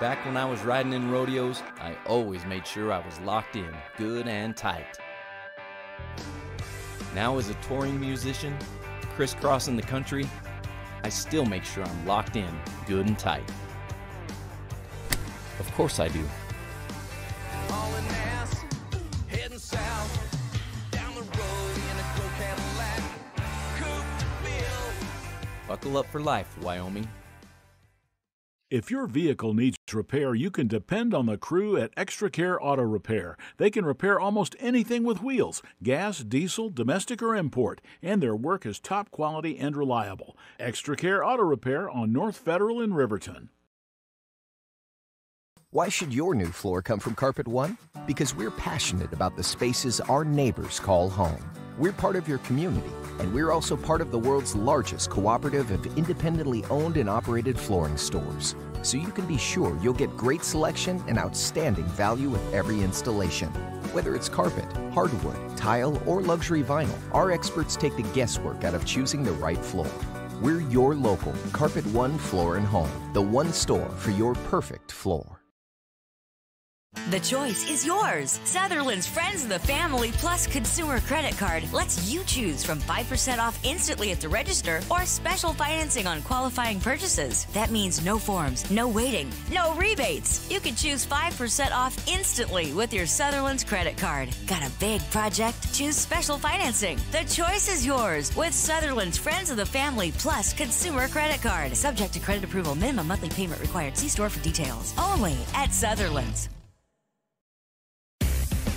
Back when I was riding in rodeos, I always made sure I was locked in, good and tight. Now, as a touring musician, crisscrossing the country, I still make sure I'm locked in, good and tight. Of course I do. Hauling ass, heading south, down the road in a gold Cadillac, coupe bill. Buckle up for life, Wyoming. If your vehicle needs repair, you can depend on the crew at Extra Care Auto Repair. They can repair almost anything with wheels gas, diesel, domestic, or import, and their work is top quality and reliable. Extra Care Auto Repair on North Federal in Riverton. Why should your new floor come from Carpet One? Because we're passionate about the spaces our neighbors call home. We're part of your community, and we're also part of the world's largest cooperative of independently owned and operated flooring stores. So you can be sure you'll get great selection and outstanding value with every installation. Whether it's carpet, hardwood, tile, or luxury vinyl, our experts take the guesswork out of choosing the right floor. We're your local Carpet One Floor and Home, the one store for your perfect floor. The choice is yours. Sutherland's Friends of the Family Plus Consumer Credit Card lets you choose from 5% off instantly at the register or special financing on qualifying purchases. That means no forms, no waiting, no rebates. You can choose 5% off instantly with your Sutherland's credit card. Got a big project? Choose special financing. The choice is yours with Sutherland's Friends of the Family Plus Consumer Credit Card. Subject to credit approval, minimum monthly payment required. See store for details. Only at Sutherland's.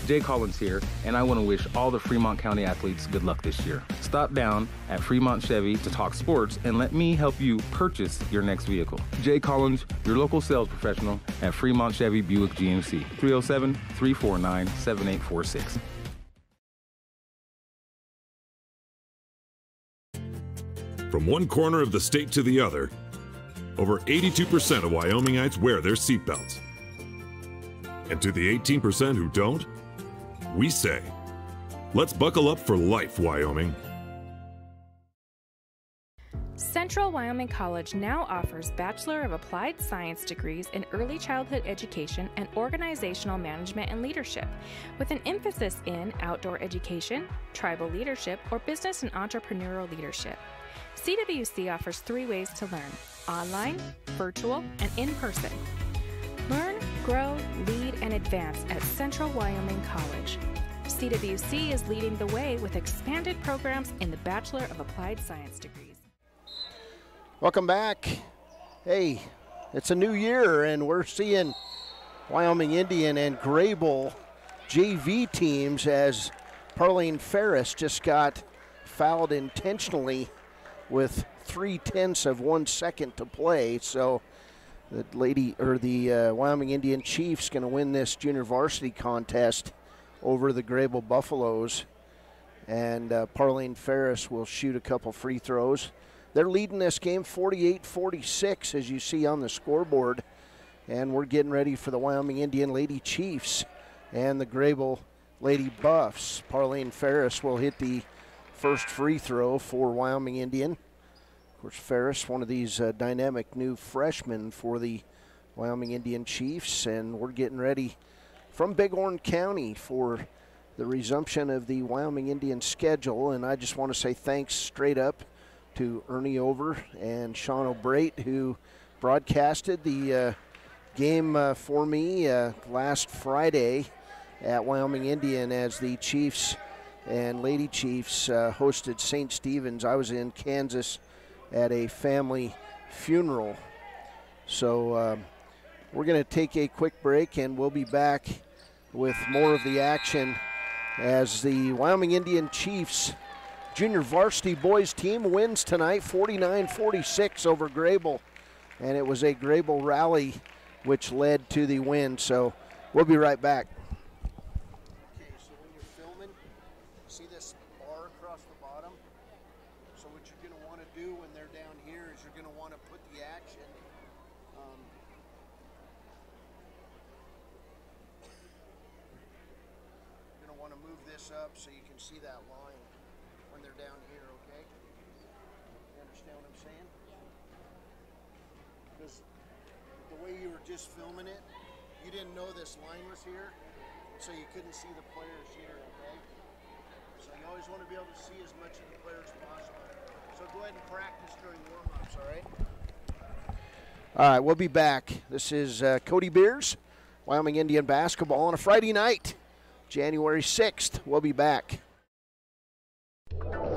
Jay Collins here, and I want to wish all the Fremont County athletes good luck this year. Stop down at Fremont Chevy to talk sports and let me help you purchase your next vehicle. Jay Collins, your local sales professional at Fremont Chevy Buick GMC, 307 349 7846. From one corner of the state to the other, over 82% of Wyomingites wear their seatbelts. And to the 18% who don't, we say, let's buckle up for life, Wyoming. Central Wyoming College now offers Bachelor of Applied Science degrees in Early Childhood Education and Organizational Management and Leadership, with an emphasis in outdoor education, tribal leadership, or business and entrepreneurial leadership. CWC offers three ways to learn online, virtual, and in person. Learn, grow, lead, and advance at Central Wyoming College. CWC is leading the way with expanded programs in the Bachelor of Applied Science degrees. Welcome back. Hey, it's a new year, and we're seeing Wyoming Indian and Greybull JV teams as Parlene Ferris just got fouled intentionally with three tenths of one second to play. So the lady or the uh, Wyoming Indian Chiefs going to win this junior varsity contest over the Greybull Buffaloes, and uh, Parlene Ferris will shoot a couple free throws. They're leading this game 48 46, as you see on the scoreboard. And we're getting ready for the Wyoming Indian Lady Chiefs and the Greybull Lady Buffs. Parlene Ferris will hit the first free throw for Wyoming Indian. Course, Ferris, one of these uh, dynamic new freshmen for the Wyoming Indian Chiefs. And we're getting ready from Bighorn County for the resumption of the Wyoming Indian schedule. And I just want to say thanks straight up to Ernie Over and Sean O'Brate, who broadcasted the uh, game uh, for me uh, last Friday at Wyoming Indian as the Chiefs and Lady Chiefs uh, hosted St. Stephen's. I was in Kansas at a family funeral. So um, we're going to take a quick break and we'll be back with more of the action as the Wyoming Indian Chiefs junior varsity boys team wins tonight 49 46 over Greybull. And it was a Greybull rally which led to the win. So we'll be right back. Okay, so when you're filming, see this bar across the bottom? So what you're going to want to do when they're down here is you're going to want to put the action. Um, you're going to want to move this up so you can see that line when they're down here, okay? You understand what I'm saying? Because the the way you were filming it, you didn't know this line was here, so you couldn't see the players here, okay? So you always want to be able to see as much of the players as possible. So go ahead and practice during warm-ups, all right? All right, we'll be back. This is uh, Cody Beers, Wyoming Indian basketball on a Friday night, January 6th. We'll be back.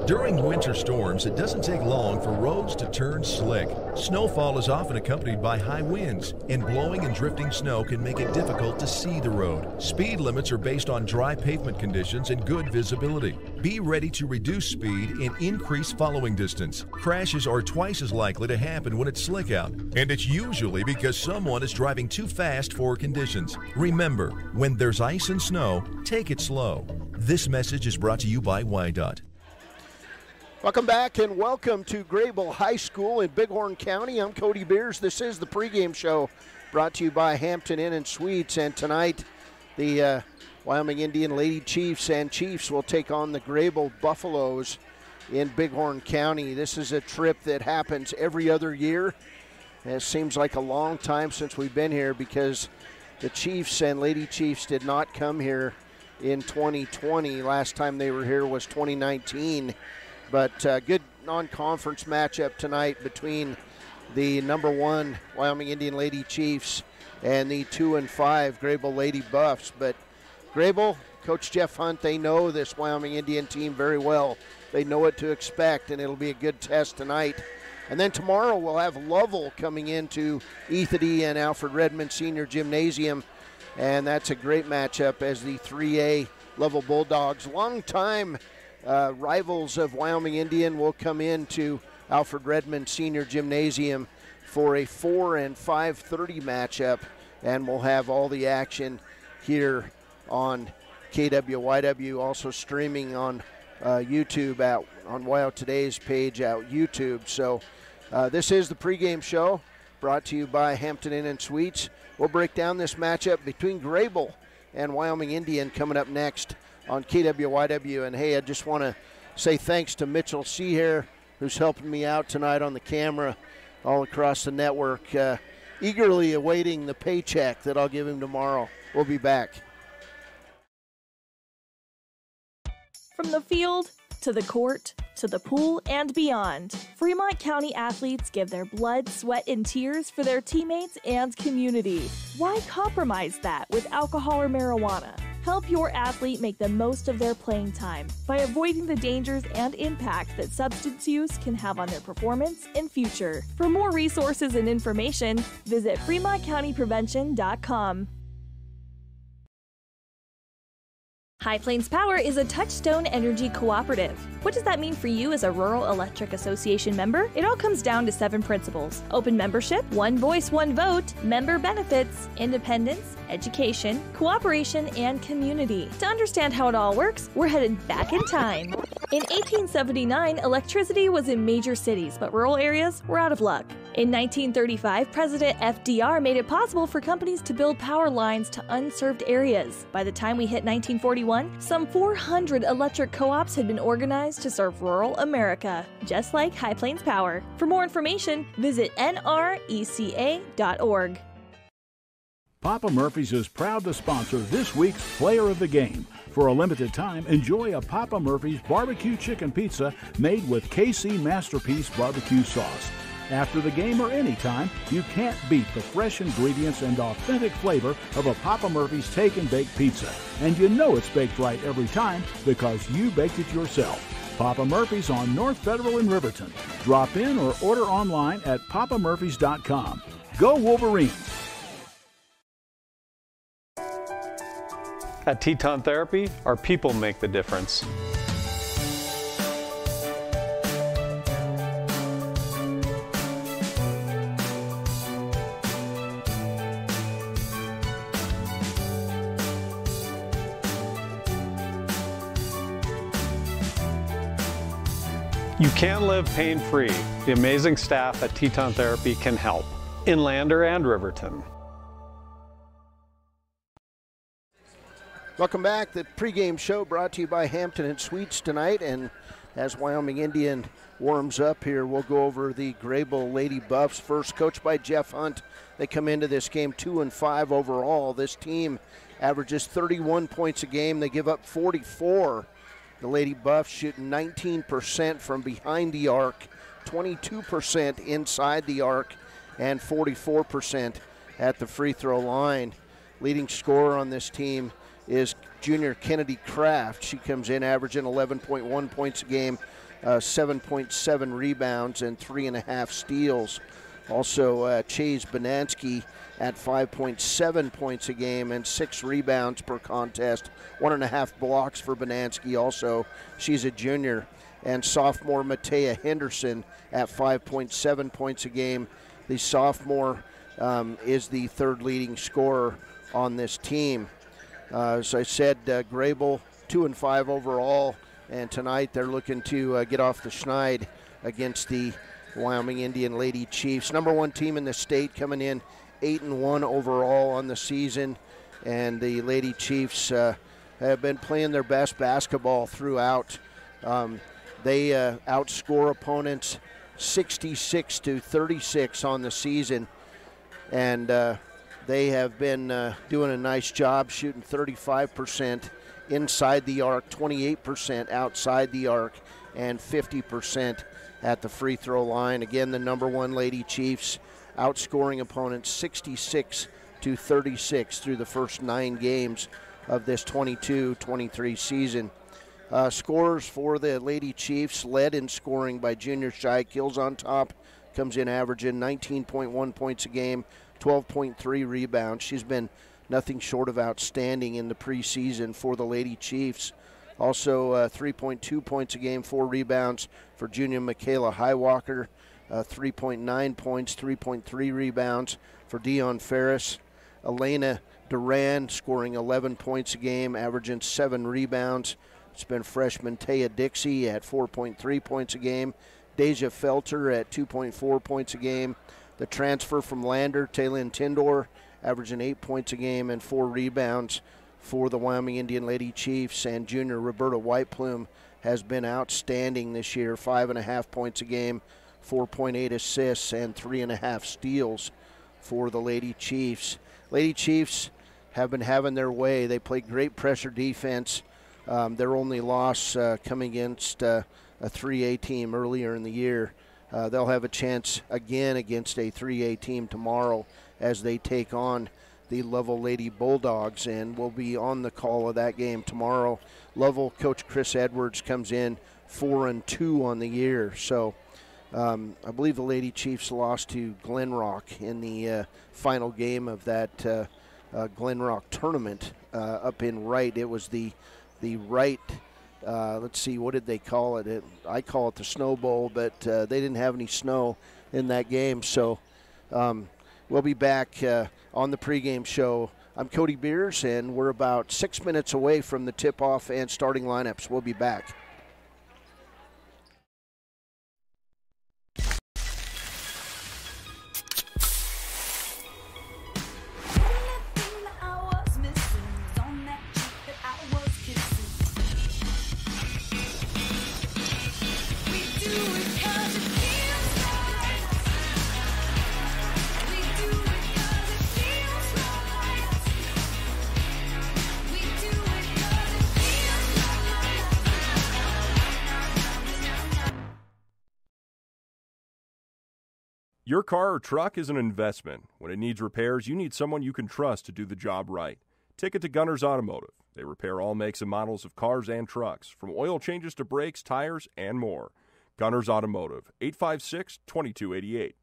During winter storms, it doesn't take long for roads to turn slick. Snowfall is often accompanied by high winds, and blowing and drifting snow can make it difficult to see the road. Speed limits are based on dry pavement conditions and good visibility. Be ready to reduce speed and increase following distance. Crashes are twice as likely to happen when it's slick out, and it's usually because someone is driving too fast for conditions. Remember, when there's ice and snow, take it slow. This message is brought to you by WYDOT. Welcome back and welcome to Greybull High School in Bighorn County. I'm Cody Beers. This is the pregame show brought to you by Hampton Inn and Suites. And tonight, the uh, Wyoming Indian Lady Chiefs and Chiefs will take on the Greybull Buffaloes in Bighorn County. This is a trip that happens every other year. It seems like a long time since we've been here because the Chiefs and Lady Chiefs did not come here in 2020. Last time they were here was 2019. But uh, good non-conference matchup tonight between the number one Wyoming Indian Lady Chiefs and the two and five Greybull Lady Buffs. But Greybull, Coach Jeff Hunt, they know this Wyoming Indian team very well. They know what to expect, and it'll be a good test tonight. And then tomorrow we'll have Lovell coming into Ethete and Alfred Redmond Senior Gymnasium, and that's a great matchup as the 3A Lovell Bulldogs, long time uh, rivals of Wyoming Indian will come into Alfred Redmond Senior Gymnasium for a 4 and 5:30 matchup, and we'll have all the action here on KWYW, also streaming on uh, YouTube at on WYO Today's page at YouTube. So uh, this is the pregame show brought to you by Hampton Inn and Suites. We'll break down this matchup between Greybull and Wyoming Indian coming up next on KWYW. And hey, I just want to say thanks to Mitchell Seahair, who's helping me out tonight on the camera all across the network. Uh, eagerly awaiting the paycheck that I'll give him tomorrow. We'll be back. From the field to the court to the pool and beyond, Fremont County athletes give their blood, sweat, and tears for their teammates and community. Why compromise that with alcohol or marijuana? Help your athlete make the most of their playing time by avoiding the dangers and impact that substance use can have on their performance and future. For more resources and information, visit FremontCountyPrevention.com. High Plains Power is a Touchstone Energy Cooperative. What does that mean for you as a Rural Electric Association member? It all comes down to seven principles open membership, one voice, one vote, member benefits, independence, education, cooperation, and community. To understand how it all works, we're headed back in time. In 1879, electricity was in major cities, but rural areas were out of luck. In 1935, President FDR made it possible for companies to build power lines to unserved areas. By the time we hit 1941, some 400 electric co ops had been organized to serve rural America, just like High Plains Power. For more information, visit nreca.org. Papa Murphy's is proud to sponsor this week's Player of the Game. For a limited time, enjoy a Papa Murphy's barbecue chicken pizza made with KC Masterpiece barbecue sauce. After the game or anytime, you can't beat the fresh ingredients and authentic flavor of a Papa Murphy's Take and Bake pizza. And you know it's baked right every time because you baked it yourself. Papa Murphy's on North Federal in Riverton. Drop in or order online at papamurphys.com. Go Wolverines! At Teton Therapy, our people make the difference. You can live pain free. The amazing staff at Teton Therapy can help. In Lander and Riverton. Welcome back. The pregame show brought to you by Hampton and Suites tonight, and as Wyoming Indian warms up here, we'll go over the Greybull Lady Buffs first, coached by Jeff Hunt. They come into this game two and five overall. This team averages 31 points a game. They give up 44. The Lady Buffs shooting 19% from behind the arc, 22% inside the arc, and 44% at the free throw line. Leading scorer on this team is junior Kennedy Kraft. She comes in averaging 11.1 points a game, uh, 7.7 rebounds, and three and a half steals. Also, uh, Chase Banansky at 5.7 points a game and six rebounds per contest, one and a half blocks for Banansky. Also, she's a junior. And sophomore Matea Henderson at 5.7 points a game. The sophomore um, is the third leading scorer on this team. Uh, as I said, uh, Greybull two and five overall, and tonight they're looking to uh, get off the schneid against the Wyoming Indian Lady Chiefs, number one team in the state, coming in eight and one overall on the season, and the Lady Chiefs uh, have been playing their best basketball throughout. Um, they uh, outscore opponents 66 to 36 on the season, and uh, they have been uh, doing a nice job shooting 35% inside the arc, 28% outside the arc, and 50% at the free throw line. Again, the number one Lady Chiefs outscoring opponents 66 to 36 through the first nine games of this 22 23 season. Uh, scores for the Lady Chiefs led in scoring by Junior Shy Kills on top. Comes in averaging 19.1 points a game, 12.3 rebounds. She's been nothing short of outstanding in the preseason for the Lady Chiefs. Also, uh, 3.2 points a game, four rebounds for junior Michaela Highwalker. Uh, 3.9 points, 3.3 rebounds for Dion Ferris. Elena Duran scoring 11 points a game, averaging seven rebounds. It's been freshman Taya Dixie at 4.3 points a game. Deja Felter at 2.4 points a game. The transfer from Lander, Taylin Tindor, averaging eight points a game and four rebounds for the Wyoming Indian Lady Chiefs. And junior Roberta Whiteplume has been outstanding this year, five and a half points a game, 4.8 assists, and three and a half steals for the Lady Chiefs. Lady Chiefs have been having their way. They play great pressure defense. Um, their only loss uh, coming against uh, a 3A team earlier in the year. Uh, they'll have a chance again against a 3A team tomorrow as they take on the Lovell Lady Bulldogs, and we'll be on the call of that game tomorrow. Lovell coach Chris Edwards comes in four and two on the year, so um, I believe the Lady Chiefs lost to Glenrock in the uh, final game of that uh, uh, Glenrock tournament uh, up in Wright. It was the the Wright. Uh, let's see, what did they call it? it I call it the Snow Bowl, but uh, they didn't have any snow in that game, so. Um, We'll be back on the pregame show. I'm Cody Beers, and we're about six minutes away from the tip off and starting lineups. We'll be back. Your car or truck is an investment. When it needs repairs, you need someone you can trust to do the job right. Take it to Gunners Automotive. They repair all makes and models of cars and trucks, from oil changes to brakes, tires, and more. Gunners Automotive, 856 2288.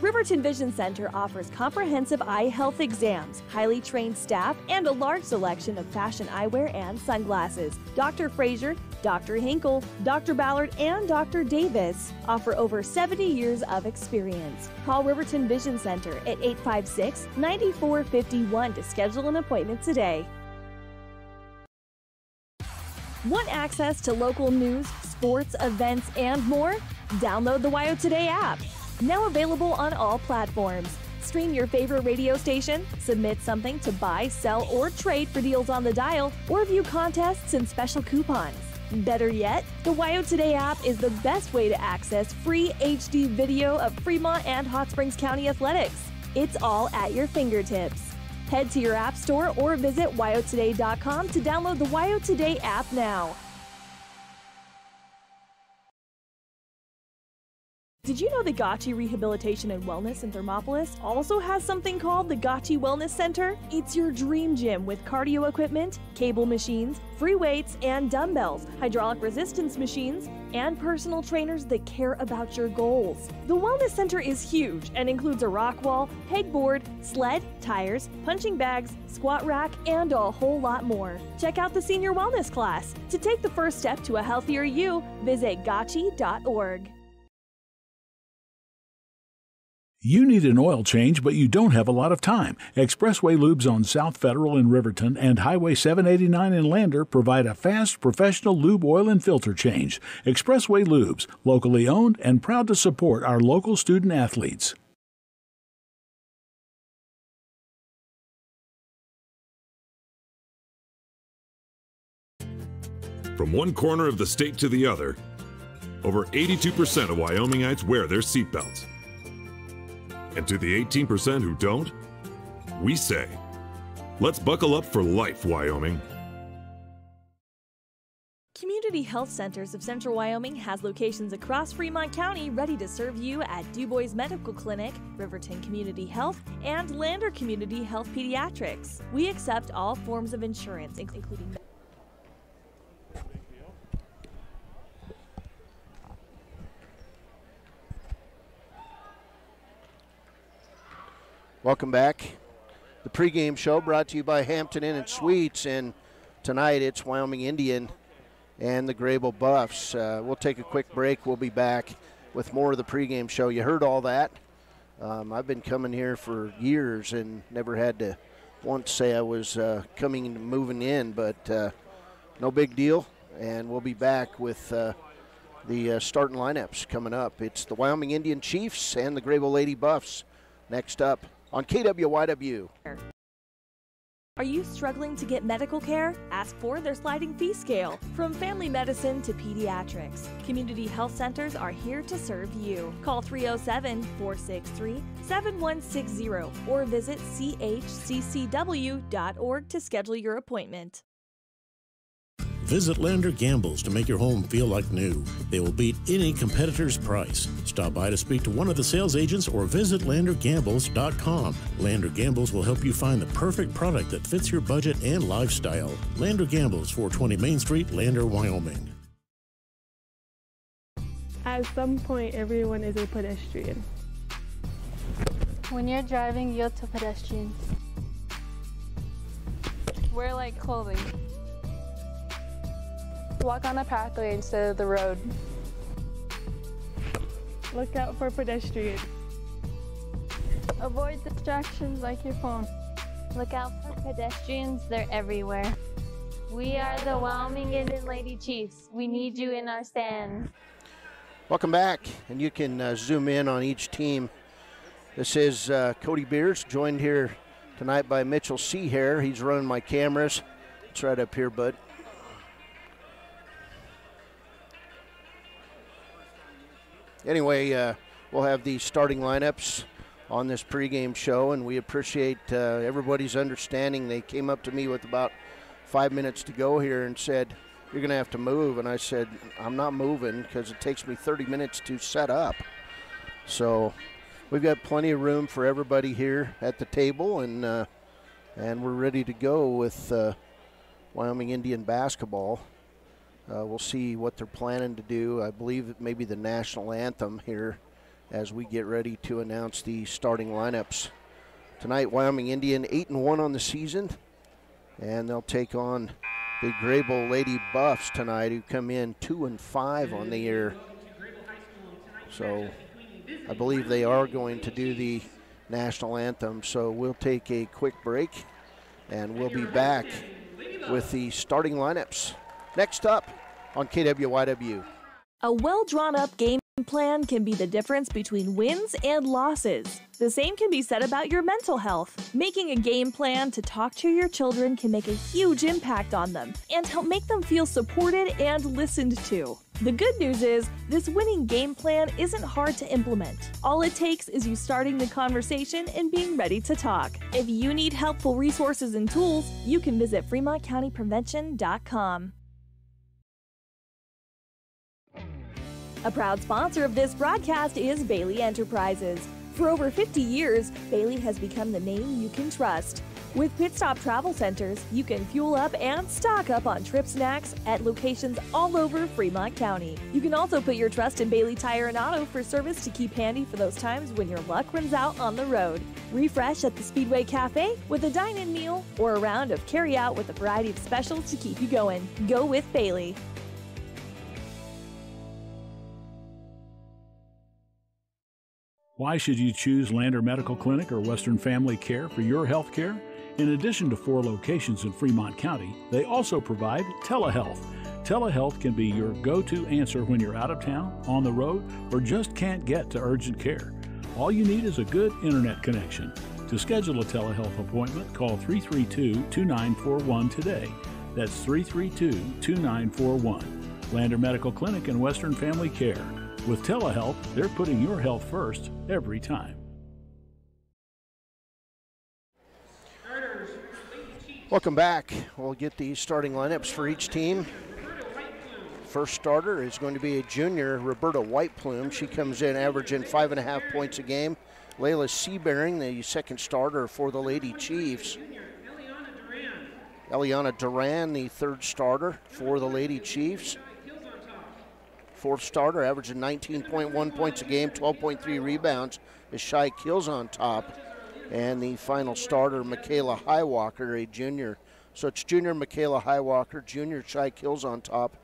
Riverton Vision Center offers comprehensive eye health exams, highly trained staff, and a large selection of fashion eyewear and sunglasses. Dr. Frazier, Dr. Hinkle, Dr. Ballard, and Dr. Davis offer over 70 years of experience. Call Riverton Vision Center at 856 9451 to schedule an appointment today. Want access to local news, sports, events, and more? Download the WYO Today app. Now available on all platforms. Stream your favorite radio station, submit something to buy, sell, or trade for deals on the dial, or view contests and special coupons. Better yet, the WYO Today app is the best way to access free HD video of Fremont and Hot Springs County athletics. It's all at your fingertips. Head to your app store or visit wyotoday.com to download the WYO Today app now. Did you know the Gottsche Rehabilitation and Wellness in Thermopolis also has something called the Gottsche Wellness Center? It's your dream gym with cardio equipment, cable machines, free weights and dumbbells, hydraulic resistance machines, and personal trainers that care about your goals. The Wellness Center is huge and includes a rock wall, pegboard, sled, tires, punching bags, squat rack, and a whole lot more. Check out the Senior Wellness class. To take the first step to a healthier you, visit gottsche.org. You need an oil change, but you don't have a lot of time. Expressway Lubes on South Federal in Riverton and Highway 789 in Lander provide a fast, professional lube oil and filter change. Expressway Lubes, locally owned and proud to support our local student athletes. From one corner of the state to the other, over 82% of Wyomingites wear their seatbelts. And to the 18% who don't, we say, let's buckle up for life, Wyoming. Community Health Centers of Central Wyoming has locations across Fremont County ready to serve you at Dubois Medical Clinic, Riverton Community Health, and Lander Community Health Pediatrics. We accept all forms of insurance, including Welcome back. The pregame show brought to you by Hampton Inn and Suites, and tonight it's Wyoming Indian and the Greybull Buffs. Uh, we'll take a quick break. We'll be back with more of the pregame show. You heard all that. Um, I've been coming here for years and never had to once say I was uh, coming and moving in, but uh, no big deal. And we'll be back with uh, the uh, starting lineups coming up. It's the Wyoming Indian Chiefs and the Greybull Lady Buffs next up on KWYW. Are you struggling to get medical care? Ask for their sliding fee scale. From family medicine to pediatrics, community health centers are here to serve you. Call 307 463 7160 or visit chccw.org to schedule your appointment. Visit Lander Gambles to make your home feel like new. They will beat any competitor's price. Stop by to speak to one of the sales agents or visit landergambles.com. Lander Gambles will help you find the perfect product that fits your budget and lifestyle. Lander Gambles, 420 Main Street, Lander, Wyoming. At some point, everyone is a pedestrian. When you're driving, yield to pedestrians. Wear like clothing. Walk on a pathway instead of the road. Look out for pedestrians. Avoid distractions like your phone. Look out for pedestrians, they're everywhere. We are the Wyoming Indian Lady Chiefs. We need you in our stand. Welcome back, and you can uh, zoom in on each team. This is uh, Cody Beers, joined here tonight by Mitchell Seahair. He's running my cameras. It's right up here, bud. Anyway, uh, we'll have the starting lineups on this pregame show, and we appreciate uh, everybody's understanding. They came up to me with about five minutes to go here and said, You're going to have to move. And I said, I'm not moving because it takes me 30 minutes to set up. So we've got plenty of room for everybody here at the table, and, uh, and we're ready to go with uh, Wyoming Indian basketball. Uh, we'll see what they're planning to do. I believe it may be the national anthem here as we get ready to announce the starting lineups. Tonight, Wyoming Indian 8 and 1 on the season, and they'll take on the Greybull Lady Buffs tonight, who come in 2 and 5 on the year. So I believe they are going to do the national anthem. So we'll take a quick break, and we'll be back with the starting lineups. Next up on KWYW. A well drawn up game plan can be the difference between wins and losses. The same can be said about your mental health. Making a game plan to talk to your children can make a huge impact on them and help make them feel supported and listened to. The good news is, this winning game plan isn't hard to implement. All it takes is you starting the conversation and being ready to talk. If you need helpful resources and tools, you can visit FremontCountyPrevention.com. A proud sponsor of this broadcast is Bailey Enterprises. For over 50 years, Bailey has become the name you can trust. With Pit Stop Travel Centers, you can fuel up and stock up on trip snacks at locations all over Fremont County. You can also put your trust in Bailey Tire and Auto for service to keep handy for those times when your luck runs out on the road. Refresh at the Speedway Cafe with a dine in meal or a round of carry out with a variety of specials to keep you going. Go with Bailey. Why should you choose Lander Medical Clinic or Western Family Care for your health care? In addition to four locations in Fremont County, they also provide telehealth. Telehealth can be your go to answer when you're out of town, on the road, or just can't get to urgent care. All you need is a good internet connection. To schedule a telehealth appointment, call 332 2941 today. That's 332 2941. Lander Medical Clinic and Western Family Care. With telehealth, they're putting your health first every time. Welcome back. We'll get the starting lineups for each team. First starter is going to be a junior, Roberta Whiteplume. She comes in averaging five and a half points a game. Layla Seabearing, the second starter for the Lady Chiefs. Eliana Duran, the third starter for the Lady Chiefs. Fourth starter, averaging 19.1 points a game, 12.3 rebounds, is Shy Kills on top. And the final starter, Michaela Highwalker, a junior. So it's junior Michaela Highwalker, junior Shy Kills on top,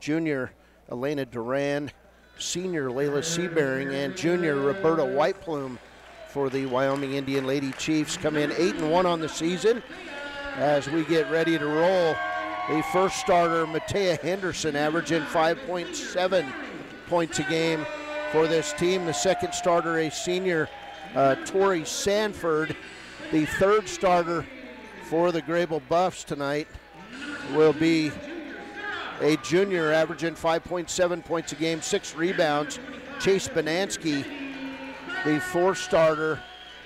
junior Elena Duran, senior Layla Seabearing, and junior Roberta Whiteplume for the Wyoming Indian Lady Chiefs. Come in 8 and 1 on the season as we get ready to roll. The first starter, Matea Henderson, averaging 5.7 points a game for this team. The second starter, a senior, uh, Tori Sanford. The third starter for the Greybull Buffs tonight will be a junior, averaging 5.7 points a game, six rebounds, Chase Banansky. The fourth starter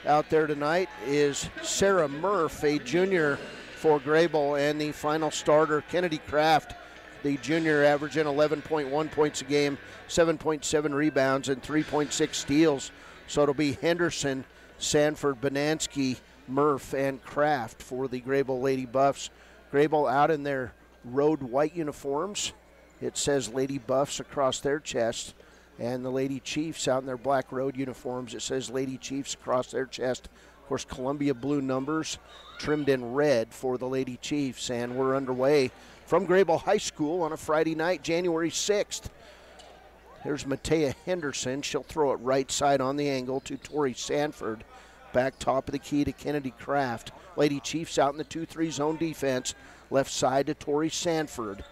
out there tonight is Sarah Murph, a junior for Greybull, and the final starter, Kennedy Kraft, the junior, averaging 11.1 points a game, 7.7 rebounds, and 3.6 steals. So it'll be Henderson, Sanford, Banansky, Murph, and Kraft for the Greybull Lady Buffs. Greybull out in their road white uniforms. It says Lady Buffs across their chest. And the Lady Chiefs out in their black road uniforms. It says Lady Chiefs across their chest. Of course, Columbia blue numbers trimmed in red for the Lady Chiefs. And we're underway from Greybull High School on a Friday night, January 6th. Here's Matea Henderson. She'll throw it right side on the angle to Tori Sanford. Back top of the key to Kennedy Kraft. Lady Chiefs out in the 2 3 zone defense. Left side to Tori Sanford.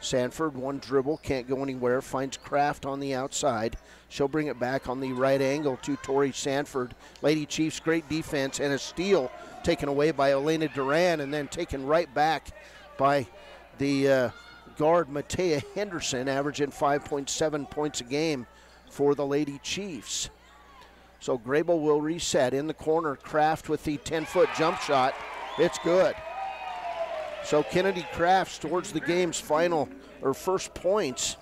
Sanford, one dribble, can't go anywhere, finds Kraft on the outside. She'll bring it back on the right angle to Tori Sanford. Lady Chiefs, great defense, and a steal taken away by Elena Duran and then taken right back by the uh, guard Matea Henderson, averaging 5.7 points a game for the Lady Chiefs. So Greybull will reset in the corner. Kraft with the 10 foot jump shot. It's good. So Kennedy Crafts towards the game's final or first points.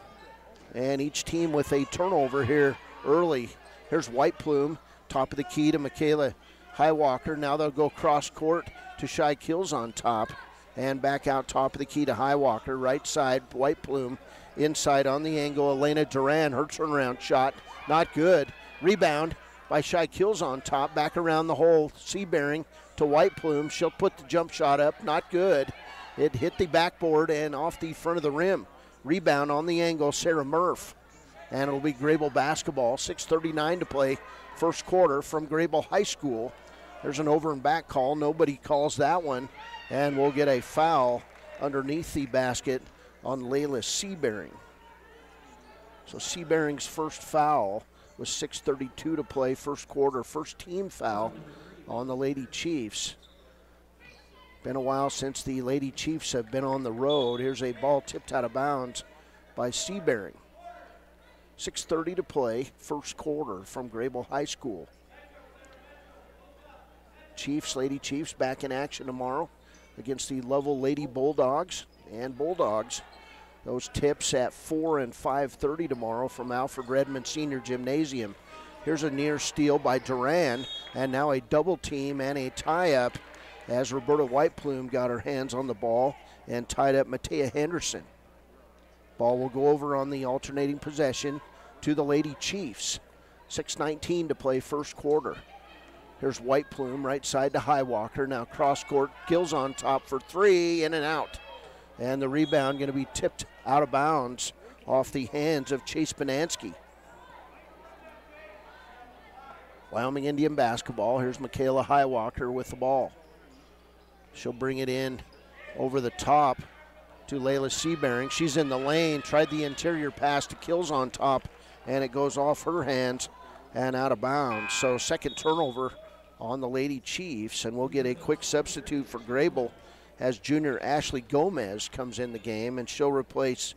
And each team with a turnover here early. Here's White Plume, top of the key to Michaela Highwalker. Now they'll go cross court to Shy Kills on top. And back out top of the key to Highwalker. Right side, White Plume. Inside on the angle, Elena Duran. Her turnaround shot, not good. Rebound by Shy Kills on top. Back around the hole, C Seabearing to White Plume. She'll put the jump shot up, not good. It hit the backboard and off the front of the rim. Rebound on the angle, Sarah Murph. And it'll be Greybull basketball. 6.39 to play, first quarter from Greybull High School. There's an over and back call. Nobody calls that one. And we'll get a foul underneath the basket on Layla Seabearing. So Seabearing's first foul was 6:32 to play, first quarter, first team foul on the Lady Chiefs. Been a while since the Lady Chiefs have been on the road. Here's a ball tipped out of bounds by Seabearing. 6:30 to play, first quarter from Greybull High School. Chiefs, Lady Chiefs, back in action tomorrow against the Lovell Lady Bulldogs and Bulldogs. Those tips at 4 and 5:30 tomorrow from Alfred Redmond Senior Gymnasium. Here's a near steal by Duran, and now a double team and a tie-up as Roberta Whiteplume got her hands on the ball and tied up Matea Henderson. Ball will go over on the alternating possession to the Lady Chiefs. 6.19 to play first quarter. Here's White Plume right side to Highwalker. Now cross court. Kills on top for three, in and out. And the rebound going to be tipped out of bounds off the hands of Chase Banansky. Wyoming Indian basketball. Here's Michaela Highwalker with the ball. She'll bring it in over the top to Layla Seabearing. She's in the lane, tried the interior pass to Kills on top, and it goes off her hands and out of bounds. So, second turnover on the Lady Chiefs, and we'll get a quick substitute for Greybull as junior Ashley Gomez comes in the game, and she'll replace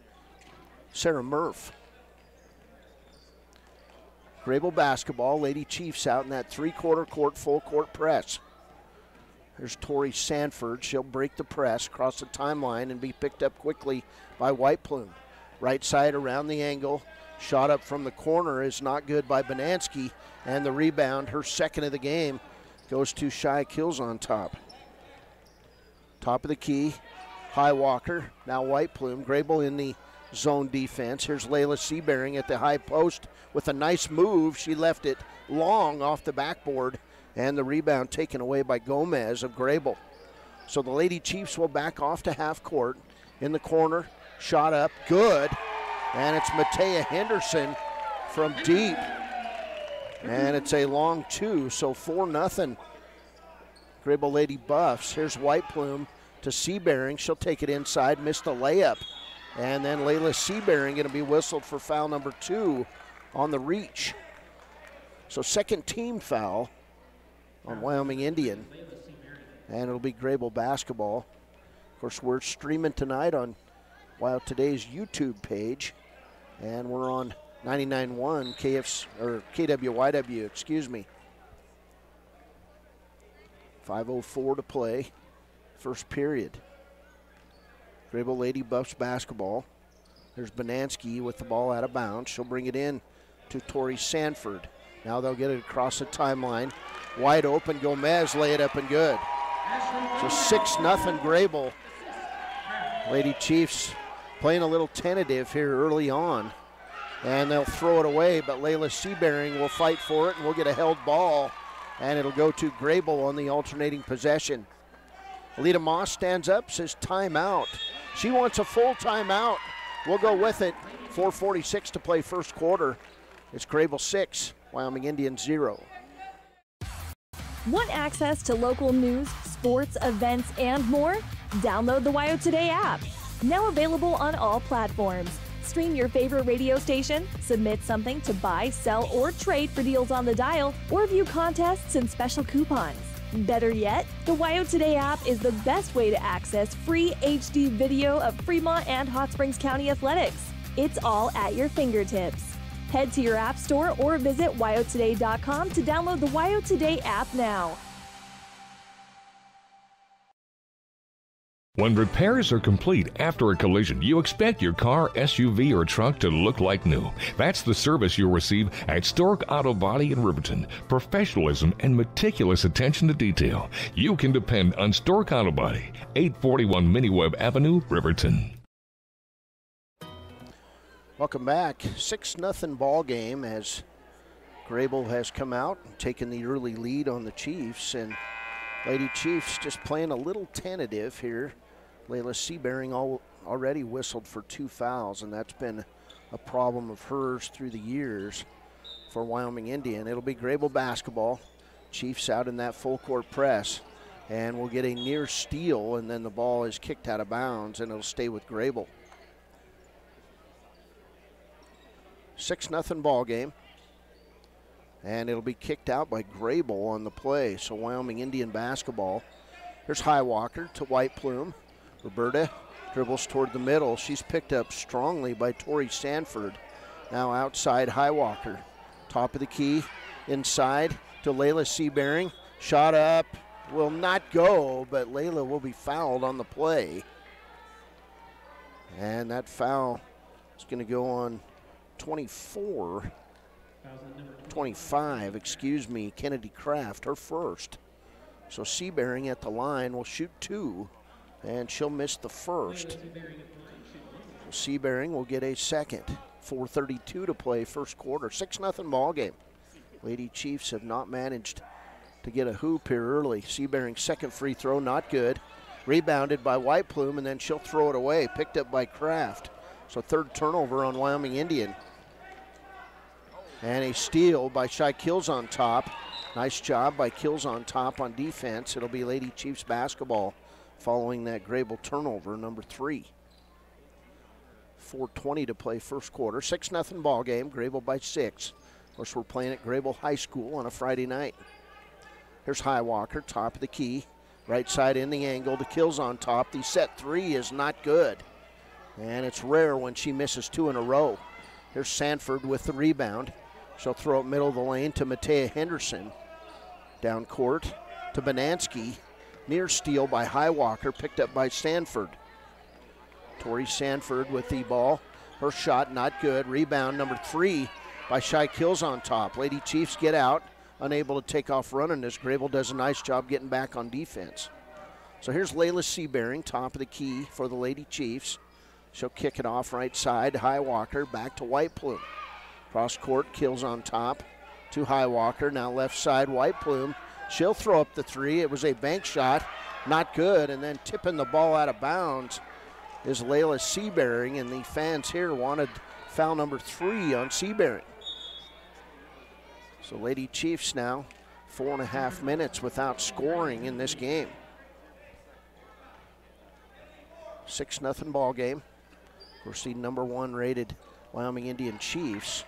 Sarah Murph. Greybull basketball, Lady Chiefs out in that three quarter court, full court press. There's Tori Sanford. She'll break the press, cross the timeline, and be picked up quickly by Whiteplume. Right side around the angle. Shot up from the corner is not good by Banansky. And the rebound, her second of the game, goes to Shy Kills on top. Top of the key, High Walker. Now White Plume. Greybull in the zone defense. Here's Layla Seabearing at the high post with a nice move. She left it long off the backboard and the rebound taken away by Gomez of Greybull. So the Lady Chiefs will back off to half court in the corner. Shot up, good. And it's Matea Henderson from deep. And it's a long two, so 4 nothing. Greybull Lady Buffs. Here's Whiteplume to Seabearing. She'll take it inside, missed the layup. And then Layla Seabearing going to be whistled for foul number two on the reach. So second team foul on Wyoming Indian. And it'll be Greybull basketball. Of course, we're streaming tonight on WYO Today's YouTube page. And we're on 99.1 KFs or KWYW, excuse me. 504 to play. First period. Greybull Lady Buffs basketball. There's Banansky with the ball out of bounds. She'll bring it in to Tori Sanford. Now they'll get it across the timeline. Wide open, Gomez lay it up and good. So 6 nothing Greybull. Lady Chiefs playing a little tentative here early on. And they'll throw it away, but Layla Seabearing will fight for it, and we'll get a held ball. And it'll go to Greybull on the alternating possession. Alita Moss stands up, says timeout. She wants a full timeout. We'll go with it. 4.46 to play first quarter. It's Greybull 6, Wyoming Indians 0. Want access to local news, sports, events, and more? Download the WYO Today app. Now available on all platforms. Stream your favorite radio station, submit something to buy, sell, or trade for deals on the dial, or view contests and special coupons. Better yet, the WYO Today app is the best way to access free HD video of Fremont and Hot Springs County athletics. It's all at your fingertips. Head to your app store or visit wyotoday.com to download the WYO Today app now. When repairs are complete after a collision, you expect your car, SUV, or truck to look like new. That's the service you'll receive at Stork Auto Body in Riverton. Professionalism and meticulous attention to detail. You can depend on Stork Auto Body, 841 Miniweb Avenue, Riverton. Welcome back. 6 nothing ball game as Greybull has come out and taken the early lead on the Chiefs. And Lady Chiefs just playing a little tentative here. Layla Seabearing all, already whistled for two fouls, and that's been a problem of hers through the years for Wyoming Indian. It'll be Greybull basketball. Chiefs out in that full court press. And we'll get a near steal, and then the ball is kicked out of bounds, and it'll stay with Greybull. 6 nothing ball game. And it'll be kicked out by Greybull on the play. So Wyoming Indian basketball. Here's Highwalker to White Plume. Roberta dribbles toward the middle. She's picked up strongly by Tori Sanford. Now outside Highwalker. Top of the key. Inside to Layla Seabearing. Shot up. Will not go, but Layla will be fouled on the play. And that foul is going to go on 24. 25, excuse me, Kennedy Kraft, her first. So Seabearing at the line will shoot two, and she'll miss the first. Seabearing will get a second. 4.32 to play, first quarter. 6 0 ball game. Lady Chiefs have not managed to get a hoop here early. Seabearing's second free throw, not good. Rebounded by White Plume, and then she'll throw it away. Picked up by Kraft. So third turnover on Wyoming Indian. And a steal by Shy Kills on top. Nice job by Kills on top on defense. It'll be Lady Chiefs basketball following that Greybull turnover, number three. 4.20 to play first quarter. 6 nothing ball game. Greybull by six. Of course, we're playing at Greybull High School on a Friday night. Here's Highwalker, top of the key. Right side in the angle. The kills on top. The set three is not good. And it's rare when she misses two in a row. Here's Sanford with the rebound. She'll throw it middle of the lane to Matea Henderson. Down court to Banansky. Near steal by Highwalker, picked up by Sanford. Tori Sanford with the ball. Her shot not good. Rebound number three by Shy Kills on top. Lady Chiefs get out, unable to take off running as Greybull does a nice job getting back on defense. So here's Layla Seabearing, top of the key for the Lady Chiefs. She'll kick it off right side. Highwalker back to White Plume. Cross court, kills on top to Highwalker. Now left side, White Plume. She'll throw up the three. It was a bank shot, not good. And then tipping the ball out of bounds is Layla Seabearing. And the fans here wanted foul number three on Seabearing. So Lady Chiefs now four and a half minutes without scoring in this game. Six nothing ball game. Of course, the number one rated Wyoming Indian Chiefs.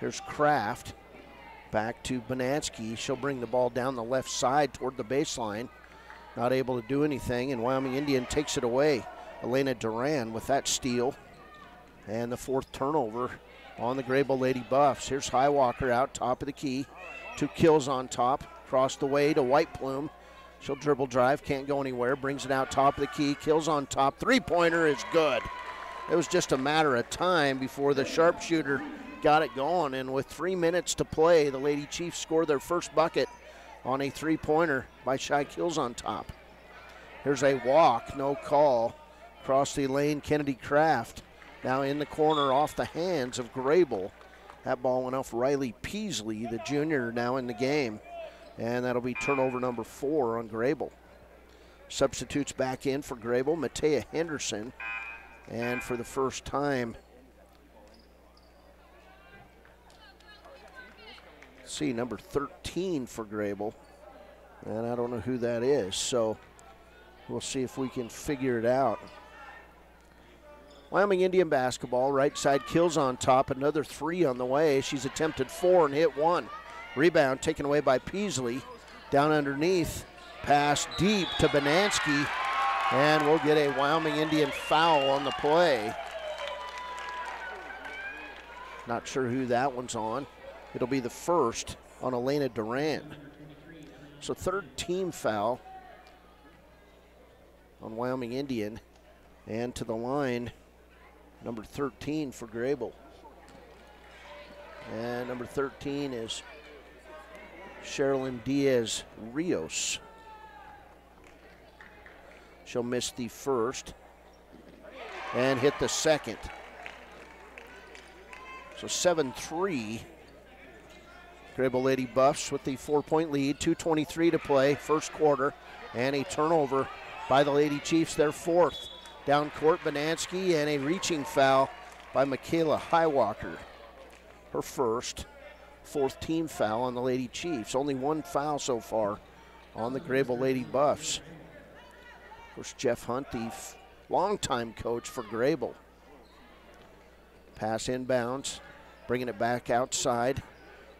Here's Kraft. Back to Banansky. She'll bring the ball down the left side toward the baseline. Not able to do anything, and Wyoming Indian takes it away. Elena Duran with that steal. And the fourth turnover on the Greybull Lady Buffs. Here's Highwalker out, top of the key. Two kills on top. Across the way to White Plume. She'll dribble drive, can't go anywhere. Brings it out top of the key. Kills on top. Three pointer is good. It was just a matter of time before the sharpshooter got it going. And with three minutes to play, the Lady Chiefs scored their first bucket on a three pointer by Shy Kills on top. Here's a walk, no call. Across the lane, Kennedy Kraft. Now in the corner off the hands of Greybull. That ball went off Riley Peasley, the junior, now in the game. And that'll be turnover number four on Greybull. Substitutes back in for Greybull, Matea Henderson. And for the first time, see number 13 for Greybull. And I don't know who that is. So we'll see if we can figure it out. Wyoming Indian basketball, right side kills on top, another three on the way. She's attempted four and hit one. Rebound taken away by Peasley. Down underneath, pass deep to Banansky, and we'll get a Wyoming Indian foul on the play. Not sure who that one's on. It'll be the first on Elena Duran. So third team foul on Wyoming Indian. And to the line, number 13 for Greybull. And number 13 is Sherilyn Diaz Rios. She'll miss the first and hit the second. So 7 3. Greybull Lady Buffs with the four point lead, 2.23 to play, first quarter, and a turnover by the Lady Chiefs, their fourth. Down court, Banansky, and a reaching foul by Michaela Highwalker. Her first, fourth team foul on the Lady Chiefs. Only one foul so far on the Greybull Lady Buffs. Of course, Jeff Hunt, the longtime coach for Greybull. Pass inbounds, bringing it back outside.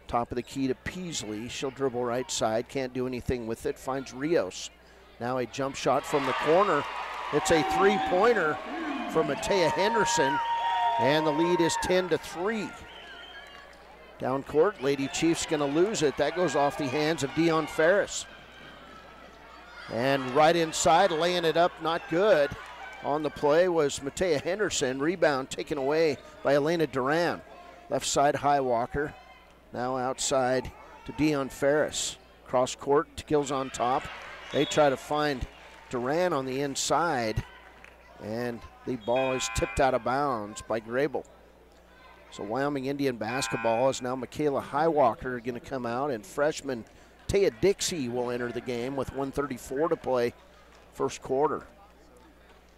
Top of the key to Peasley. She'll dribble right side, can't do anything with it. Finds Rios. Now a jump shot from the corner. It's a three pointer from Matea Henderson, and the lead is 10 to 3. Down court, Lady Chiefs going to lose it. That goes off the hands of Dion Ferris. And right inside, laying it up, not good. On the play was Matea Henderson. Rebound taken away by Elena Duran. Left side, High Walker. Now outside to Dion Ferris. Cross court, Kills on top. They try to find Duran on the inside, and the ball is tipped out of bounds by Greybull. So Wyoming Indian basketball is now Michaela Highwalker going to come out, and freshman Taya Dixie will enter the game with 134 to play first quarter.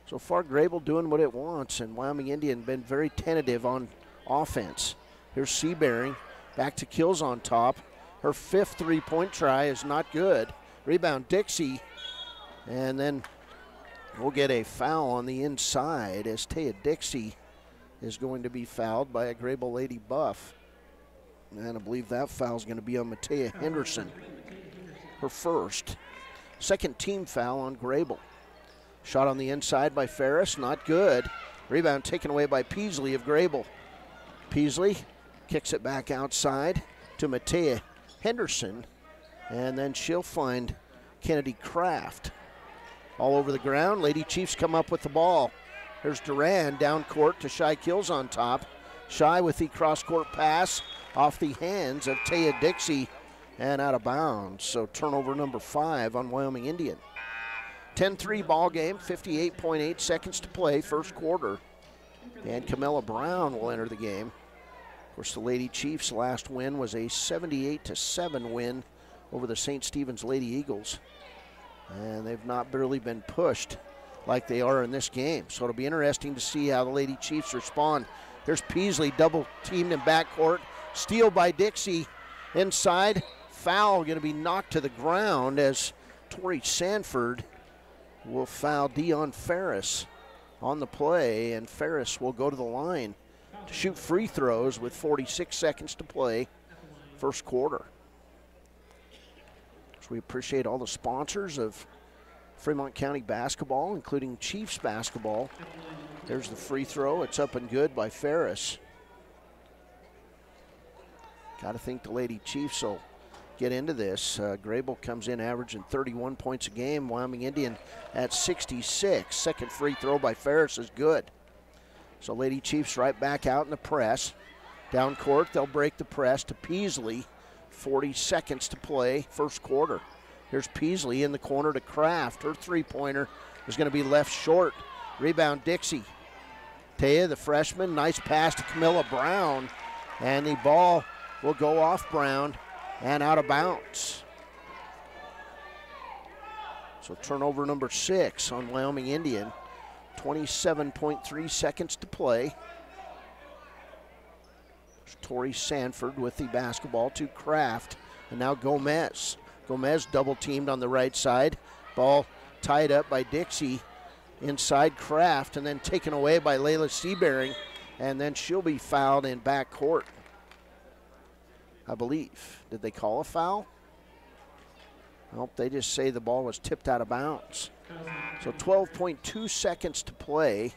So far, Greybull doing what it wants, and Wyoming Indian been very tentative on offense. Here's Seabearing, back to Kills on top. Her fifth three-point try is not good. Rebound Dixie, and then we'll get a foul on the inside as Taya Dixie is going to be fouled by a Greybull Lady Buff. And I believe that foul is going to be on Matea Henderson, her first. Second team foul on Greybull. Shot on the inside by Ferris, not good. Rebound taken away by Peasley of Greybull. Peasley kicks it back outside to Matea Henderson, and then she'll find Kennedy Kraft. All over the ground, Lady Chiefs come up with the ball. There's Duran down court to Shy Kills on top. Shy with the cross court pass off the hands of Taya Dixie and out of bounds. So turnover number five on Wyoming Indian. 10-3 ball game, 58.8 seconds to play, first quarter. And Camilla Brown will enter the game. Course, the Lady Chiefs' last win was a 78 to 7 win over the St. Stephen's Lady Eagles. And they've not really been pushed like they are in this game. So it'll be interesting to see how the Lady Chiefs respond. There's Peasley double teamed in backcourt. Steal by Dixie inside. Foul going to be knocked to the ground as Tori Sanford will foul Dion Ferris on the play, and Ferris will go to the line to shoot free throws with 46 seconds to play, first quarter. So we appreciate all the sponsors of Fremont County basketball, including Chiefs basketball. There's the free throw. It's up and good by Ferris. Got to think the Lady Chiefs will get into this. Uh, Grable comes in averaging 31 points a game. Wyoming Indian at 66. Second free throw by Ferris is good. So Lady Chiefs right back out in the press. Down court, they'll break the press to Peasley. 40 seconds to play, first quarter. Here's Peasley in the corner to Kraft. Her three pointer is going to be left short. Rebound Dixie. Taya, the freshman, nice pass to Camilla Brown. And the ball will go off Brown and out of bounds. So turnover number six on Wyoming Indian. 27.3 seconds to play. Tori Sanford with the basketball to Kraft. And now Gomez. Gomez double teamed on the right side. Ball tied up by Dixie inside Kraft and then taken away by Layla Seabearing. And then she'll be fouled in back court. I believe. Did they call a foul? Nope, they just say the ball was tipped out of bounds. So 12.2 seconds to play.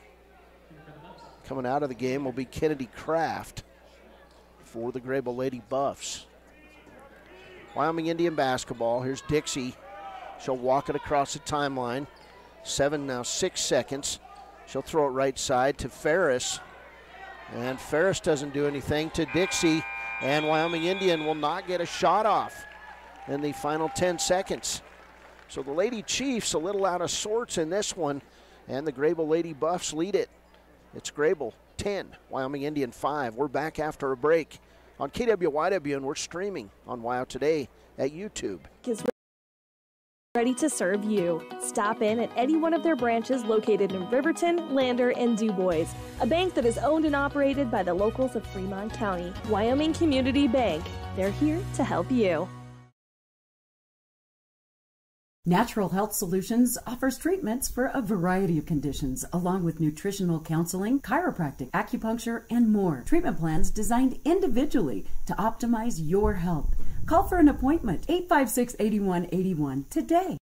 Coming out of the game will be Kennedy Kraft for the Greybull Lady Buffs. Wyoming Indian basketball. Here's Dixie. She'll walk it across the timeline. Seven now, six seconds. She'll throw it right side to Ferris. And Ferris doesn't do anything to Dixie. And Wyoming Indian will not get a shot off in the final 10 seconds. So the Lady Chiefs a little out of sorts in this one. And the Greybull Lady Buffs lead it. It's Greybull 10, Wyoming Indian 5. We're back after a break on KWYW, and we're streaming on WYO Today at YouTube. Ready to serve you. Stop in at any one of their branches located in Riverton, Lander, and DuBois. A bank that is owned and operated by the locals of Fremont County. Wyoming Community Bank. They're here to help you. Natural Health Solutions offers treatments for a variety of conditions, along with nutritional counseling, chiropractic, acupuncture, and more. Treatment plans designed individually to optimize your health. Call for an appointment 856 8181 today.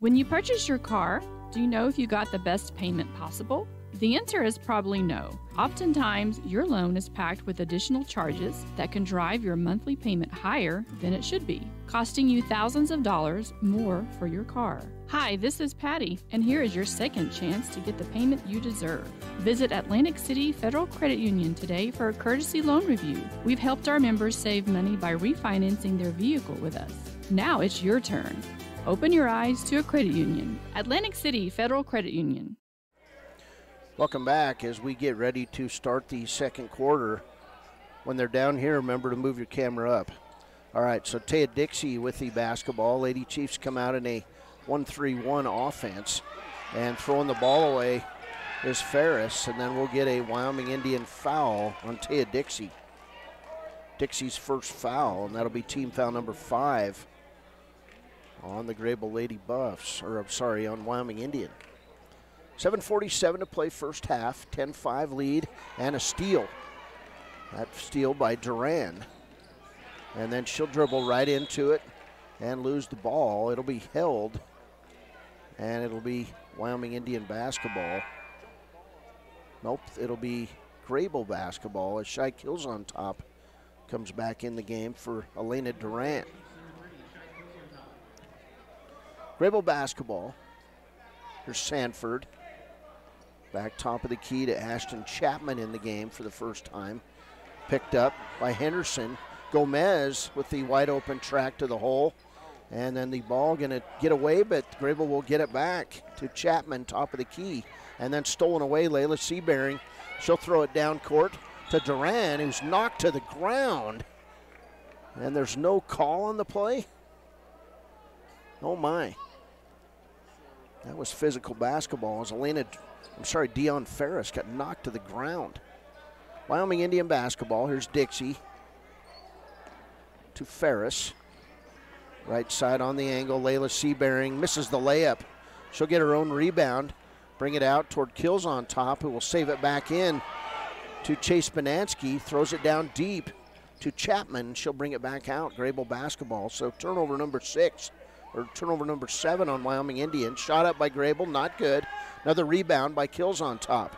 When you purchase your car, do you know if you got the best payment possible? The answer is probably no. Oftentimes, your loan is packed with additional charges that can drive your monthly payment higher than it should be, costing you thousands of dollars more for your car. Hi, this is Patty, and here is your second chance to get the payment you deserve. Visit Atlantic City Federal Credit Union today for a courtesy loan review. We've helped our members save money by refinancing their vehicle with us. Now it's your turn. Open your eyes to a credit union. Atlantic City Federal Credit Union. Welcome back as we get ready to start the second quarter. When they're down here, remember to move your camera up. All right, so Taya Dixie with the basketball. Lady Chiefs come out in a 1 3 1 offense. And throwing the ball away is Ferris. And then we'll get a Wyoming Indian foul on Taya Dixie. Dixie's first foul, and that'll be team foul number five on the Greybull Lady Buffs, or I'm sorry, on Wyoming Indian. 7.47 to play first half, 10 5 lead, and a steal. That steal by Duran. And then she'll dribble right into it and lose the ball. It'll be held, and it'll be Wyoming Indian basketball. Nope, it'll be Greybull basketball as Shy Kills on top comes back in the game for Elena Duran. Greybull basketball. Here's Sanford. Back top of the key to Ashton Chapman in the game for the first time. Picked up by Henderson. Gomez with the wide open track to the hole. And then the ball going to get away, but Greybull will get it back to Chapman, top of the key. And then stolen away, Layla Seabearing. She'll throw it down court to Duran, who's knocked to the ground. And there's no call on the play. Oh my. That was physical basketball as Elena, I'm sorry, Dion Ferris got knocked to the ground. Wyoming Indian basketball. Here's Dixie to Ferris. Right side on the angle. Layla Seabearing misses the layup. She'll get her own rebound. Bring it out toward Kills on top, who will save it back in to Chase Banansky. Throws it down deep to Chapman. She'll bring it back out. Greybull basketball. So turnover number six or turnover number seven on Wyoming Indians. Shot up by Greybull, not good. Another rebound by Kills on top.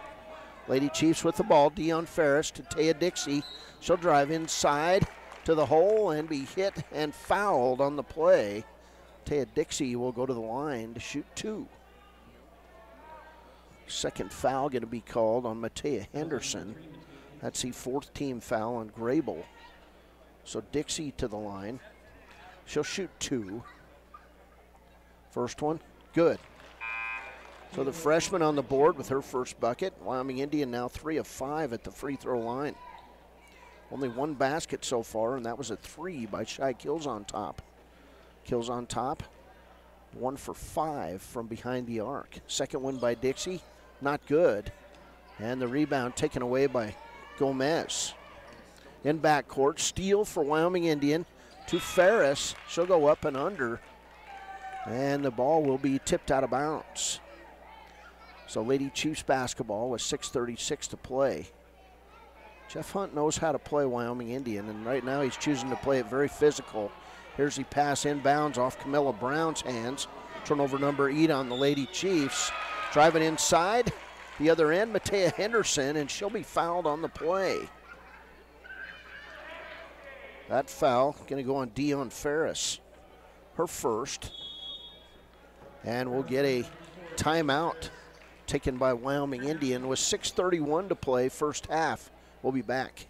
Lady Chiefs with the ball. Dion Ferris to Taya Dixie. She'll drive inside to the hole and be hit and fouled on the play. Taya Dixie will go to the line to shoot two. Second foul going to be called on Matea Henderson. That's the fourth team foul on Greybull. So Dixie to the line. She'll shoot two. First one, good. So the freshman on the board with her first bucket. Wyoming Indian now three of five at the free throw line. Only one basket so far, and that was a three by Shy Kills on top. Kills on top, one for five from behind the arc. Second one by Dixie, not good. And the rebound taken away by Gomez. In backcourt, steal for Wyoming Indian to Ferris. She'll go up and under and the ball will be tipped out of bounds. So Lady Chiefs basketball with 6.36 to play. Jeff Hunt knows how to play Wyoming Indian, and right now he's choosing to play it very physical. Here's the pass inbounds off Camilla Brown's hands. Turnover number eight on the Lady Chiefs. Driving inside, the other end, Matea Henderson, and she'll be fouled on the play. That foul going to go on Dion Ferris, her first. And we'll get a timeout taken by Wyoming Indian with 6.31 to play first half. We'll be back.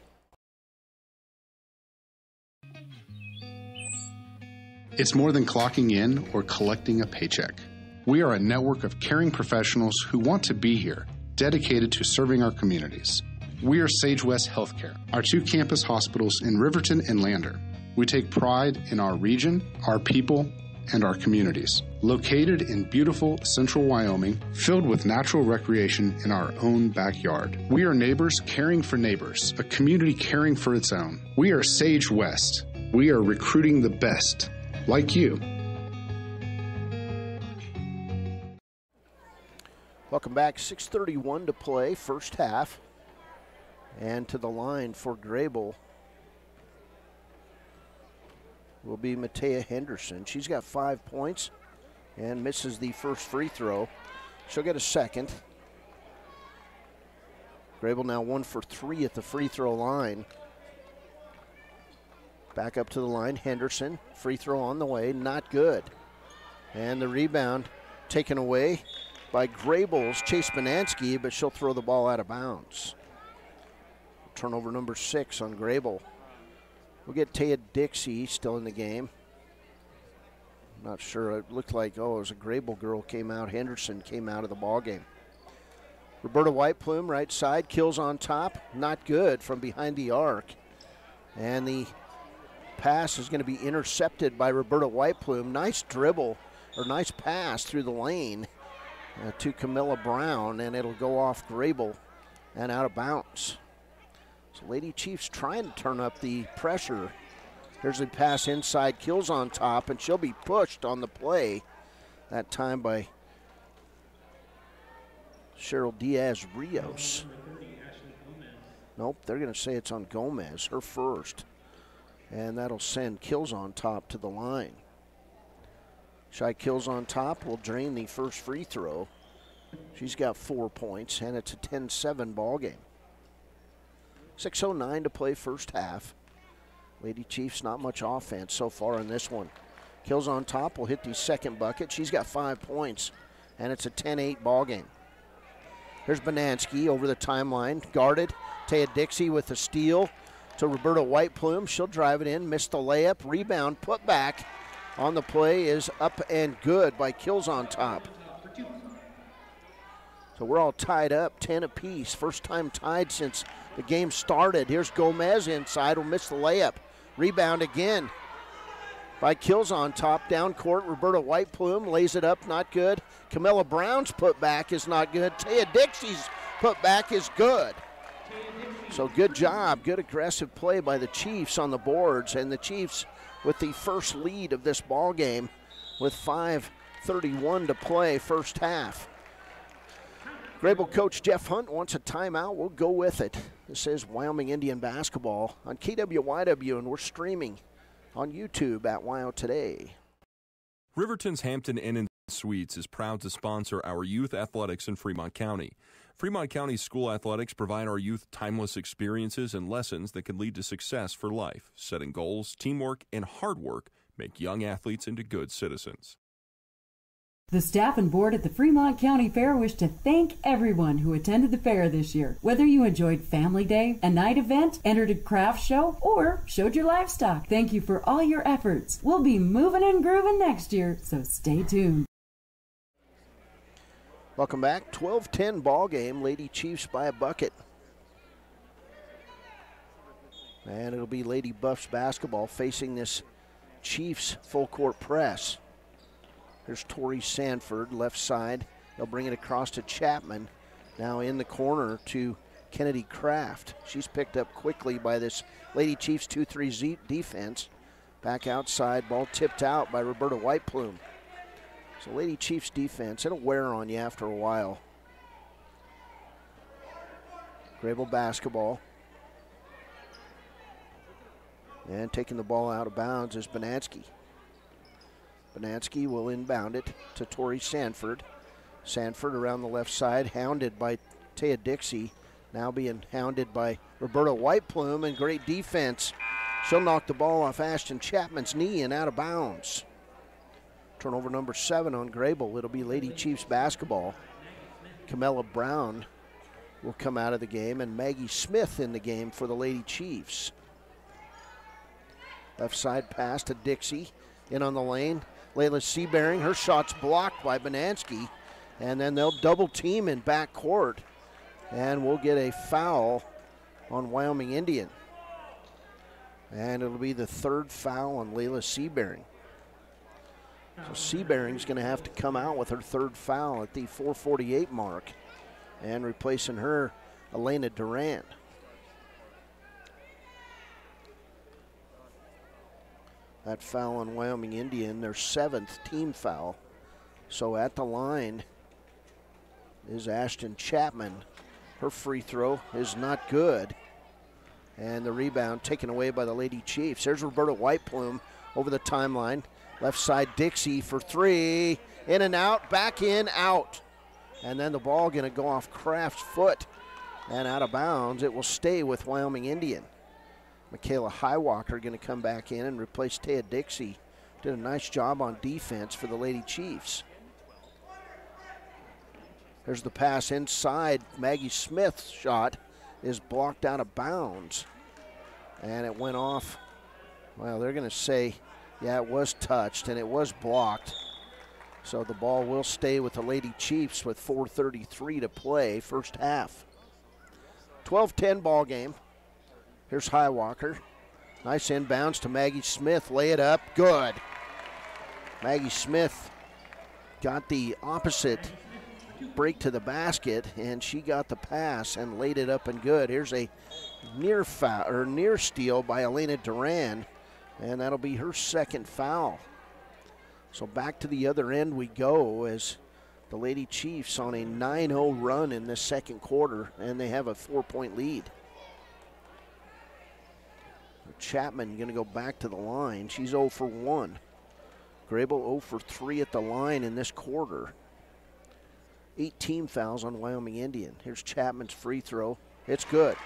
It's more than clocking in or collecting a paycheck. We are a network of caring professionals who want to be here, dedicated to serving our communities. We are Sage West Healthcare, our two campus hospitals in Riverton and Lander. We take pride in our region, our people, and our communities. Located in beautiful central Wyoming, filled with natural recreation in our own backyard. We are neighbors caring for neighbors, a community caring for its own. We are Sage West. We are recruiting the best, like you. Welcome back. 6:31 to play, first half, and to the line for Greybull will be Matea Henderson. She's got five points and misses the first free throw. She'll get a second. Greybull now one for three at the free throw line. Back up to the line. Henderson, free throw on the way, not good. And the rebound taken away by Greybull's Chase Banansky, but she'll throw the ball out of bounds. Turnover number six on Greybull. We'll get Taya Dixie still in the game. Not sure. It looked like, oh, it was a Greybull girl came out. Henderson came out of the ball game. Roberta White Plume, right side, kills on top. Not good from behind the arc. And the pass is going to be intercepted by Roberta White Plume. Nice dribble, or nice pass through the lane uh, to Camilla Brown, and it'll go off Greybull and out of bounds. So Lady Chiefs trying to turn up the pressure. Here's a pass inside, kills on top, and she'll be pushed on the play. That time by Cheryl Diaz Rios. Nope, they're going to say it's on Gomez, her first. And that'll send kills on top to the line. Shy kills on top will drain the first free throw. She's got four points, and it's a 10 7 ball game. 6.09 to play first half. Lady Chiefs, not much offense so far in this one. Kills on top will hit the second bucket. She's got five points, and it's a 10 8 ball game. Here's Banansky over the timeline, guarded. Taya Dixie with a steal to Roberta White Plume. She'll drive it in, miss the layup, rebound, put back on the play is up and good by Kills on top. So we're all tied up, 10 apiece. First time tied since the game started. Here's Gomez inside, will miss the layup. Rebound again by Kills on top. Down court, Roberta White Plume lays it up, not good. Camilla Brown's put back is not good. Taya Dixie's put back is good. So good job, good aggressive play by the Chiefs on the boards, and the Chiefs with the first lead of this ball game with 5:31 to play, first half. Greybull coach Jeff Hunt wants a timeout. We'll go with it. This is Wyoming Indian basketball on KWYW, and we're streaming on YouTube at WYO Today. Riverton's Hampton Inn and Suites is proud to sponsor our youth athletics in Fremont County. Fremont County school athletics provide our youth timeless experiences and lessons that can lead to success for life. Setting goals, teamwork, and hard work make young athletes into good citizens. The staff and board at the Fremont County Fair wish to thank everyone who attended the fair this year. Whether you enjoyed Family Day, a night event, entered a craft show, or showed your livestock, thank you for all your efforts. We'll be moving and grooving next year, so stay tuned. Welcome back. 12 10 ball game. Lady Chiefs by a bucket. And it'll be Lady Buffs basketball facing this Chiefs full court press. There's Tori Sanford, left side. They'll bring it across to Chapman. Now in the corner to Kennedy Kraft. She's picked up quickly by this Lady Chiefs 2 3 Z defense. Back outside, ball tipped out by Roberta Whiteplume. So Lady Chiefs defense, it'll wear on you after a while. Greybull basketball. And taking the ball out of bounds is Banansky. Banansky will inbound it to Tori Sanford. Sanford around the left side, hounded by Taya Dixie. Now being hounded by Roberta Whiteplume, and great defense. She'll knock the ball off Ashton Chapman's knee and out of bounds. Turnover number seven on Greybull. It'll be Lady Chiefs basketball. Camilla Brown will come out of the game, and Maggie Smith in the game for the Lady Chiefs. Left side pass to Dixie. In on the lane. Layla Seabearing, her shot's blocked by Banansky. And then they'll double team in back court. And we'll get a foul on Wyoming Indian. And it'll be the third foul on Layla Seabearing. So Seabearing's going to have to come out with her third foul at the 448 mark. And replacing her, Elena Duran. That foul on Wyoming Indian, their seventh team foul. So at the line is Ashton Chapman. Her free throw is not good. And the rebound taken away by the Lady Chiefs. There's Roberta Whiteplume over the timeline. Left side Dixie for three. In and out, back in, out. And then the ball going to go off Kraft's foot and out of bounds. It will stay with Wyoming Indian. Michaela Highwalker going to come back in and replace Taya Dixie. Did a nice job on defense for the Lady Chiefs. There's the pass inside. Maggie Smith's shot is blocked out of bounds. And it went off. Well, they're going to say, yeah, it was touched and it was blocked. So the ball will stay with the Lady Chiefs with 4.33 to play, first half. 12 10 ball game. Here's Highwalker. Nice inbounds to Maggie Smith. Lay it up. Good. Maggie Smith got the opposite break to the basket, and she got the pass and laid it up and good. Here's a near foul or near steal by Elena Duran, and that'll be her second foul. So back to the other end we go as the Lady Chiefs on a 9 0 run in this second quarter, and they have a four point lead. Chapman going to go back to the line. She's 0 for 1. Greybull 0 for 3 at the line in this quarter. 18 fouls on Wyoming Indian. Here's Chapman's free throw. It's good.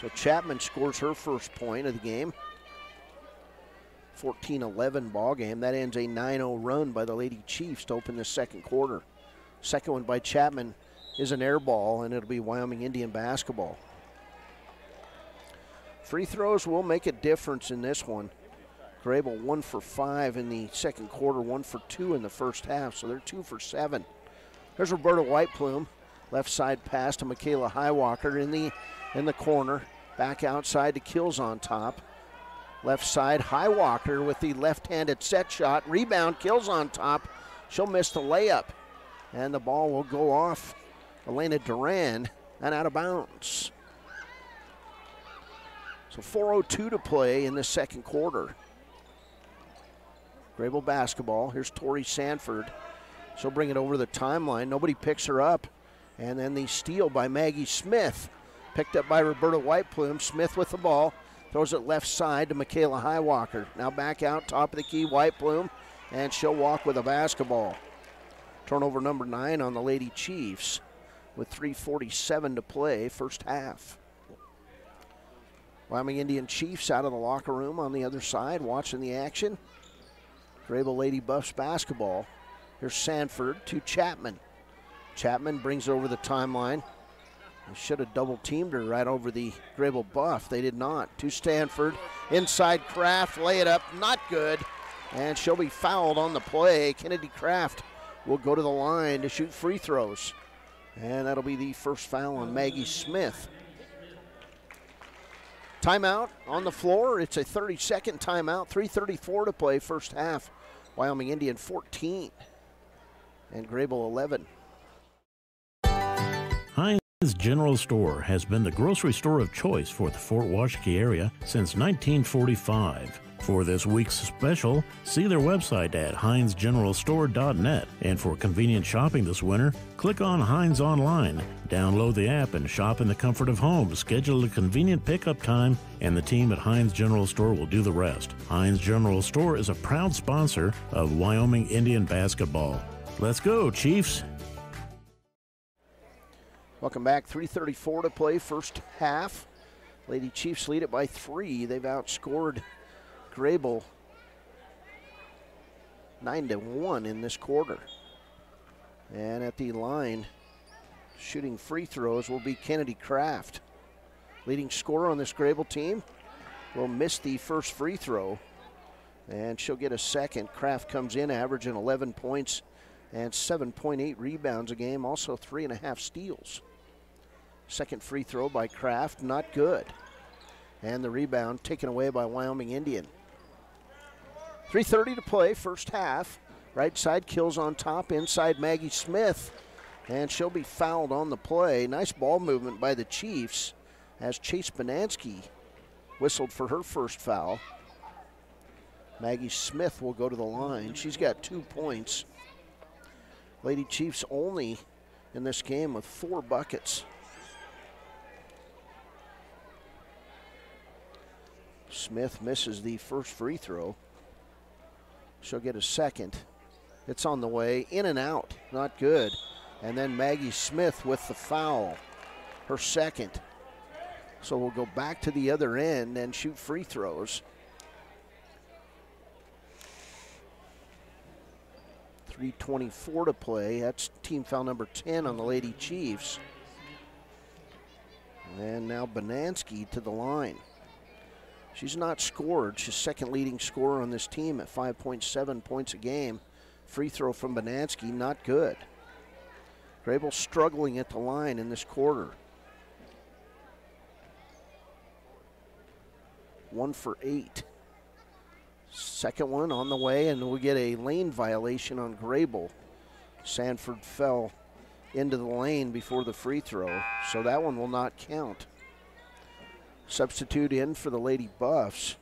So Chapman scores her first point of the game. 14 11 ball game. That ends a 9 0 run by the Lady Chiefs to open the second quarter. Second one by Chapman is an air ball, and it'll be Wyoming Indian basketball. Free throws will make a difference in this one. Greybull one for five in the second quarter, one for two in the first half, so they're two for seven. Here's Roberta Whiteplume, left side pass to Michaela Highwalker in the in the corner, back outside to Kills on top. Left side, Highwalker with the left-handed set shot, rebound, Kills on top. She'll miss the layup, and the ball will go off Elena Duran and out of bounds. So 4.02 to play in the second quarter. Greybull basketball. Here's Tori Sanford. She'll bring it over the timeline. Nobody picks her up. And then the steal by Maggie Smith. Picked up by Roberta Whiteplume. Smith with the ball. Throws it left side to Michaela Highwalker. Now back out, top of the key, Whiteplume. And she'll walk with a basketball. Turnover number nine on the Lady Chiefs with 3.47 to play, first half. Wyoming Indian Chiefs out of the locker room on the other side watching the action. Greybull Lady Buffs basketball. Here's Sanford to Chapman. Chapman brings over the timeline. They should have double teamed her right over the Greybull Buff. They did not. To Sanford. Inside Kraft. Lay it up. Not good. And she'll be fouled on the play. Kennedy Kraft will go to the line to shoot free throws. And that'll be the first foul on Maggie Smith. Timeout on the floor. It's a 30 second timeout. 3.34 to play first half. Wyoming Indian 14 and Greybull 11. Hines General Store has been the grocery store of choice for the Fort Washakie area since 1945. For this week's special, see their website at hinesgeneralstore.net. And for convenient shopping this winter, click on Hines Online, download the app, and shop in the comfort of home. Schedule a convenient pickup time, and the team at Hines General Store will do the rest. Hines General Store is a proud sponsor of Wyoming Indian basketball. Let's go, Chiefs! Welcome back. 3.34 to play, first half. Lady Chiefs lead it by three. They've outscored Greybull 9 to 1 in this quarter. And at the line, shooting free throws will be Kennedy Kraft. Leading scorer on this Greybull team will miss the first free throw. And she'll get a second. Kraft comes in averaging 11 points and 7.8 rebounds a game, also three and a half steals. Second free throw by Kraft, not good. And the rebound taken away by Wyoming Indian. 3.30 to play, first half. Right side kills on top, inside Maggie Smith. And she'll be fouled on the play. Nice ball movement by the Chiefs as Chase Banansky whistled for her first foul. Maggie Smith will go to the line. She's got two points. Lady Chiefs only in this game with four buckets. Smith misses the first free throw. She'll get a second. It's on the way, in and out, not good. And then Maggie Smith with the foul, her second. So we'll go back to the other end and shoot free throws. 324 to play. That's team foul number 10 on the Lady Chiefs. And now Banansky to the line. She's not scored. She's second leading scorer on this team at 5.7 points a game. Free throw from Banansky, not good. Greybull struggling at the line in this quarter. One for eight. Second one on the way, and we get a lane violation on Greybull. Sanford fell into the lane before the free throw, so that one will not count. Substitute in for the Lady Buffs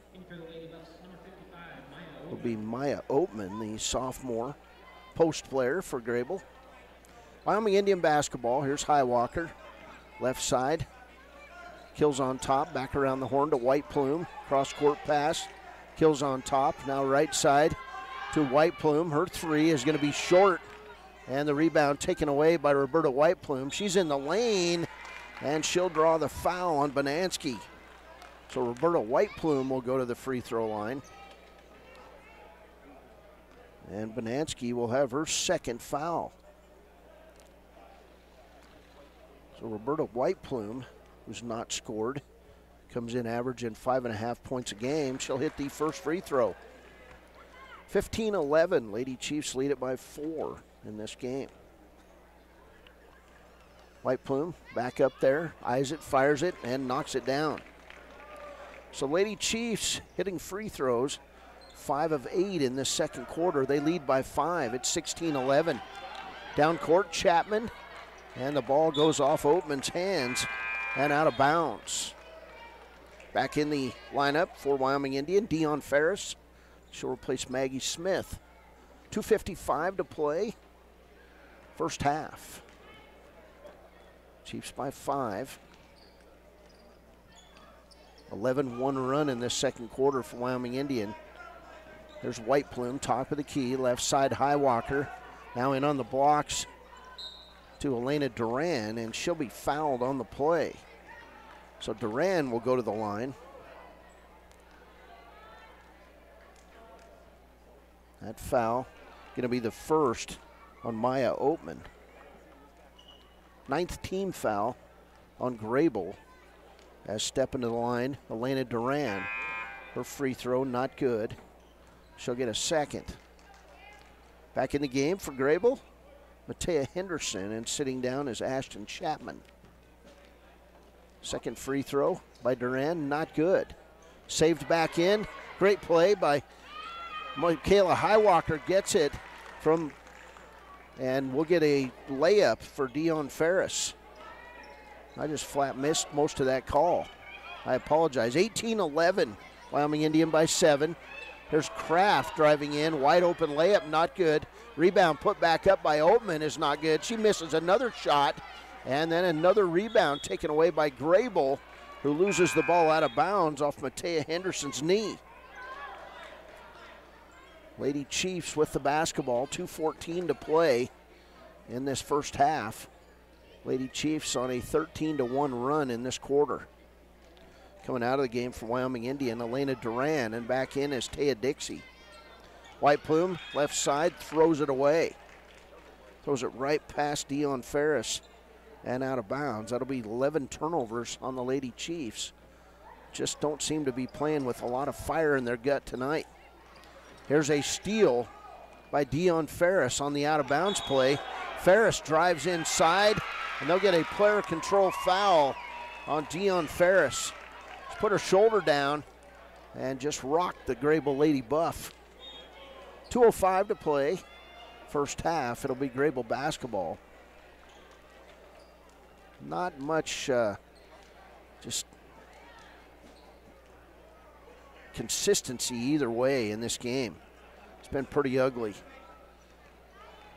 will be Maya Oatman, the sophomore post player for Greybull. Wyoming Indian basketball. Here's Highwalker, left side. Kills on top, back around the horn to White Plume. Cross court pass. Kills on top. Now right side to White Plume. Her three is going to be short. And the rebound taken away by Roberta White Plume. She's in the lane, and she'll draw the foul on Banansky. So Roberta White Plume will go to the free throw line. And Banansky will have her second foul. So Roberta White Plume, who's not scored, comes in averaging five and a half points a game. She'll hit the first free throw. 15 11. Lady Chiefs lead it by four in this game. White Plume back up there, eyes it, fires it, and knocks it down. So Lady Chiefs hitting free throws, five of eight in this second quarter. They lead by five. It's 16 11. Down court, Chapman, and the ball goes off Oatman's hands and out of bounds. Back in the lineup for Wyoming Indian, Dion Ferris. She'll replace Maggie Smith. 2.55 to play. First half. Chiefs by five. 11 1 run in this second quarter for Wyoming Indian. There's White Plume, top of the key, left side Highwalker. Now in on the blocks to Elena Duran, and she'll be fouled on the play. So Duran will go to the line. That foul going to be the first on Maya Oatman. Ninth team foul on Greybull. As step into the line, Elena Duran. Her free throw not good. She'll get a second. Back in the game for Greybull, Matea Henderson, and sitting down is Ashton Chapman. Second free throw by Duran, not good. Saved back in. Great play by Michaela Highwalker. Gets it from, and we'll get a layup for Dion Ferris. I just flat missed most of that call. I apologize. 18 11, Wyoming Indian by seven. There's Kraft driving in, wide open layup, not good. Rebound put back up by Oatman is not good. She misses another shot, and then another rebound taken away by Greybull, who loses the ball out of bounds off Matea Henderson's knee. Lady Chiefs with the basketball, 2.14 to play in this first half. Lady Chiefs on a 13 to 1 run in this quarter. Coming out of the game for Wyoming Indian, Elena Duran, and back in is Taya Dixie. White Plume, left side, throws it away. Throws it right past Dion Ferris and out of bounds. That'll be 11 turnovers on the Lady Chiefs. Just don't seem to be playing with a lot of fire in their gut tonight. Here's a steal by Dion Ferris on the out of bounds play. Ferris drives inside, and they'll get a player control foul on Dion Ferris. Put her shoulder down and just rocked the Greybull Lady Buff. 2.05 to play. First half. It'll be Greybull basketball. Not much, uh, just consistency either way in this game. It's been pretty ugly.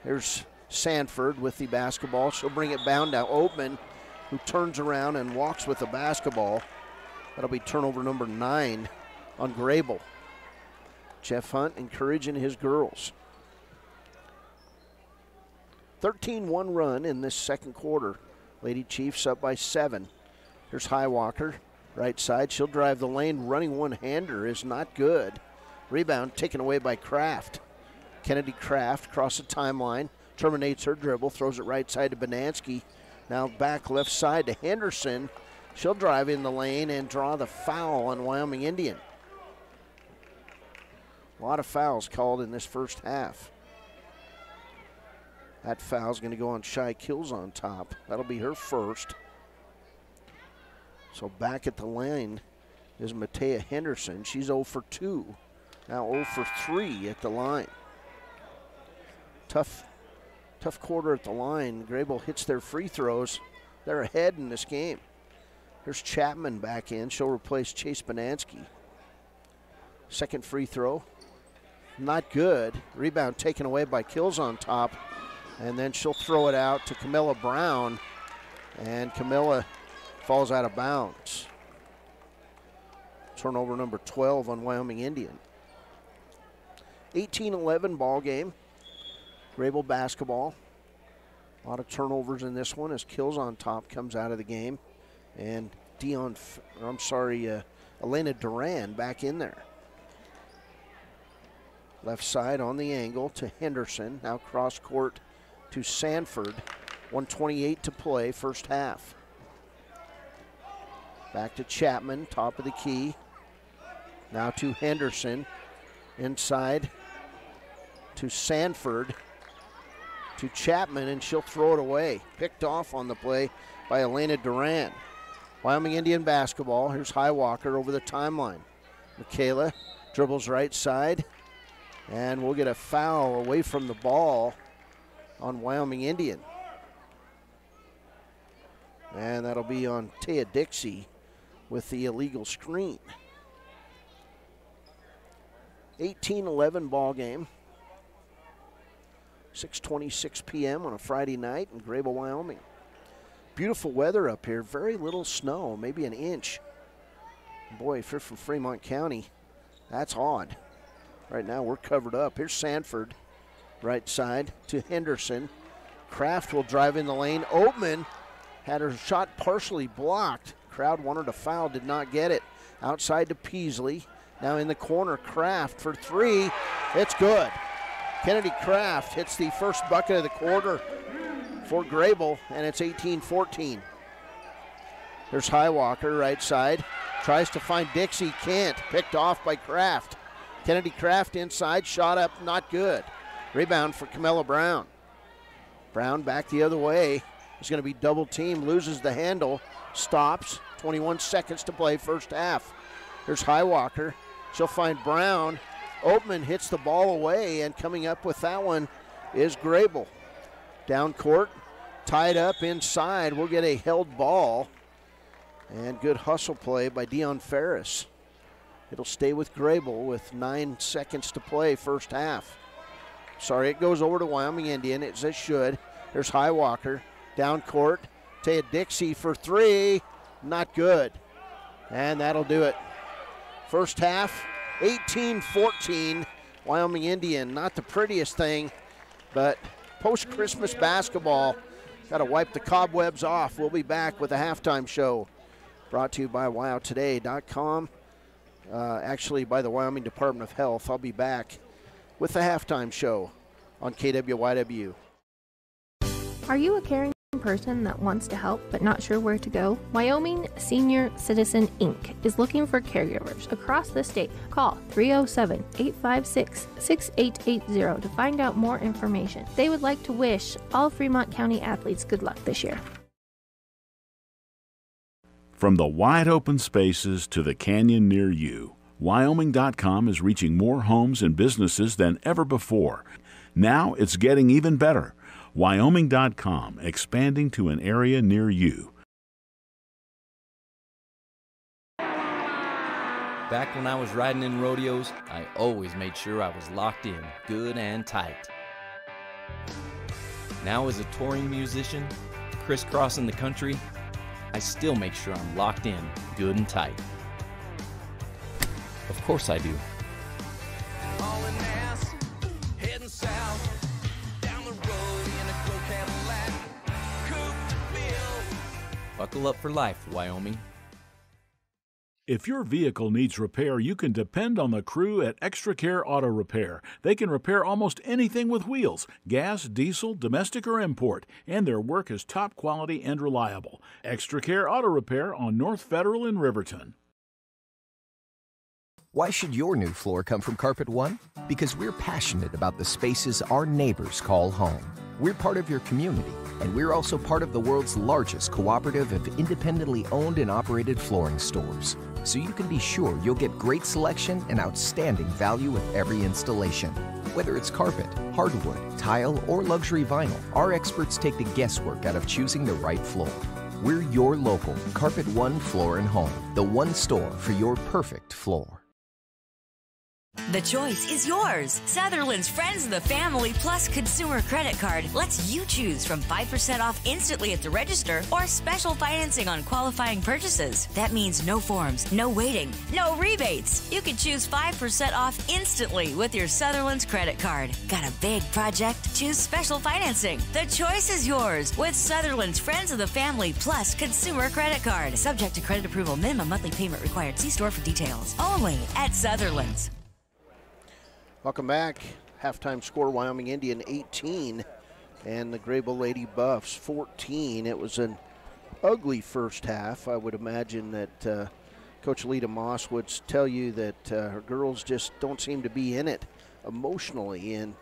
Here's Sanford with the basketball. She'll bring it bound now. Oatman, who turns around and walks with the basketball. That'll be turnover number nine on Greybull. Jeff Hunt encouraging his girls. 13 1 run in this second quarter. Lady Chiefs up by seven. Here's Highwalker, right side. She'll drive the lane. Running one hander is not good. Rebound taken away by Kraft. Kennedy Kraft across the timeline, terminates her dribble, throws it right side to Banansky. Now back left side to Henderson. She'll drive in the lane and draw the foul on Wyoming Indian. A lot of fouls called in this first half. That foul's going to go on Shy Kills on top. That'll be her first. So back at the line is Matea Henderson. She's 0 for 2. Now 0 for 3 at the line. Tough, tough quarter at the line. Greybull hits their free throws. They're ahead in this game. Here's Chapman back in. She'll replace Chase Banansky. Second free throw. Not good. Rebound taken away by Kills on top. And then she'll throw it out to Camilla Brown. And Camilla falls out of bounds. Turnover number 12 on Wyoming Indian. 18 11 ball game. Greybull basketball. A lot of turnovers in this one as Kills on top comes out of the game. And Dion, I'm sorry, uh, Elena Duran back in there. Left side on the angle to Henderson. Now cross court to Sanford. 128 to play, first half. Back to Chapman, top of the key. Now to Henderson. Inside to Sanford. To Chapman, and she'll throw it away. Picked off on the play by Elena Duran. Wyoming Indian basketball. Here's High Walker over the timeline. Michaela dribbles right side. And we'll get a foul away from the ball on Wyoming Indian. And that'll be on Taya Dixie with the illegal screen. 18-11 ball game. 6:26 p.m. on a Friday night in Greybull, Wyoming. Beautiful weather up here. Very little snow, maybe an inch. Boy, if you're from Fremont County, that's odd. Right now we're covered up. Here's Sanford, right side to Henderson. Kraft will drive in the lane. Oatman had her shot partially blocked. Crowd wanted a foul, did not get it. Outside to Peasley. Now in the corner, Kraft for three. It's good. Kennedy Kraft hits the first bucket of the quarter for Greybull, and it's 18 14. There's Highwalker, right side. Tries to find Dixie, can't. Picked off by Kraft. Kennedy Kraft inside, shot up, not good. Rebound for Camilla Brown. Brown back the other way. He's going to be double team, loses the handle, stops. 21 seconds to play, first half. There's Highwalker. She'll find Brown. Oatman hits the ball away, and coming up with that one is Greybull. Down court, tied up inside. We'll get a held ball. And good hustle play by Dion Ferris. It'll stay with Greybull with nine seconds to play, first half. Sorry, it goes over to Wyoming Indian. as It should. There's Highwalker. Down court. Taya Dixie for three. Not good. And that'll do it. First half, 18 14. Wyoming Indian. Not the prettiest thing, but post Christmas basketball. Got to wipe the cobwebs off. We'll be back with a halftime show brought to you by WyoToday.com. Uh, actually, by the Wyoming Department of Health. I'll be back with the halftime show on KWYW. Are you a caring person that wants to help but not sure where to go? Wyoming Senior Citizen Inc. is looking for caregivers across the state. Call 307 856 6880 to find out more information. They would like to wish all Fremont County athletes good luck this year. From the wide open spaces to the canyon near you, Wyoming.com is reaching more homes and businesses than ever before. Now it's getting even better. Wyoming.com, expanding to an area near you. Back when I was riding in rodeos, I always made sure I was locked in, good and tight. Now, as a touring musician, crisscrossing the country, I still make sure I'm locked in good and tight. Of course I do. Buckle up for life, Wyoming. If your vehicle needs repair, you can depend on the crew at Extra Care Auto Repair. They can repair almost anything with wheels gas, diesel, domestic, or import, and their work is top quality and reliable. Extra Care Auto Repair on North Federal in Riverton. Why should your new floor come from Carpet One? Because we're passionate about the spaces our neighbors call home. We're part of your community, and we're also part of the world's largest cooperative of independently owned and operated flooring stores. So you can be sure you'll get great selection and outstanding value with every installation. Whether it's carpet, hardwood, tile, or luxury vinyl, our experts take the guesswork out of choosing the right floor. We're your local Carpet One Floor and Home, the one store for your perfect floor. The choice is yours. Sutherland's Friends of the Family Plus Consumer Credit Card lets you choose from 5% off instantly at the register or special financing on qualifying purchases. That means no forms, no waiting, no rebates. You can choose 5% off instantly with your Sutherland's credit card. Got a big project? Choose special financing. The choice is yours with Sutherland's Friends of the Family Plus Consumer Credit Card. Subject to credit approval, minimum monthly payment required. See store for details. Only at Sutherland's. Welcome back. Halftime score Wyoming Indian 18 and the Greybull Lady Buffs 14. It was an ugly first half. I would imagine that uh, Coach Lita Moss would tell you that uh, her girls just don't seem to be in it emotionally. And,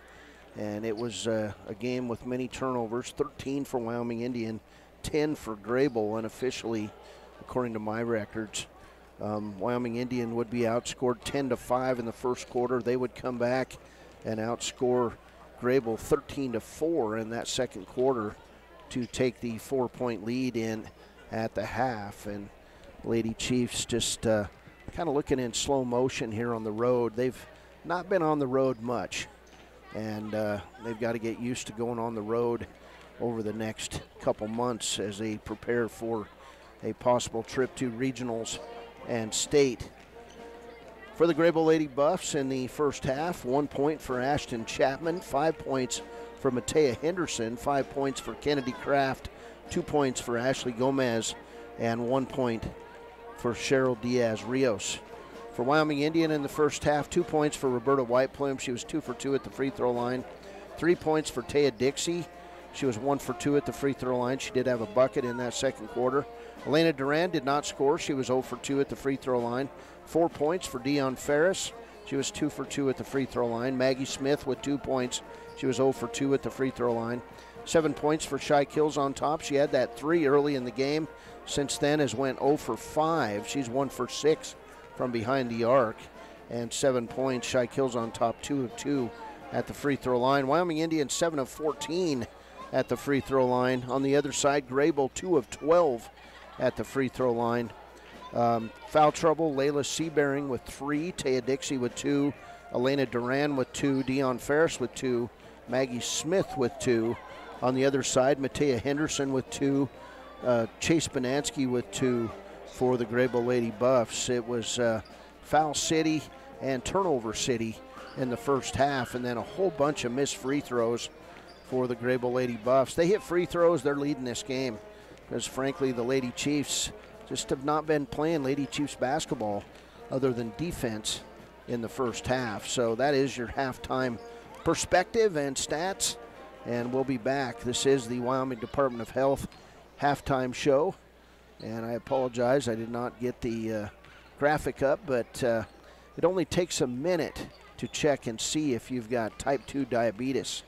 and it was uh, a game with many turnovers 13 for Wyoming Indian, 10 for Greybull unofficially, according to my records. Um, Wyoming Indian would be outscored 10 to 5 in the first quarter. They would come back and outscore Greybull 13 to 4 in that second quarter to take the four point lead in at the half. And Lady Chiefs just uh, kind of looking in slow motion here on the road. They've not been on the road much, and uh, they've got to get used to going on the road over the next couple months as they prepare for a possible trip to regionals and state. For the Greybull Lady Buffs in the first half, one point for Ashton Chapman, five points for Matea Henderson, five points for Kennedy Kraft, two points for Ashley Gomez, and one point for Cheryl Diaz Rios. For Wyoming Indian in the first half, two points for Roberta Whiteplume. She was two for two at the free throw line. Three points for Taya Dixie. She was one for two at the free throw line. She did have a bucket in that second quarter. Elena Duran did not score. She was 0 for 2 at the free throw line. Four points for Dion Ferris. She was 2 for 2 at the free throw line. Maggie Smith with two points. She was 0 for 2 at the free throw line. Seven points for Shy Kills on top. She had that three early in the game. Since then has went 0 for 5. She's 1 for 6 from behind the arc. And seven points. Shy Kills on top, 2 of 2 at the free throw line. Wyoming Indians 7 of 14 at the free throw line. On the other side, Greybull 2 of 12 at the free throw line. Um, foul trouble, Layla Seabearing with three, Taya Dixie with two, Elena Duran with two, Dion Ferris with two, Maggie Smith with two. On the other side, Matea Henderson with two, uh, Chase Banansky with two for the Greybull Lady Buffs. It was uh, foul city and turnover city in the first half, and then a whole bunch of missed free throws for the Greybull Lady Buffs. They hit free throws, they're leading this game because frankly, the Lady Chiefs just have not been playing Lady Chiefs basketball other than defense in the first half. So that is your halftime perspective and stats. And we'll be back. This is the Wyoming Department of Health halftime show. And I apologize, I did not get the uh, graphic up, but uh, it only takes a minute to check and see if you've got type 2 diabetes.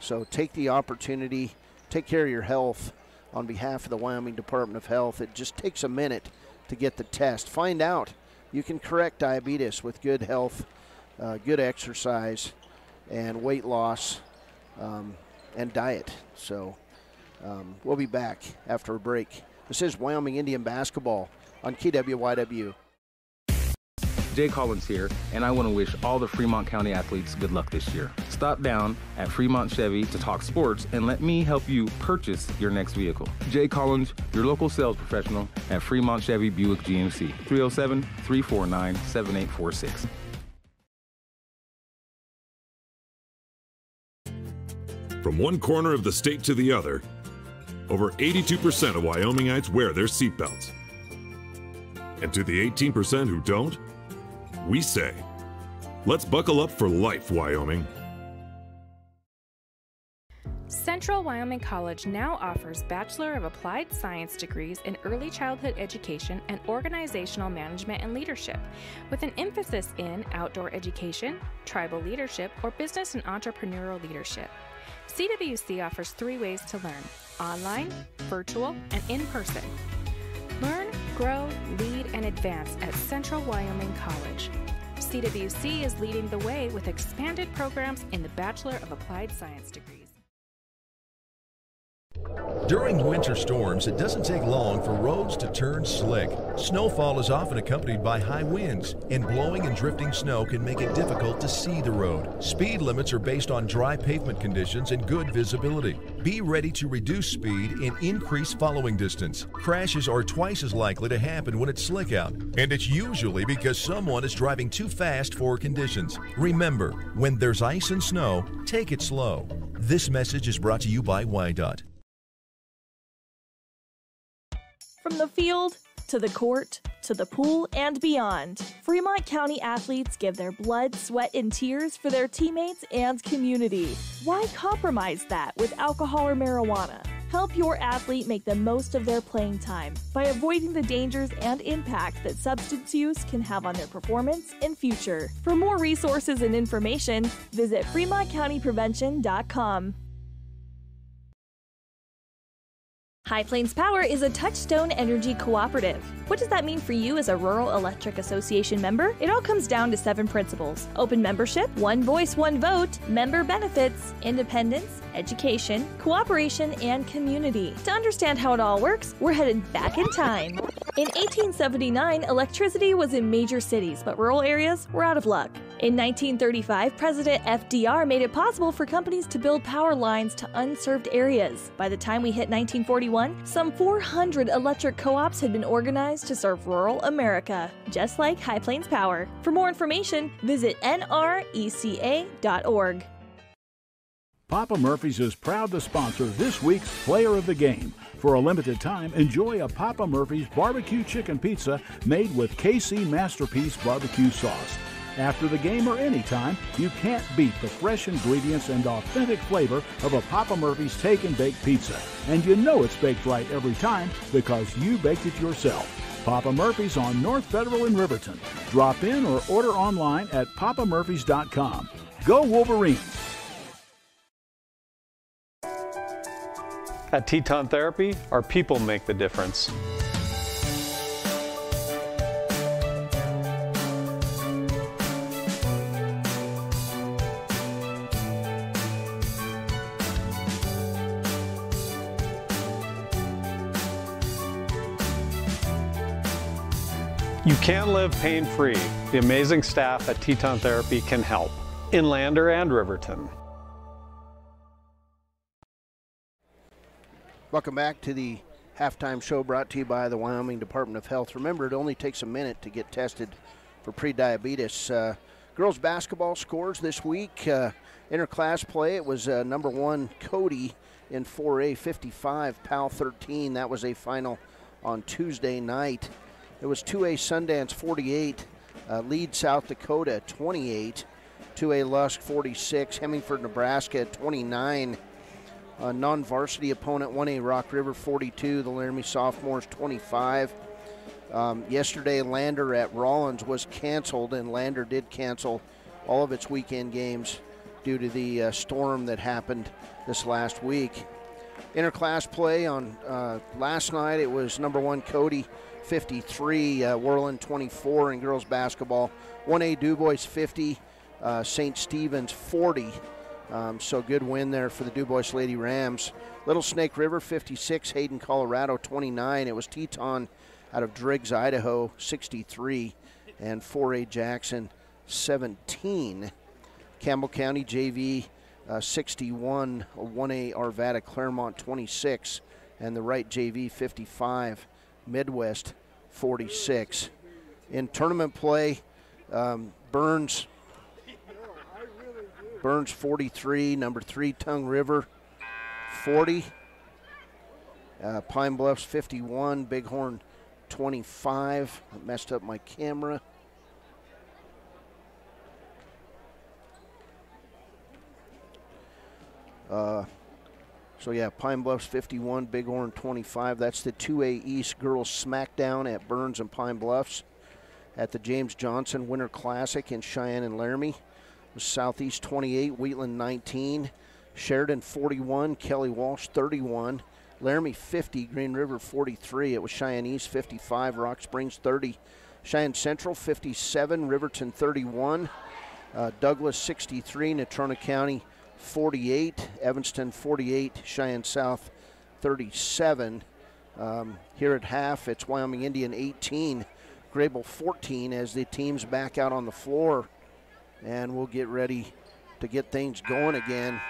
So take the opportunity, take care of your health on behalf of the Wyoming Department of Health. It just takes a minute to get the test. Find out. You can correct diabetes with good health, uh, good exercise, and weight loss um, and diet. So um, we'll be back after a break. This is Wyoming Indian basketball on KWYW. Jay Collins here, and I want to wish all the Fremont County athletes good luck this year. Stop down at Fremont Chevy to talk sports and let me help you purchase your next vehicle. Jay Collins, your local sales professional at Fremont Chevy Buick GMC, 307 349 7846. From one corner of the state to the other, over 82% of Wyomingites wear their seatbelts. And to the 18% who don't, we say, let's buckle up for life, Wyoming. Central Wyoming College now offers Bachelor of Applied Science degrees in Early Childhood Education and Organizational Management and Leadership, with an emphasis in outdoor education, tribal leadership, or business and entrepreneurial leadership. CWC offers three ways to learn online, virtual, and in person. Learn, grow, lead, and advance at Central Wyoming College. CWC is leading the way with expanded programs in the Bachelor of Applied Science degrees. During winter storms, it doesn't take long for roads to turn slick. Snowfall is often accompanied by high winds, and blowing and drifting snow can make it difficult to see the road. Speed limits are based on dry pavement conditions and good visibility. Be ready to reduce speed and increase following distance. Crashes are twice as likely to happen when it's slick out, and it's usually because someone is driving too fast for conditions. Remember, when there's ice and snow, take it slow. This message is brought to you by WYDOT. From the field to the court to the pool and beyond, Fremont County athletes give their blood, sweat, and tears for their teammates and community. Why compromise that with alcohol or marijuana? Help your athlete make the most of their playing time by avoiding the dangers and impact that substance use can have on their performance and future. For more resources and information, visit FremontCountyPrevention.com. High Plains Power is a Touchstone Energy Cooperative. What does that mean for you as a Rural Electric Association member? It all comes down to seven principles open membership, one voice, one vote, member benefits, independence, education, cooperation, and community. To understand how it all works, we're headed back in time. In 1879, electricity was in major cities, but rural areas were out of luck. In 1935, President FDR made it possible for companies to build power lines to unserved areas. By the time we hit 1941, some 400 electric co ops had been organized to serve rural America, just like High Plains Power. For more information, visit nreca.org. Papa Murphy's is proud to sponsor this week's Player of the Game. For a limited time, enjoy a Papa Murphy's barbecue chicken pizza made with KC Masterpiece barbecue sauce. After the game or anytime, you can't beat the fresh ingredients and authentic flavor of a Papa Murphy's take and bake pizza. And you know it's baked right every time because you baked it yourself. Papa Murphy's on North Federal in Riverton. Drop in or order online at papamurphys.com. Go Wolverines! At Teton Therapy, our people make the difference. Can live pain free. The amazing staff at Teton Therapy can help in Lander and Riverton. Welcome back to the halftime show brought to you by the Wyoming Department of Health. Remember, it only takes a minute to get tested for prediabetes. Uh, girls basketball scores this week. Uh, interclass play, it was uh, number one Cody in 4A 55, Powell 13. That was a final on Tuesday night. It was 2A Sundance 48, uh, lead South Dakota 28, 2A Lusk 46, Hemingford, Nebraska 29. Uh, non-varsity opponent 1A Rock River 42, the Laramie Sophomores 25. Um, yesterday, Lander at Rawlins was canceled, and Lander did cancel all of its weekend games due to the uh, storm that happened this last week. Interclass play on uh, last night, it was number one Cody 53, uh, Worland 24 in girls basketball, 1A Dubois 50, uh, St. Stephen's 40. Um, so good win there for the Dubois Lady Rams. Little Snake River 56, Hayden, Colorado 29. It was Teton out of Driggs, Idaho 63, and 4A Jackson 17. Campbell County JV uh, 61, 1A Arvada Clearmont 26, and the Wright JV 55, Midwest 46. In tournament play, um, Burns Burns 43, number three Tongue River 40, uh, Pine Bluffs 51, Bighorn 25. I messed up my camera. Uh, so yeah, Pine Bluffs 51, Bighorn 25. That's the 2A East Girls Smackdown at Burns and Pine Bluffs at the James Johnson Winter Classic in Cheyenne and Laramie. Southeast 28, Wheatland 19, Sheridan 41, Kelly Walsh 31, Laramie 50, Green River 43. It was Cheyenne East 55, Rock Springs 30, Cheyenne Central 57, Riverton 31, uh, Douglas 63, Natrona County 48, Evanston 48, Cheyenne South 37. Um, here at half, it's Wyoming Indian 18, Greybull 14 as the teams back out on the floor. And we'll get ready to get things going again.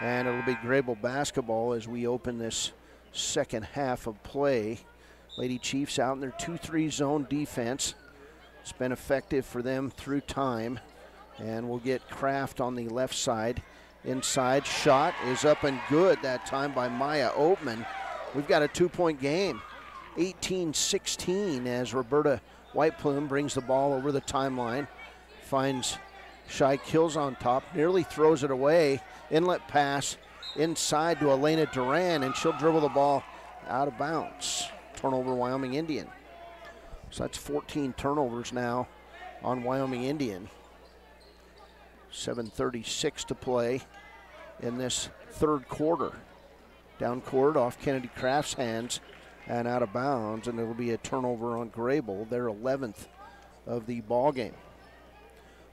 And it'll be Greybull basketball as we open this second half of play. Lady Chiefs out in their 2 3 zone defense. It's been effective for them through time. And we'll get Kraft on the left side. Inside shot is up and good that time by Maya Oatman. We've got a two point game. 18 16 as Roberta Whiteplume brings the ball over the timeline. Finds Shy Kills on top, nearly throws it away. Inlet pass inside to Elena Duran, and she'll dribble the ball out of bounds. Turnover, Wyoming Indian. So that's 14 turnovers now on Wyoming Indian. 7.36 to play in this third quarter. Down court off Kennedy Kraft's hands and out of bounds, and it'll be a turnover on Greybull, their 11th of the ball game.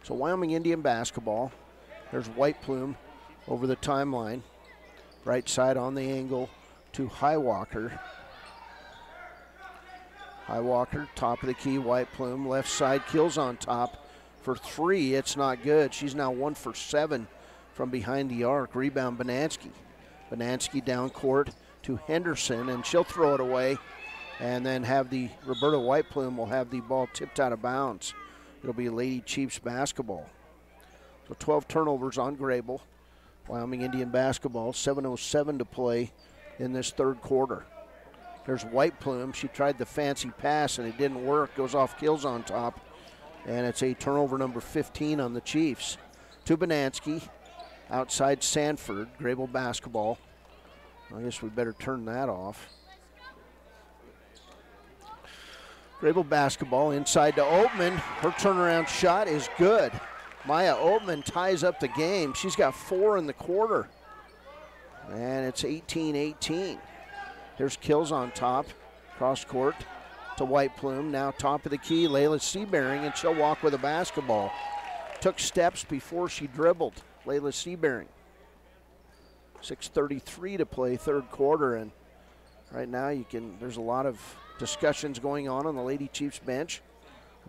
So Wyoming Indian basketball. There's White Plume over the timeline. Right side on the angle to Highwalker. Highwalker, top of the key, White Plume. Left side kills on top for three. It's not good. She's now one for seven from behind the arc. Rebound Banansky. Banansky down court to Henderson, and she'll throw it away and then have the Roberta White Plume will have the ball tipped out of bounds. It'll be Lady Chiefs basketball. So 12 turnovers on Greybull. Wyoming Indian basketball, 7.07 to play in this third quarter. There's White Plume. She tried the fancy pass and it didn't work. Goes off kills on top. And it's a turnover number 15 on the Chiefs. To Banansky. Outside Sanford. Greybull basketball. I guess we better turn that off. Greybull basketball inside to Oatman. Her turnaround shot is good. Maya Oatman ties up the game. She's got four in the quarter. And it's 18 18. Here's Kills on top. Cross court to White Plume. Now top of the key, Layla Seabearing, and she'll walk with a basketball. Took steps before she dribbled. Layla Seabearing. 6.33 to play, third quarter. And right now, you can. there's a lot of discussions going on on the Lady Chiefs bench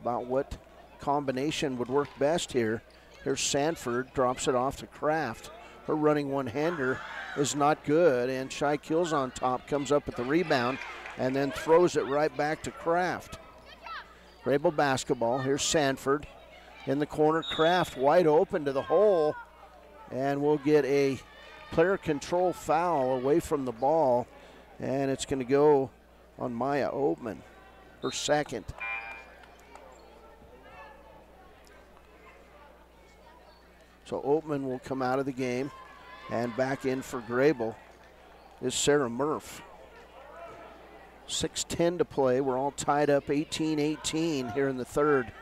about what combination would work best here. Here's Sanford, drops it off to Kraft. Her running one hander is not good, and Shy Kills on top, comes up with the rebound, and then throws it right back to Kraft. Greybull basketball. Here's Sanford in the corner. Kraft wide open to the hole, and we'll get a player control foul away from the ball, and it's going to go on Maya Oatman, her second. So Oatman will come out of the game, and back in for Greybull is Sarah Murph. 6.10 to play. We're all tied up 18 18 here in the third.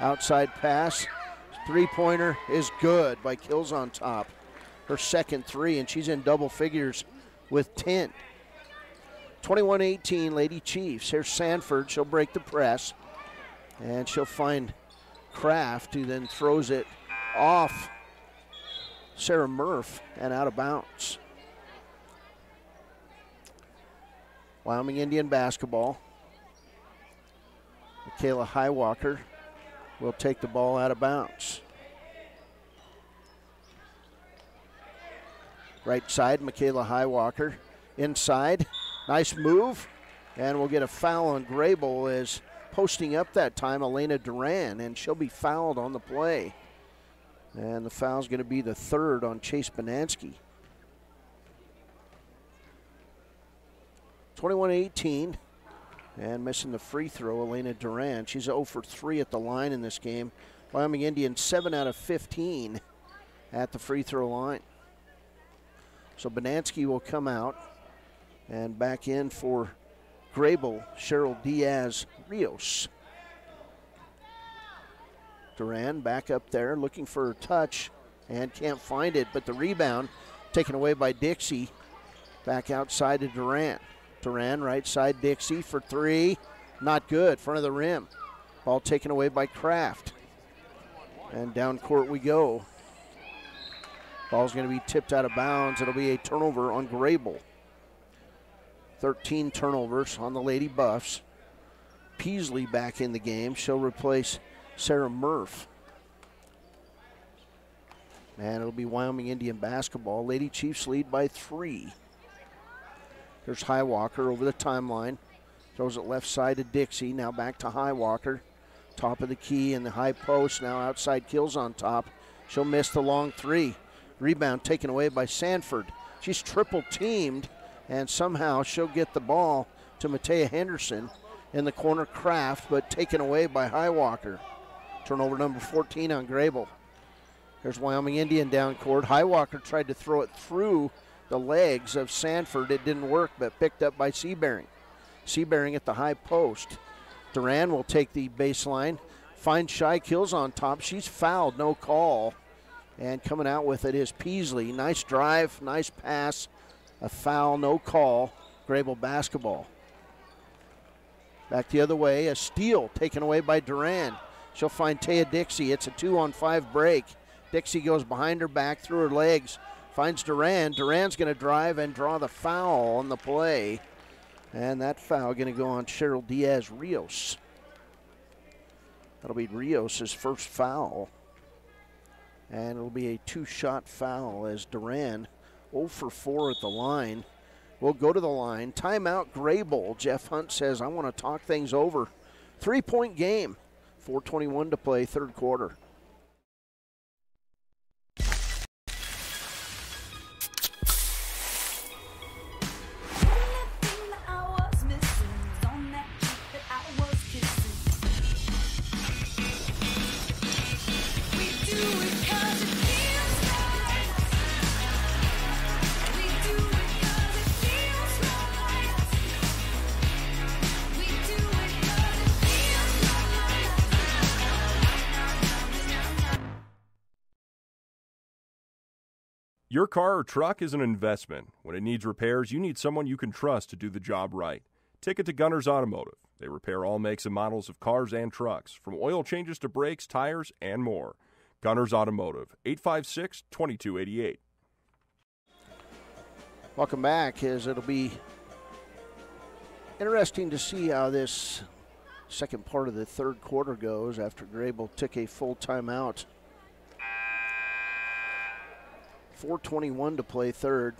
Outside pass. Three pointer is good by Kills on top. Her second three, and she's in double figures with 10. 21 18, Lady Chiefs. Here's Sanford. She'll break the press. And she'll find Kraft, who then throws it off Sarah Murph and out of bounds. Wyoming Indian basketball. Michaela Highwalker will take the ball out of bounds. Right side, Michaela Highwalker. Inside, nice move. And we'll get a foul on Greybull as posting up that time Elena Duran, and she'll be fouled on the play. And the foul's going to be the third on Chase Banansky. 21 18. And missing the free throw, Elena Duran. She's 0 for 3 at the line in this game. Wyoming Indians 7 out of 15 at the free throw line. So Banansky will come out and back in for Greybull, Cheryl Diaz Rios. Duran back up there looking for a touch and can't find it, but the rebound taken away by Dixie. Back outside to Duran. Duran right side Dixie for three. Not good. Front of the rim. Ball taken away by Kraft. And down court we go. Ball's going to be tipped out of bounds. It'll be a turnover on Greybull. 13 turnovers on the Lady Buffs. Peasley back in the game. She'll replace Sarah Murph. And it'll be Wyoming Indian basketball. Lady Chiefs lead by three. There's Highwalker over the timeline. Throws it left side to Dixie. Now back to Highwalker. Top of the key in the high post. Now outside kills on top. She'll miss the long three. Rebound taken away by Sanford. She's triple teamed, and somehow she'll get the ball to Matea Henderson in the corner Kraft, but taken away by Highwalker. Turnover number 14 on Greybull. There's Wyoming Indian down court. Highwalker tried to throw it through the legs of Sanford. It didn't work, but picked up by Seabearing. Seabearing at the high post. Duran will take the baseline. Find Shy Kills on top. She's fouled, no call. And coming out with it is Peasley. Nice drive, nice pass. A foul, no call. Greybull basketball. Back the other way, a steal taken away by Duran. She'll find Taya Dixie. It's a two on five break. Dixie goes behind her back through her legs, finds Duran. Duran's going to drive and draw the foul on the play. And that foul going to go on Cheryl Diaz Rios. That'll be Rios' first foul. And it'll be a two shot foul as Duran 0 for 4 at the line. We'll go to the line. Timeout Greybull. Jeff Hunt says, I want to talk things over. Three point game. 421 to play, third quarter. Your car or truck is an investment. When it needs repairs, you need someone you can trust to do the job right. Take it to Gunners Automotive. They repair all makes and models of cars and trucks, from oil changes to brakes, tires, and more. Gunners Automotive, 856 2288. Welcome back, as it'll be interesting to see how this second part of the third quarter goes after Greybull took a full timeout. 421 to play third.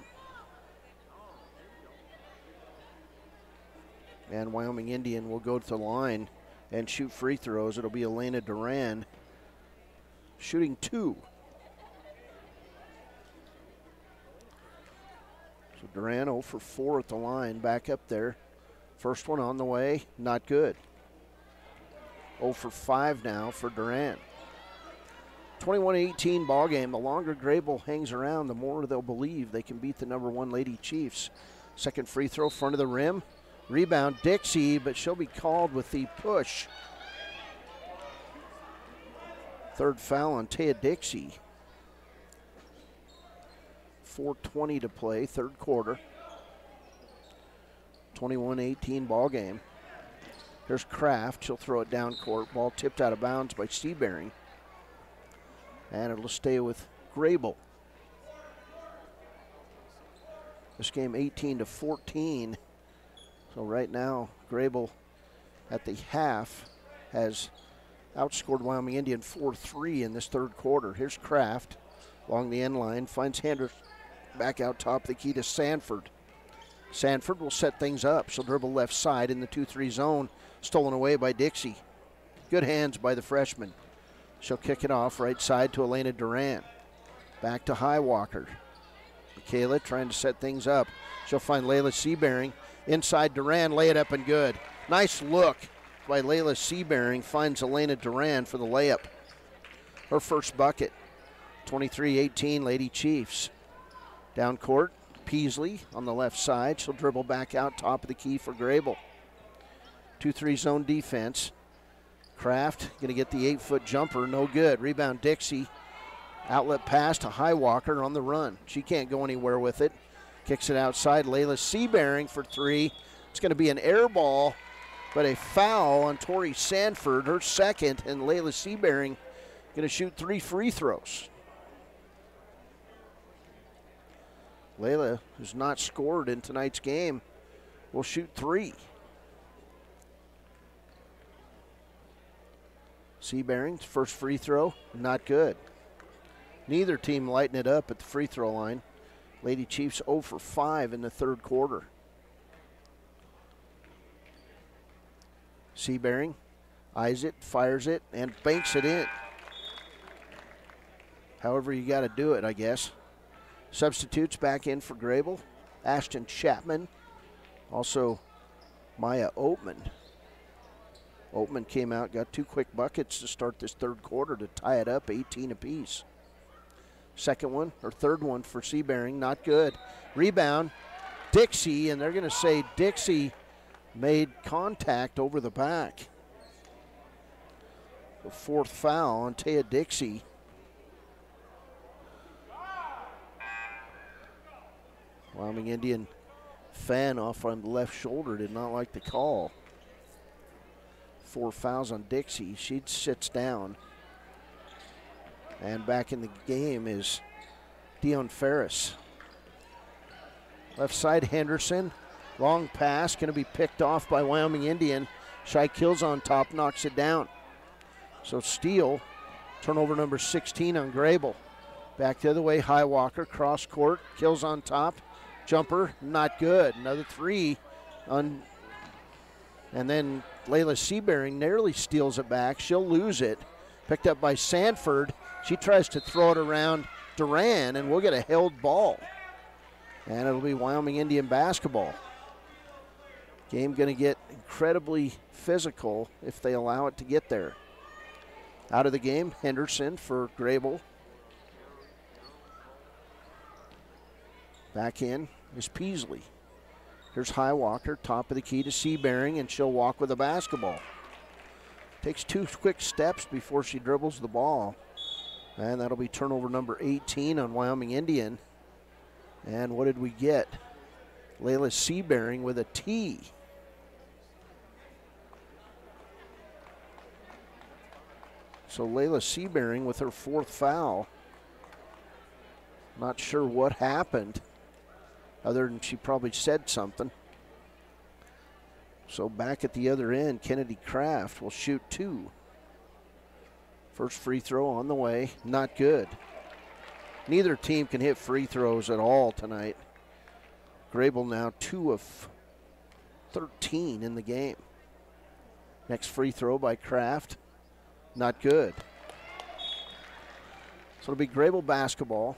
And Wyoming Indian will go to the line and shoot free throws. It'll be Elena Duran shooting two. So Duran 0 for 4 at the line, back up there. First one on the way, not good. 0 for 5 now for Duran. 21-18 ball game. The longer Greybull hangs around, the more they'll believe they can beat the number one Lady Chiefs. Second free throw, front of the rim. Rebound, Dixie, but she'll be called with the push. Third foul on Taya Dixie. 4.20 to play, third quarter. 21-18 ball game. Here's Kraft. She'll throw it down court. Ball tipped out of bounds by Seabearing and it'll stay with Greybull. This game 18 to 14. So right now, Greybull at the half has outscored Wyoming Indian 4-3 in this third quarter. Here's Kraft along the end line, finds Henderson, back out top the key to Sanford. Sanford will set things up. She'll dribble left side in the 2 3 zone. Stolen away by Dixie. Good hands by the freshman. She'll kick it off right side to Elena Duran. Back to Highwalker. Michaela trying to set things up. She'll find Layla Seabearing. Inside Duran, lay it up and good. Nice look by Layla Seabearing. Finds Elena Duran for the layup. Her first bucket. 23 18, Lady Chiefs. Down court, Peasley on the left side. She'll dribble back out top of the key for Greybull. 2 3 zone defense. Kraft going to get the eight foot jumper. No good. Rebound Dixie. Outlet pass to Highwalker on the run. She can't go anywhere with it. Kicks it outside. Layla Seabearing for three. It's going to be an air ball, but a foul on Tori Sanford, her second, and Layla Seabearing going to shoot three free throws. Layla, who's not scored in tonight's game, will shoot three. Seabearing's first free throw, not good. Neither team lighting it up at the free throw line. Lady Chiefs 0 for 5 in the third quarter. Seabearing eyes it, fires it, and banks it in. However, you got to do it, I guess. Substitutes back in for Greybull. Ashton Chapman. Also, Maya Oatman. Oatman came out, got two quick buckets to start this third quarter to tie it up 18 apiece. Second one, or third one for Seabearing, not good. Rebound, Dixie, and they're going to say Dixie made contact over the back. The fourth foul on Taya Dixie. Wyoming Indian fan off on the left shoulder did not like the call. Four fouls on Dixie. She sits down. And back in the game is Dion Ferris. Left side Henderson. Long pass, going to be picked off by Wyoming Indian. Shy kills on top, knocks it down. So steal, turnover number 16 on Greybull. Back the other way, Highwalker, cross court, kills on top. Jumper, not good. Another three on. And then Layla Seabearing nearly steals it back. She'll lose it. Picked up by Sanford. She tries to throw it around Duran, and we'll get a held ball. And it'll be Wyoming Indian basketball. Game going to get incredibly physical if they allow it to get there. Out of the game, Henderson for Greybull. Back in is Peasley. Here's High Walker, top of the key to Seabearing, and she'll walk with the basketball. Takes two quick steps before she dribbles the ball. And that'll be turnover number 18 on Wyoming Indian. And what did we get? Layla Seabearing with a T. So Layla Seabearing with her fourth foul. Not sure what happened, other than she probably said something. So back at the other end, Kennedy Kraft will shoot two. First free throw on the way, not good. Neither team can hit free throws at all tonight. Greybull now two of 13 in the game. Next free throw by Kraft, not good. So it'll be Greybull basketball.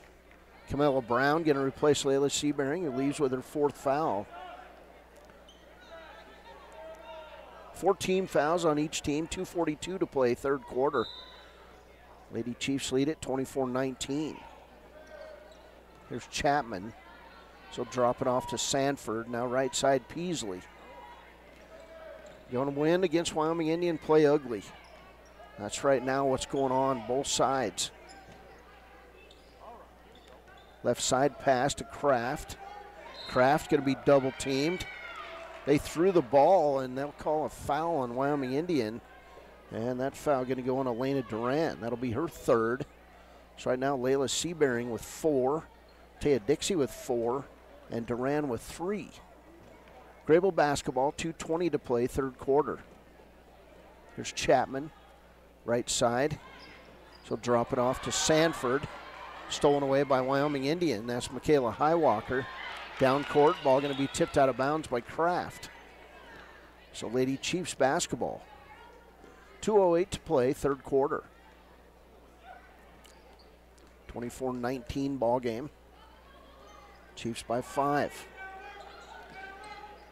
Camilla Brown going to replace Layla Seabearing, who leaves with her fourth foul. 14 fouls on each team, 242 to play third quarter. Lady Chiefs lead it 24 19. Here's Chapman. So drop it off to Sanford. Now right side Peasley. You want to win against Wyoming Indian, play ugly. That's right now what's going on both sides. Left side pass to Kraft. Kraft going to be double teamed. They threw the ball and they'll call a foul on Wyoming Indian. And that foul going to go on Elena Duran. That'll be her third. So right now Layla Seabearing with four, Taya Dixie with four, and Duran with three. Greybull basketball, 2.20 to play, third quarter. Here's Chapman, right side. She'll drop it off to Sanford. Stolen away by Wyoming Indian. That's Michaela Highwalker. Down court, ball going to be tipped out of bounds by Kraft. So Lady Chiefs basketball. 2.08 to play, third quarter. 24 19 ball game. Chiefs by five.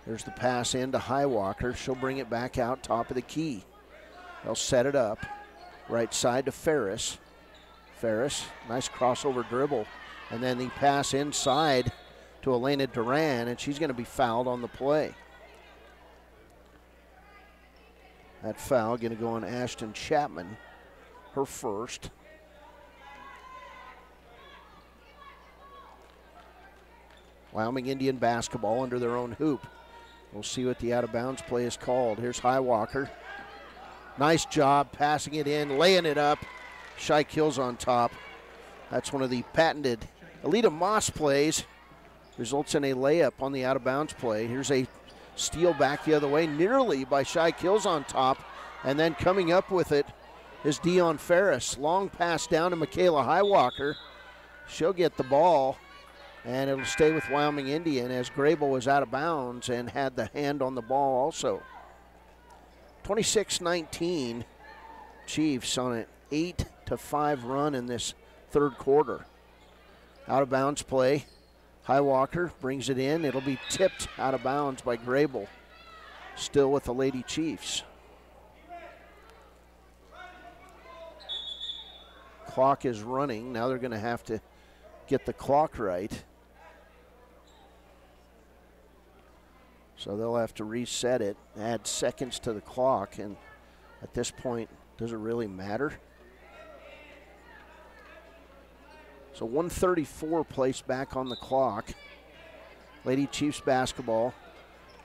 There's the pass in to Highwalker. She'll bring it back out top of the key. They'll set it up. Right side to Ferris. Ferris, nice crossover dribble. And then the pass inside to Elena Duran, and she's going to be fouled on the play. That foul going to go on Ashton Chapman, her first. Wyoming Indian basketball under their own hoop. We'll see what the out of bounds play is called. Here's Highwalker. Nice job passing it in, laying it up. Shy kills on top. That's one of the patented Alita Moss plays. Results in a layup on the out of bounds play. Here's a steal back the other way, nearly by Shy Kills on top. And then coming up with it is Dion Ferris. Long pass down to Michaela Highwalker. She'll get the ball and it'll stay with Wyoming Indian as Greybull was out of bounds and had the hand on the ball also. 26 19, Chiefs on an 8 to 5 run in this third quarter. Out of bounds play. Highwalker brings it in. It'll be tipped out of bounds by Greybull. Still with the Lady Chiefs. Clock is running. Now they're going to have to get the clock right. So they'll have to reset it, add seconds to the clock, and at this point, does it really matter? So 134 placed back on the clock. Lady Chiefs basketball.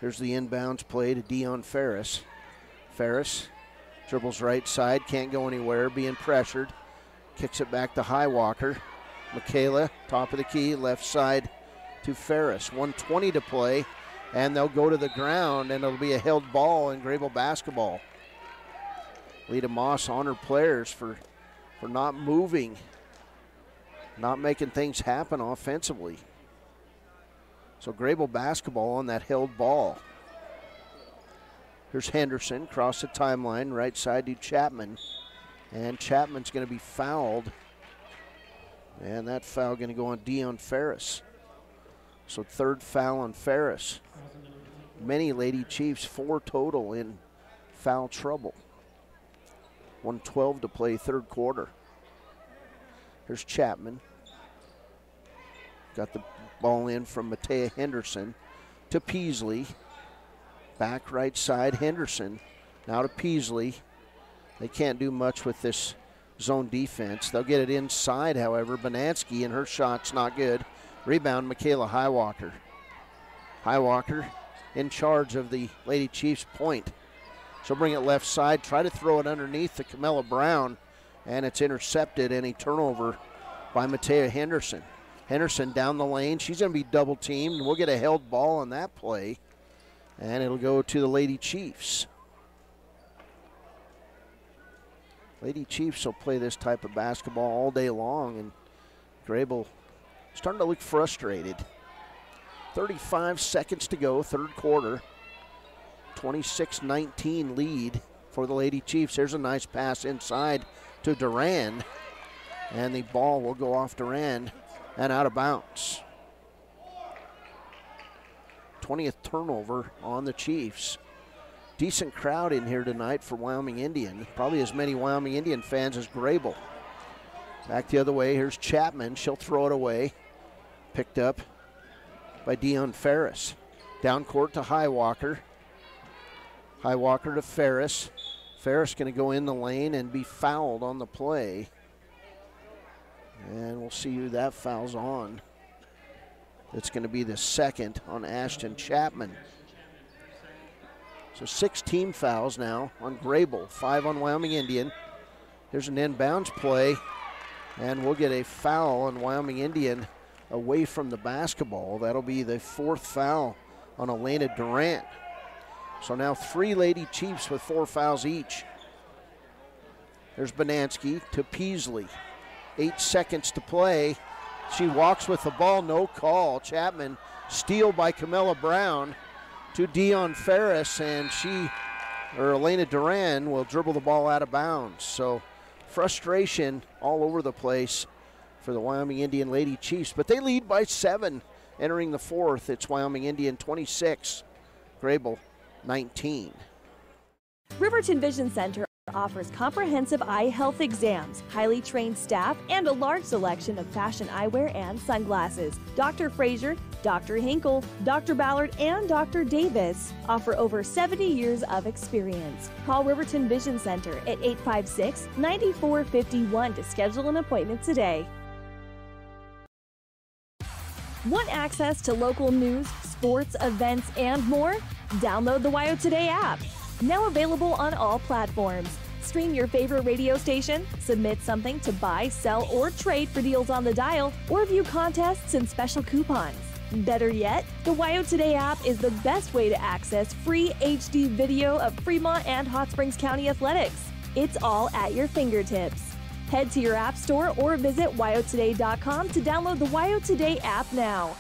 Here's the inbounds play to Dion Ferris. Ferris dribbles right side, can't go anywhere, being pressured. Kicks it back to Highwalker. Michaela, top of the key, left side to Ferris. 120 to play and they'll go to the ground, and it'll be a held ball in Greybull basketball. Lita Moss honored players for, for not moving, not making things happen offensively. So Greybull basketball on that held ball. Here's Henderson across the timeline, right side to Chapman. And Chapman's going to be fouled. And that foul going to go on Dion Ferris. So third foul on Ferris many Lady Chiefs, four total in foul trouble. 112 to play third quarter. Here's Chapman. Got the ball in from Matea Henderson to Peasley. Back right side, Henderson. Now to Peasley. They can't do much with this zone defense. They'll get it inside, however. Banansky and her shot's not good. Rebound, Michaela Highwalker. Highwalker in charge of the Lady Chiefs point. She'll bring it left side, try to throw it underneath to Camilla Brown, and it's intercepted and a turnover by Matea Henderson. Henderson down the lane. She's going to be double teamed. We'll get a held ball on that play, and it'll go to the Lady Chiefs. Lady Chiefs will play this type of basketball all day long, and Greybull starting to look frustrated. 35 seconds to go, third quarter. 26 19 lead for the Lady Chiefs. There's a nice pass inside to Duran, and the ball will go off Duran and out of bounds. 20th turnover on the Chiefs. Decent crowd in here tonight for Wyoming Indian. Probably as many Wyoming Indian fans as Greybull. Back the other way. Here's Chapman. She'll throw it away. Picked up by Dion Ferris. Down court to Highwalker. Highwalker to Ferris. Ferris going to go in the lane and be fouled on the play. And we'll see who that fouls on. It's going to be the second on Ashton Chapman. So six team fouls now on Greybull, five on Wyoming Indian. Here's an inbounds play, and we'll get a foul on Wyoming Indian away from the basketball. That'll be the fourth foul on Elena Duran. So now three Lady Chiefs with four fouls each. There's Banansky to Peasley. Eight seconds to play. She walks with the ball, no call. Chapman steal by Camilla Brown to Dion Ferris, and she or Elena Duran will dribble the ball out of bounds. So frustration all over the place for the Wyoming Indian Lady Chiefs, but they lead by seven entering the fourth. It's Wyoming Indian 26, Greybull 19. Riverton Vision Center offers comprehensive eye health exams, highly trained staff, and a large selection of fashion eyewear and sunglasses. Dr. Frazier, Dr. Hinkle, Dr. Ballard, and Dr. Davis offer over 70 years of experience. Call Riverton Vision Center at 856 9451 to schedule an appointment today. Want access to local news, sports, events, and more? Download the WYO Today app. Now available on all platforms. Stream your favorite radio station, submit something to buy, sell, or trade for deals on the dial, or view contests and special coupons. Better yet, the WYO Today app is the best way to access free HD video of Fremont and Hot Springs County athletics. It's all at your fingertips. Head to your app store or visit wyotoday.com to download the WYO Today app now.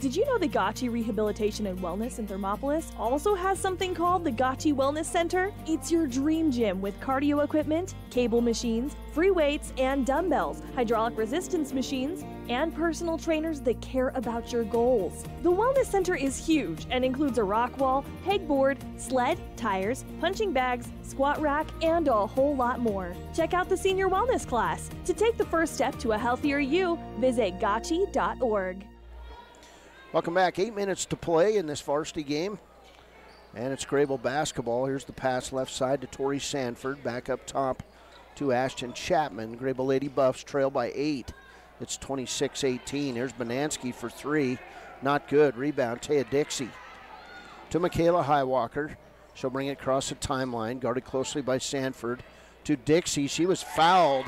Did you know the Gottsche Rehabilitation and Wellness in Thermopolis also has something called the Gottsche Wellness Center? It's your dream gym with cardio equipment, cable machines, free weights and dumbbells, hydraulic resistance machines, and personal trainers that care about your goals. The Wellness Center is huge and includes a rock wall, pegboard, sled, tires, punching bags, squat rack, and a whole lot more. Check out the Senior Wellness class. To take the first step to a healthier you, visit gottsche.org. Welcome back. Eight minutes to play in this varsity game. And it's Greybull basketball. Here's the pass left side to Tori Sanford. Back up top to Ashton Chapman. Greybull Lady Buffs trail by eight. It's 26 18. Here's Banansky for three. Not good. Rebound, Taya Dixie. To Michaela Highwalker. She'll bring it across the timeline, guarded closely by Sanford. To Dixie. She was fouled.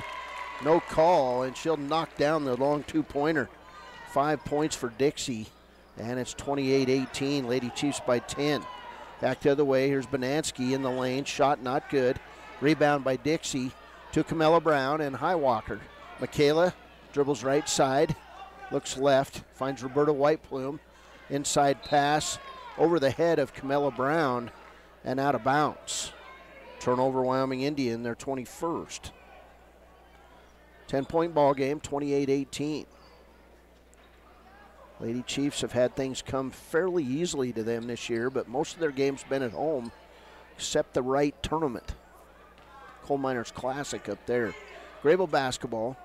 No call, and she'll knock down the long two pointer. Five points for Dixie and it's 28 18. Lady Chiefs by 10. Back the other way. Here's Banansky in the lane. Shot not good. Rebound by Dixie to Camilla Brown and Highwalker. Michaela dribbles right side, looks left, finds Roberta Whiteplume. Inside pass over the head of Camilla Brown and out of bounds. Turnover Wyoming Indian, their 21st. 10 point ball game, 28 18. Lady Chiefs have had things come fairly easily to them this year, but most of their games been at home, except the Wright tournament. Coal Miners Classic up there. Greybull basketball.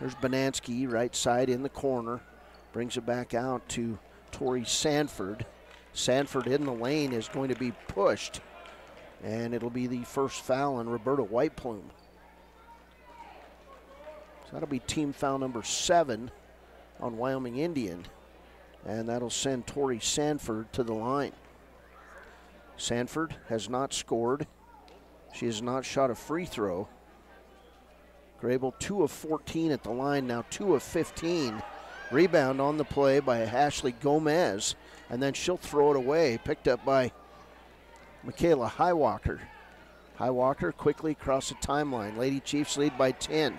There's Banansky, right side in the corner. Brings it back out to Tori Sanford. Sanford in the lane is going to be pushed, and it'll be the first foul on Roberta Whiteplume. So that'll be team foul number seven on Wyoming Indian, and that'll send Tori Sanford to the line. Sanford has not scored. She has not shot a free throw. Greybull 2 of 14 at the line, now 2 of 15. Rebound on the play by Ashley Gomez, and then she'll throw it away, picked up by Michaela Highwalker. Highwalker quickly across the timeline. Lady Chiefs lead by 10.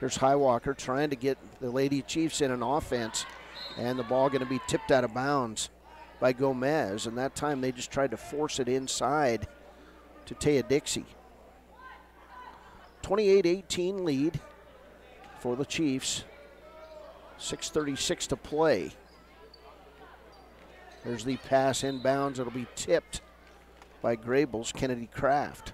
Here's Highwalker trying to get the Lady Chiefs in an offense, and the ball going to be tipped out of bounds by Gomez. And that time they just tried to force it inside to Taya Dixie. 28 18 lead for the Chiefs. 6.36 to play. There's the pass inbounds. It'll be tipped by Greybull's Kennedy Kraft.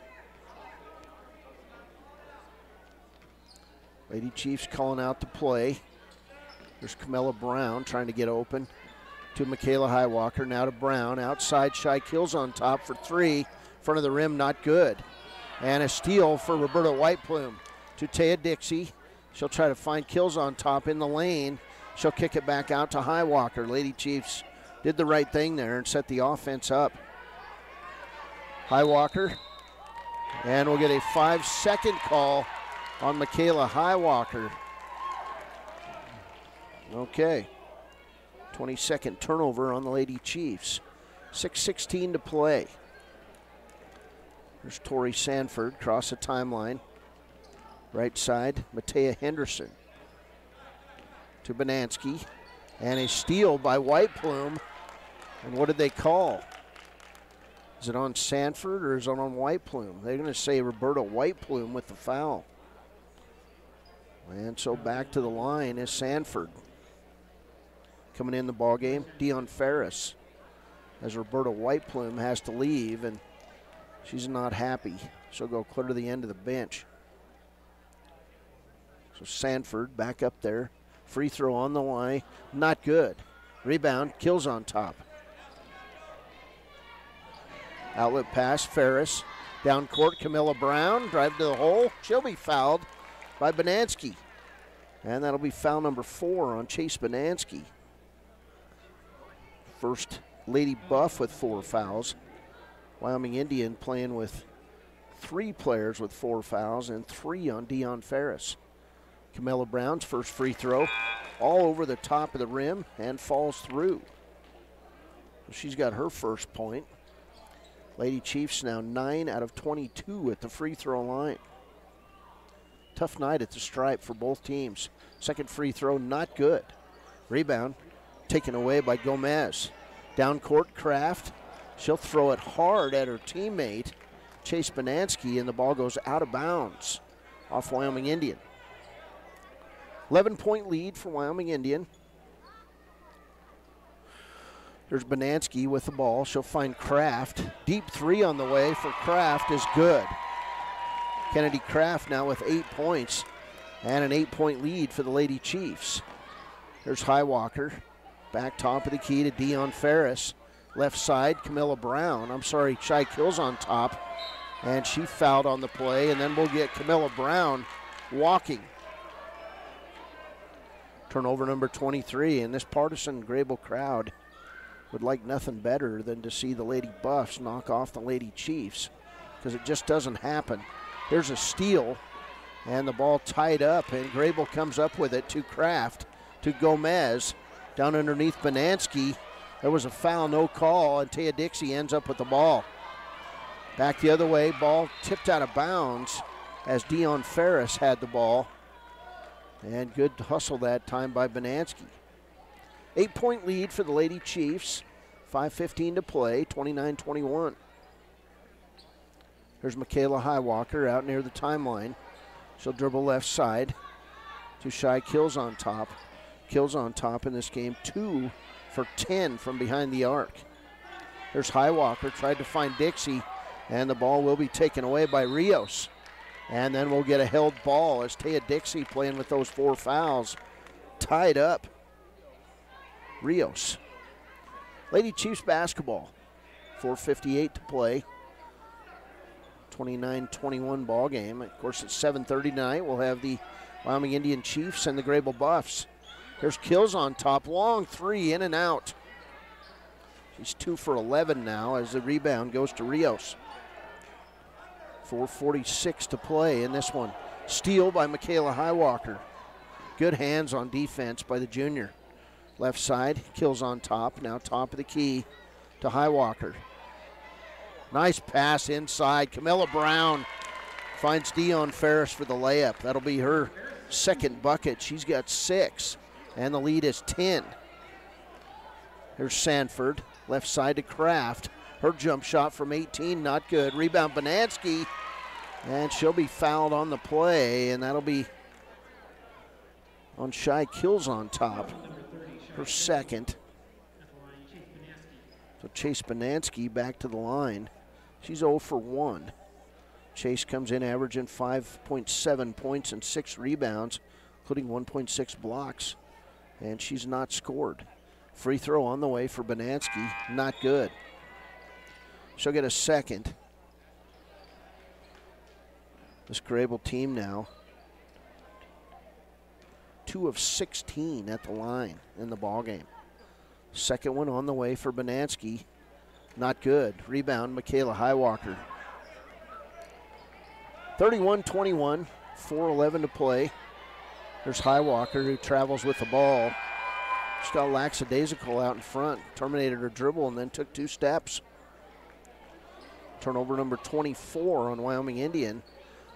Lady Chiefs calling out the play. There's Camilla Brown trying to get open to Michaela Highwalker. Now to Brown. Outside, Shy Kills on top for three. Front of the rim, not good. And a steal for Roberta Whiteplume to Taya Dixie. She'll try to find Kills on top in the lane. She'll kick it back out to Highwalker. Lady Chiefs did the right thing there and set the offense up. Highwalker. And we'll get a five second call on Michaela Highwalker. Okay. 22nd turnover on the Lady Chiefs. 6.16 to play. There's Tori Sanford across the timeline. Right side, Matea Henderson to Banansky. And a steal by White Plume. And what did they call? Is it on Sanford or is it on White Plume? They're going to say Roberta White Plume with the foul. And so back to the line is Sanford. Coming in the ball game, Dion Ferris. As Roberta White Plume has to leave, and she's not happy. She'll go clear to the end of the bench. So Sanford back up there. Free throw on the line. Not good. Rebound. Kills on top. Outlet pass. Ferris. Down court. Camilla Brown. Drive to the hole. She'll be fouled by Banansky. And that'll be foul number four on Chase Banansky. First Lady Buff with four fouls. Wyoming Indian playing with three players with four fouls and three on Dion Ferris. Camilla Brown's first free throw, all over the top of the rim and falls through. She's got her first point. Lady Chiefs now 9 out of 22 at the free throw line. Tough night at the stripe for both teams. Second free throw, not good. Rebound taken away by Gomez. Down court, Kraft. She'll throw it hard at her teammate, Chase Banansky, and the ball goes out of bounds off Wyoming Indian. 11 point lead for Wyoming Indian. There's Banansky with the ball. She'll find Kraft. Deep three on the way for Kraft is good. Kennedy Kraft now with eight points and an eight point lead for the Lady Chiefs. There's Highwalker. Back top of the key to Dion Ferris. Left side, Camilla Brown. I'm sorry, Shy Kills on top. And she fouled on the play. And then we'll get Camilla Brown walking. Turnover number 23. And this partisan Greybull crowd would like nothing better than to see the Lady Buffs knock off the Lady Chiefs because it just doesn't happen. There's a steal, and the ball tied up, and Greybull comes up with it to Kraft, to Gomez, down underneath Banansky. There was a foul, no call, and Taya Dixie ends up with the ball. Back the other way, ball tipped out of bounds as Dion Ferris had the ball. And good hustle that time by Banansky. Eight point lead for the Lady Chiefs. 5.15 to play, 29 21. There's Michaela Highwalker out near the timeline. She'll dribble left side. to Shy Kills on top. Kills on top in this game. Two for 10 from behind the arc. There's Highwalker, tried to find Dixie, and the ball will be taken away by Rios. And then we'll get a held ball as Taya Dixie playing with those four fouls. Tied up. Rios. Lady Chiefs basketball. 4.58 to play. 29-21 ball game. Of course, at 7.30 tonight, we'll have the Wyoming Indian Chiefs and the Greybull Buffs. There's Kills on top. Long three in and out. He's two for 11 now as the rebound goes to Rios. 4.46 to play in this one. Steal by Michaela Highwalker. Good hands on defense by the junior. Left side, kills on top. Now top of the key to Highwalker. Nice pass inside. Camilla Brown finds Dion Ferris for the layup. That'll be her second bucket. She's got six, and the lead is 10. Here's Sanford, left side to Kraft. Her jump shot from 18, not good. Rebound Banansky, and she'll be fouled on the play, and that'll be on Shy Kills on top. Her second. So Chase Banansky back to the line. She's 0 for 1. Chase comes in averaging 5.7 points and 6 rebounds, including 1.6 blocks, and she's not scored. Free throw on the way for Banansky, not good. She'll get a second. This Greybull team now, two of 16 at the line in the ball game. Second one on the way for Banansky, not good. Rebound, Michaela Highwalker. 31 21, 4 11 to play. There's Highwalker who travels with the ball. She's got lackadaisical out in front. Terminated her dribble and then took two steps. Turnover number 24 on Wyoming Indian.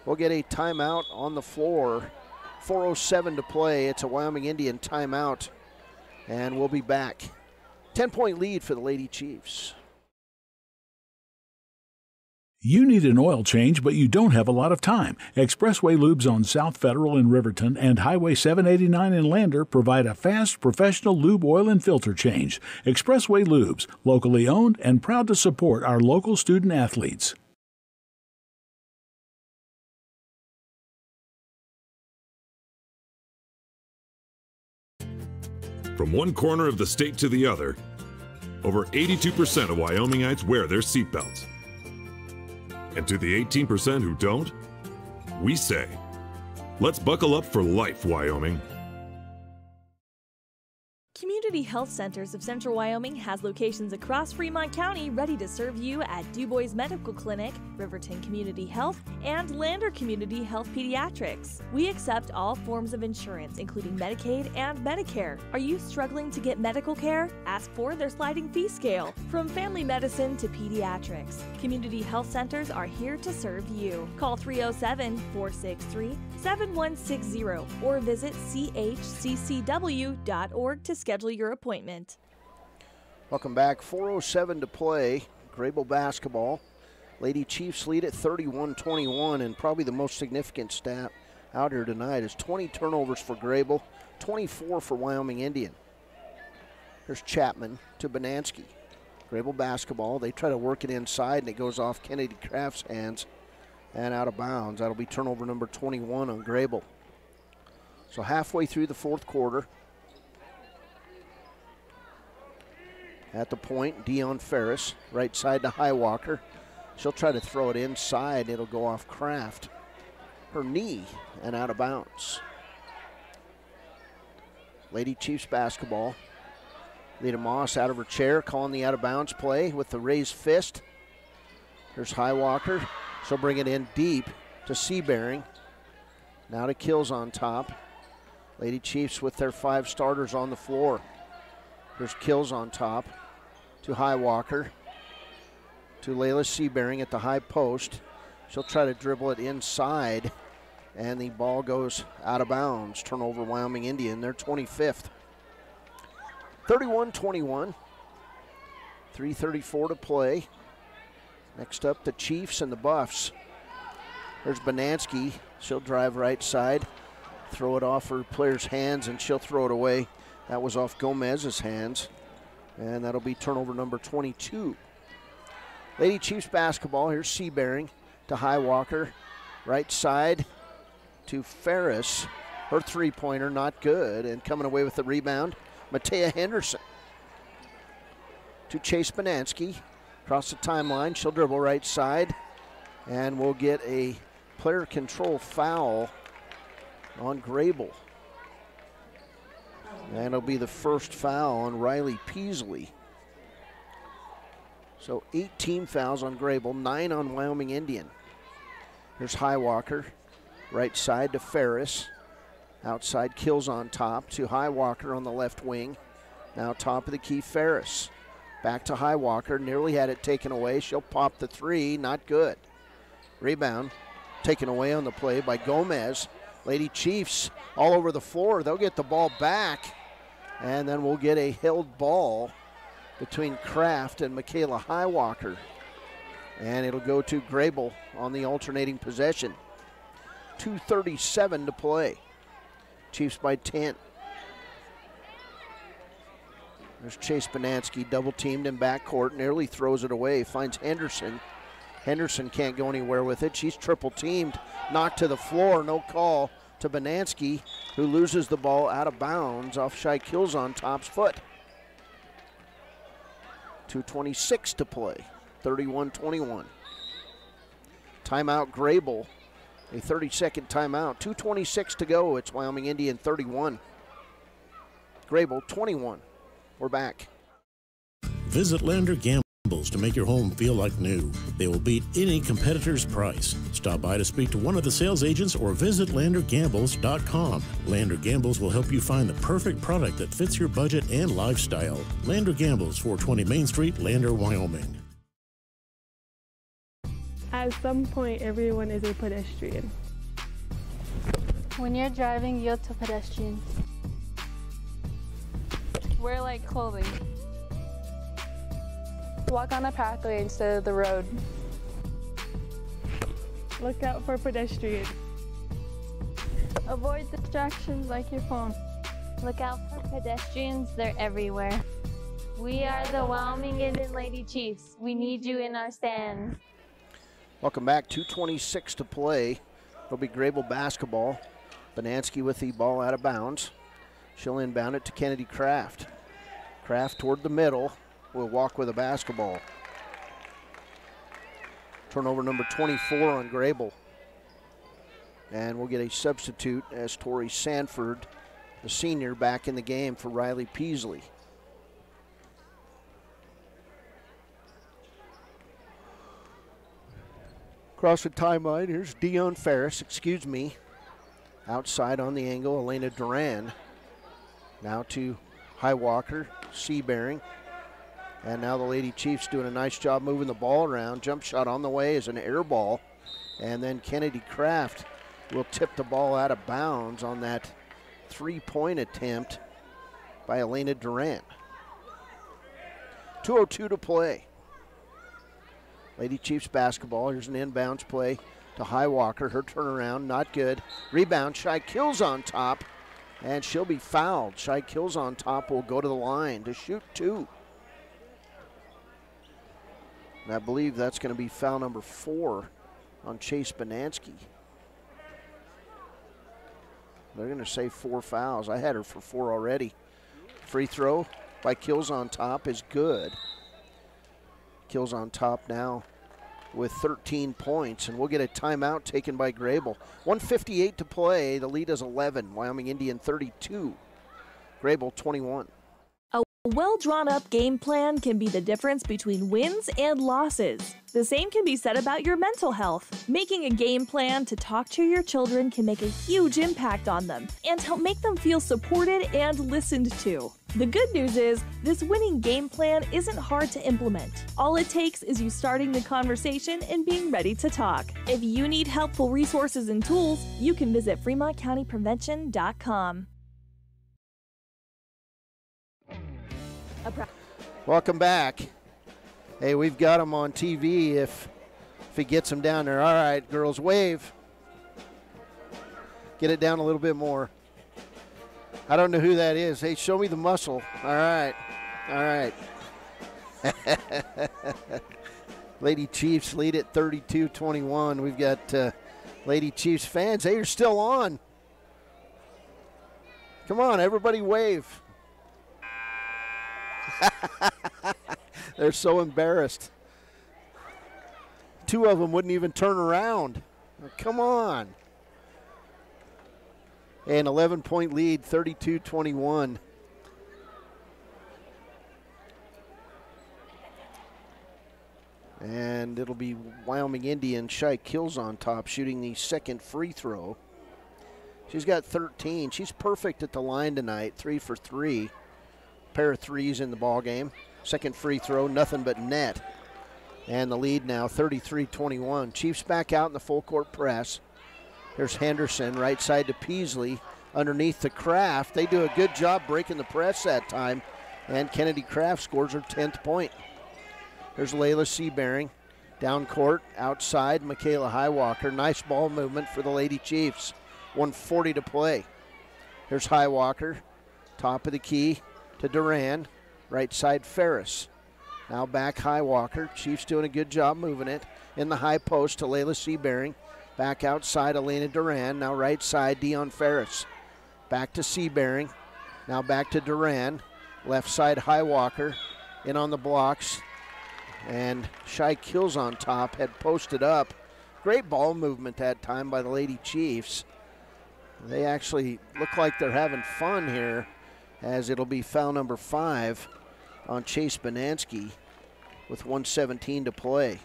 We'll get a timeout on the floor. 4.07 to play. It's a Wyoming Indian timeout. And we'll be back. 10 point lead for the Lady Chiefs. You need an oil change, but you don't have a lot of time. Expressway Lubes on South Federal in Riverton and Highway 789 in Lander provide a fast, professional lube oil and filter change. Expressway Lubes, locally owned and proud to support our local student athletes. From one corner of the state to the other, over 82% of Wyomingites wear their seatbelts. And to the 18% who don't, we say, let's buckle up for life, Wyoming. Community Health Centers of Central Wyoming has locations across Fremont County ready to serve you at DuBois Medical Clinic, Riverton Community Health, and Lander Community Health Pediatrics. We accept all forms of insurance, including Medicaid and Medicare. Are you struggling to get medical care? Ask for their sliding fee scale. From family medicine to pediatrics, Community Health Centers are here to serve you. Call 307 463 7160 or visit chccw.org to schedule your appointment. Welcome back. 4.07 to play. Greybull basketball. Lady Chiefs lead at 31 21, and probably the most significant stat out here tonight is 20 turnovers for Greybull, 24 for Wyoming Indian. Here's Chapman to Banansky. Greybull basketball. They try to work it inside, and it goes off Kennedy Kraft's hands and out of bounds. That'll be turnover number 21 on Greybull. So halfway through the fourth quarter, at the point, Dion Ferris, right side to Highwalker. She'll try to throw it inside. It'll go off Kraft. Her knee and out of bounds. Lady Chiefs basketball. Lita Moss out of her chair, calling the out of bounds play with the raised fist. Here's Highwalker. She'll bring it in deep to Seabearing. Now to Kills on top. Lady Chiefs with their five starters on the floor. There's Kills on top to Highwalker to Layla Seabearing at the high post. She'll try to dribble it inside, and the ball goes out of bounds. Turnover, Wyoming Indian. They're 25th. 31 21. 3.34 to play. Next up, the Chiefs and the Buffs. There's Banansky. She'll drive right side, throw it off her player's hands, and she'll throw it away. That was off Gomez's hands, and that'll be turnover number 22. Lady Chiefs basketball. Here's Seabearing to Highwalker. Right side to Ferris. Her three pointer not good. And coming away with the rebound, Matea Henderson. To Chase Banansky. Across the timeline. She'll dribble right side. And we'll get a player control foul on Greybull. It'll be the first foul on Riley Peasley. So 18 fouls on Greybull, nine on Wyoming Indian. Here's Highwalker, right side to Ferris. Outside kills on top to Highwalker on the left wing. Now top of the key, Ferris. Back to Highwalker, nearly had it taken away. She'll pop the three, not good. Rebound taken away on the play by Gomez. Lady Chiefs all over the floor. They'll get the ball back, and then we'll get a held ball between Kraft and Michaela Highwalker. And it'll go to Greybull on the alternating possession. 2.37 to play. Chiefs by 10. There's Chase Banansky, double teamed in backcourt, nearly throws it away, finds Henderson. Henderson can't go anywhere with it. She's triple teamed, knocked to the floor, no call to Banansky, who loses the ball out of bounds off Shy Kills on top's foot. 2.26 to play, 31 21. Timeout Greybull, a 30 second timeout. 2.26 to go. It's Wyoming Indian 31. Greybull 21. We're back. Visit Lander Gambles to make your home feel like new. They will beat any competitor's price. Stop by to speak to one of the sales agents or visit landergambles.com. Lander Gambles will help you find the perfect product that fits your budget and lifestyle. Lander Gambles, 420 Main Street, Lander, Wyoming. At some point, everyone is a pedestrian. When you're driving, yield to pedestrians. Wear light clothing. Walk on a pathway instead of the road. Look out for pedestrians. Avoid distractions like your phone. Look out for pedestrians, they're everywhere. We are the Wyoming Indian Lady Chiefs. We need you in our stands. Welcome back. 2.26 to play. It'll be Greybull basketball. Banansky with the ball out of bounds. She'll inbound it to Kennedy Kraft. Kraft toward the middle will walk with a basketball. Turnover number 24 on Greybull. And we'll get a substitute as Tori Sanford, the senior, back in the game for Riley Peasley. Across the timeline, here's Dion Ferris, excuse me. Outside on the angle, Elena Duran. Now to High Walker, Seabearing. And now the Lady Chiefs doing a nice job moving the ball around. Jump shot on the way is an air ball. And then Kennedy Kraft will tip the ball out of bounds on that three point attempt by Elena Duran. 2.02 to play. Lady Chiefs basketball. Here's an inbounds play to High Walker. Her turnaround, not good. Rebound, Shy Kills on top, and she'll be fouled. Shy Kills on top will go to the line to shoot two. And I believe that's going to be foul number four on Chase Banansky. They're going to say four fouls. I had her for four already. Free throw by Kills on top is good. Kills on top now with 13 points, and we'll get a timeout taken by Greybull. 158 to play. The lead is 11. Wyoming Indian 32. Greybull 21. A well drawn up game plan can be the difference between wins and losses. The same can be said about your mental health. Making a game plan to talk to your children can make a huge impact on them and help make them feel supported and listened to. The good news is, this winning game plan isn't hard to implement. All it takes is you starting the conversation and being ready to talk. If you need helpful resources and tools, you can visit FremontCountyPrevention.com. Welcome back. Hey, we've got him on TV if if he gets him down there. All right, girls, wave. Get it down a little bit more. I don't know who that is. Hey, show me the muscle. All right. All right. Lady Chiefs lead at 32 21. We've got uh, Lady Chiefs fans. They are still on. Come on, everybody wave. They're so embarrassed. Two of them wouldn't even turn around. Come on. An 11 point lead, 32 21. And it'll be Wyoming Indian Shy Kills on top shooting the second free throw. She's got 13. She's perfect at the line tonight, three for three. Pair of threes in the ball game. Second free throw, nothing but net. And the lead now 33 21. Chiefs back out in the full court press. There's Henderson, right side to Peasley, underneath the Kraft. They do a good job breaking the press that time. And Kennedy Kraft scores her 10th point. There's Layla Seabearing. Down court, outside, Michaela Highwalker. Nice ball movement for the Lady Chiefs. 140 to play. Here's Highwalker, top of the key to Duran. Right side, Ferris. Now back high Walker. Chiefs doing a good job moving it. In the high post to Layla Seabearing. Back outside, Elena Duran. Now right side, Dion Ferris. Back to Seabearing. Now back to Duran. Left side, high Walker. In on the blocks. And Shy Kills on top. Had posted up. Great ball movement that time by the Lady Chiefs. They actually look like they're having fun here as it'll be foul number five on Chase Banansky with 117 to play.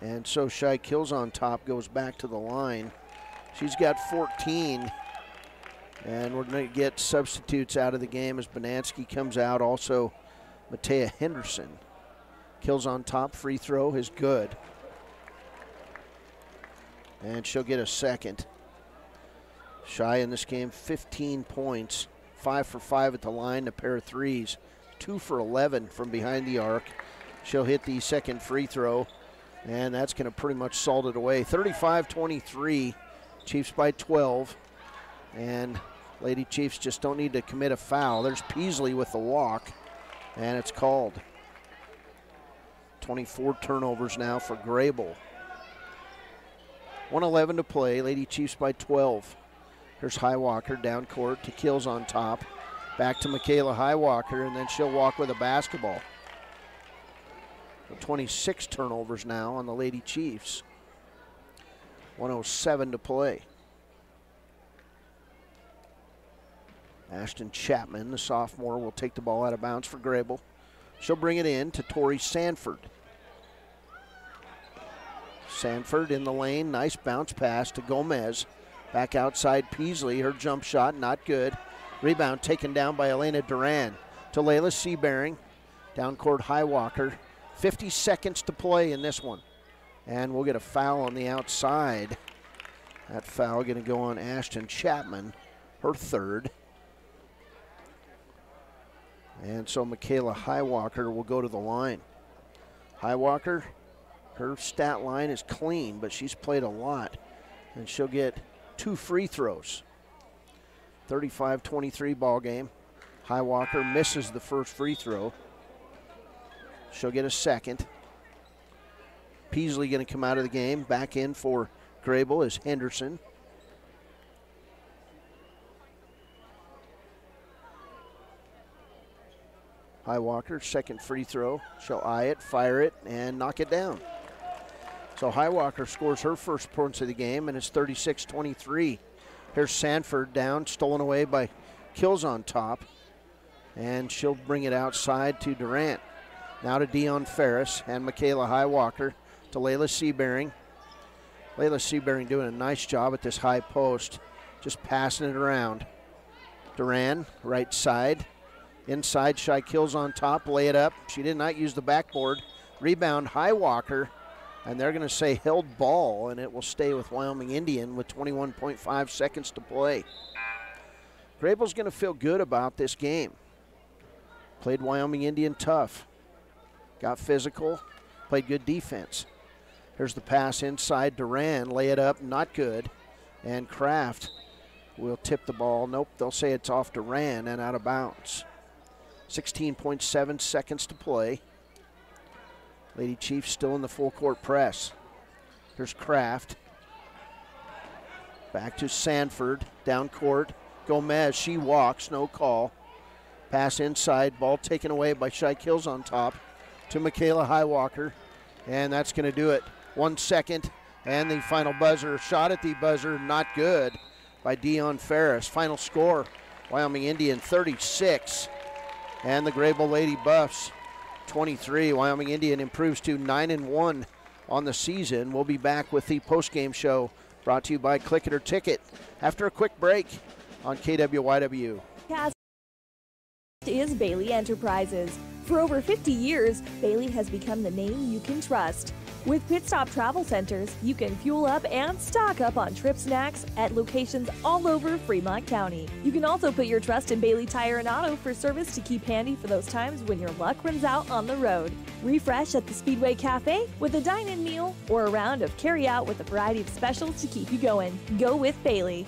And so Shy Kills on top goes back to the line. She's got 14. And we're going to get substitutes out of the game as Banansky comes out. Also, Matea Henderson Kills on top, free throw is good. And she'll get a second. Shy in this game, 15 points, five for five at the line, a pair of threes, two for 11 from behind the arc. She'll hit the second free throw, and that's going to pretty much salt it away. 35 23, Chiefs by 12. And Lady Chiefs just don't need to commit a foul. There's Peasley with the walk, and it's called. 24 turnovers now for Greybull. 111 to play. Lady Chiefs by 12. Here's Highwalker down court to Kills on top. Back to Michaela Highwalker, and then she'll walk with a basketball. 26 turnovers now on the Lady Chiefs. 107 to play. Ashton Chapman, the sophomore, will take the ball out of bounds for Greybull. She'll bring it in to Tori Sanford. Sanford in the lane, nice bounce pass to Gomez. Back outside Peasley, her jump shot not good. Rebound taken down by Elena Duran to Layla Seabearing. Down court Highwalker. 50 seconds to play in this one. And we'll get a foul on the outside. That foul going to go on Ashton Chapman, her third. And so Michaela Highwalker will go to the line. Highwalker, her stat line is clean, but she's played a lot. And she'll get two free throws. 35 23 ball game. Highwalker misses the first free throw. She'll get a second. Peasley going to come out of the game. Back in for Greybull is Henderson. Highwalker, second free throw. She'll eye it, fire it, and knock it down. So Highwalker scores her first points of the game, and it's 36 23. Here's Sanford down, stolen away by Kills on top. And she'll bring it outside to Duran. Now to Dion Ferris and Michaela Highwalker to Layla Seabearing. Layla Seabearing doing a nice job at this high post, just passing it around. Duran, right side. Inside, Shy Kills on top, lay it up. She did not use the backboard. Rebound, Highwalker and they're going to say held ball, and it will stay with Wyoming Indian with 21.5 seconds to play. Greybull's going to feel good about this game. Played Wyoming Indian tough, got physical, played good defense. Here's the pass inside Duran, lay it up, not good. And Kraft will tip the ball. Nope, they'll say it's off Duran and out of bounds. 16.7 seconds to play. Lady Chiefs still in the full court press. Here's Kraft. Back to Sanford, down court. Gomez, she walks, no call. Pass inside, ball taken away by Shy Kills on top to Michaela Highwalker. And that's going to do it. One second, and the final buzzer. Shot at the buzzer, not good by Dion Ferris. Final score Wyoming Indian 36. And the Greybull Lady Buffs 23. Wyoming Indian improves to 9 and 1 on the season. We'll be back with the post-game show brought to you by Click It or Ticket after a quick break on KWYW. Cast Is Bailey Enterprises. For over 50 years, Bailey has become the name you can trust. With Pit Stop Travel Centers, you can fuel up and stock up on trip snacks at locations all over Fremont County. You can also put your trust in Bailey Tire and Auto for service to keep handy for those times when your luck runs out on the road. Refresh at the Speedway Cafe with a dine in meal or a round of carry out with a variety of specials to keep you going. Go with Bailey.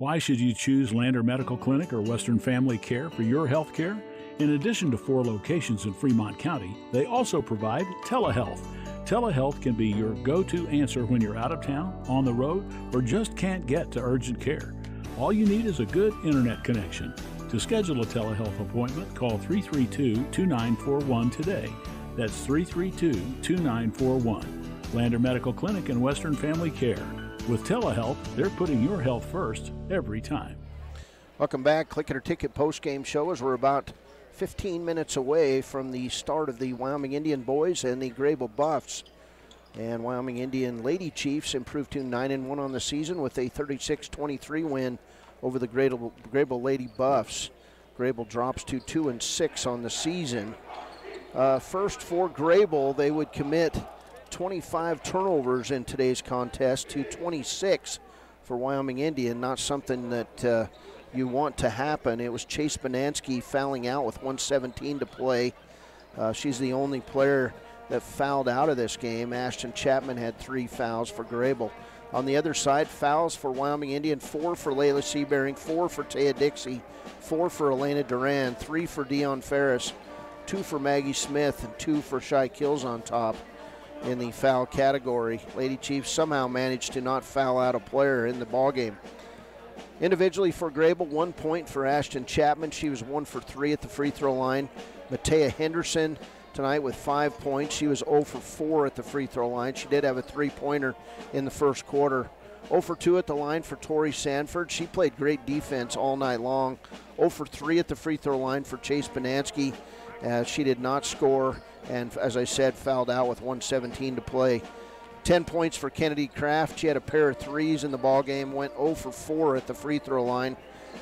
Why should you choose Lander Medical Clinic or Western Family Care for your health care? In addition to four locations in Fremont County, they also provide telehealth. Telehealth can be your go to answer when you're out of town, on the road, or just can't get to urgent care. All you need is a good internet connection. To schedule a telehealth appointment, call 332 2941 today. That's 332 2941. Lander Medical Clinic and Western Family Care. With telehealth, they're putting your health first every time. Welcome back. Click It or Ticket post game show as we're about 15 minutes away from the start of the Wyoming Indian boys and the Greybull Buffs. And Wyoming Indian Lady Chiefs improved to 9 and 1 on the season with a 36 23 win over the Greybull, Greybull Lady Buffs. Greybull drops to two and six on the season. Uh, first for Greybull, they would commit 25 turnovers in today's contest to 26 for Wyoming Indian. Not something that uh, you want to happen. It was Chase Banansky fouling out with 117 to play. Uh, she's the only player that fouled out of this game. Ashton Chapman had three fouls for Greybull. On the other side, fouls for Wyoming Indian, four for Layla Seabearing, four for Taya Dixie, four for Elena Duran, three for Dion Ferris, two for Maggie Smith, and two for Shy Kills on top in the foul category. Lady Chiefs somehow managed to not foul out a player in the ball game. Individually for Greybull, one point for Ashton Chapman. She was one for three at the free throw line. Matea Henderson tonight with five points. She was 0 for 4 at the free throw line. She did have a three pointer in the first quarter. 0 for 2 at the line for Tori Sanford. She played great defense all night long. 0 for 3 at the free throw line for Chase Banansky. Uh, she did not score, and as I said, fouled out with 117 to play. 10 points for Kennedy Kraft. She had a pair of threes in the ball game, went 0 for 4 at the free throw line.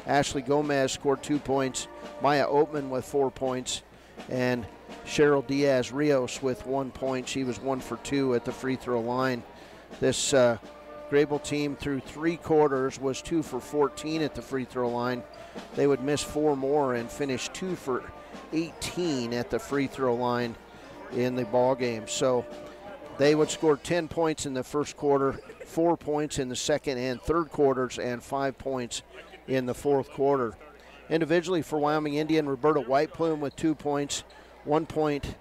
Ashley Gomez scored two points. Maya Oatman with four points. And Cheryl Diaz Rios with one point. She was one for two at the free throw line. This uh, Greybull team through three quarters was two for 14 at the free throw line. They would miss four more and finish two for 18 at the free throw line in the ball game. So they would score 10 points in the first quarter, four points in the second and third quarters, and five points in the fourth quarter. Individually for Wyoming Indian, Roberta White Plume with two points, one point.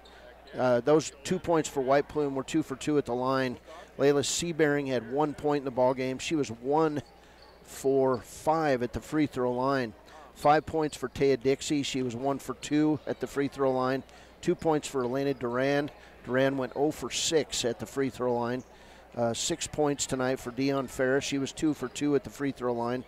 Uh, those two points for White Plume were two for two at the line. Layla Seabearing had one point in the ball game. She was one for five at the free throw line. Five points for Taya Dixie. She was one for two at the free throw line. Two points for Elena Duran. Duran went 0 for 6 at the free throw line. Uh, six points tonight for Dion Ferris. She was two for two at the free throw line.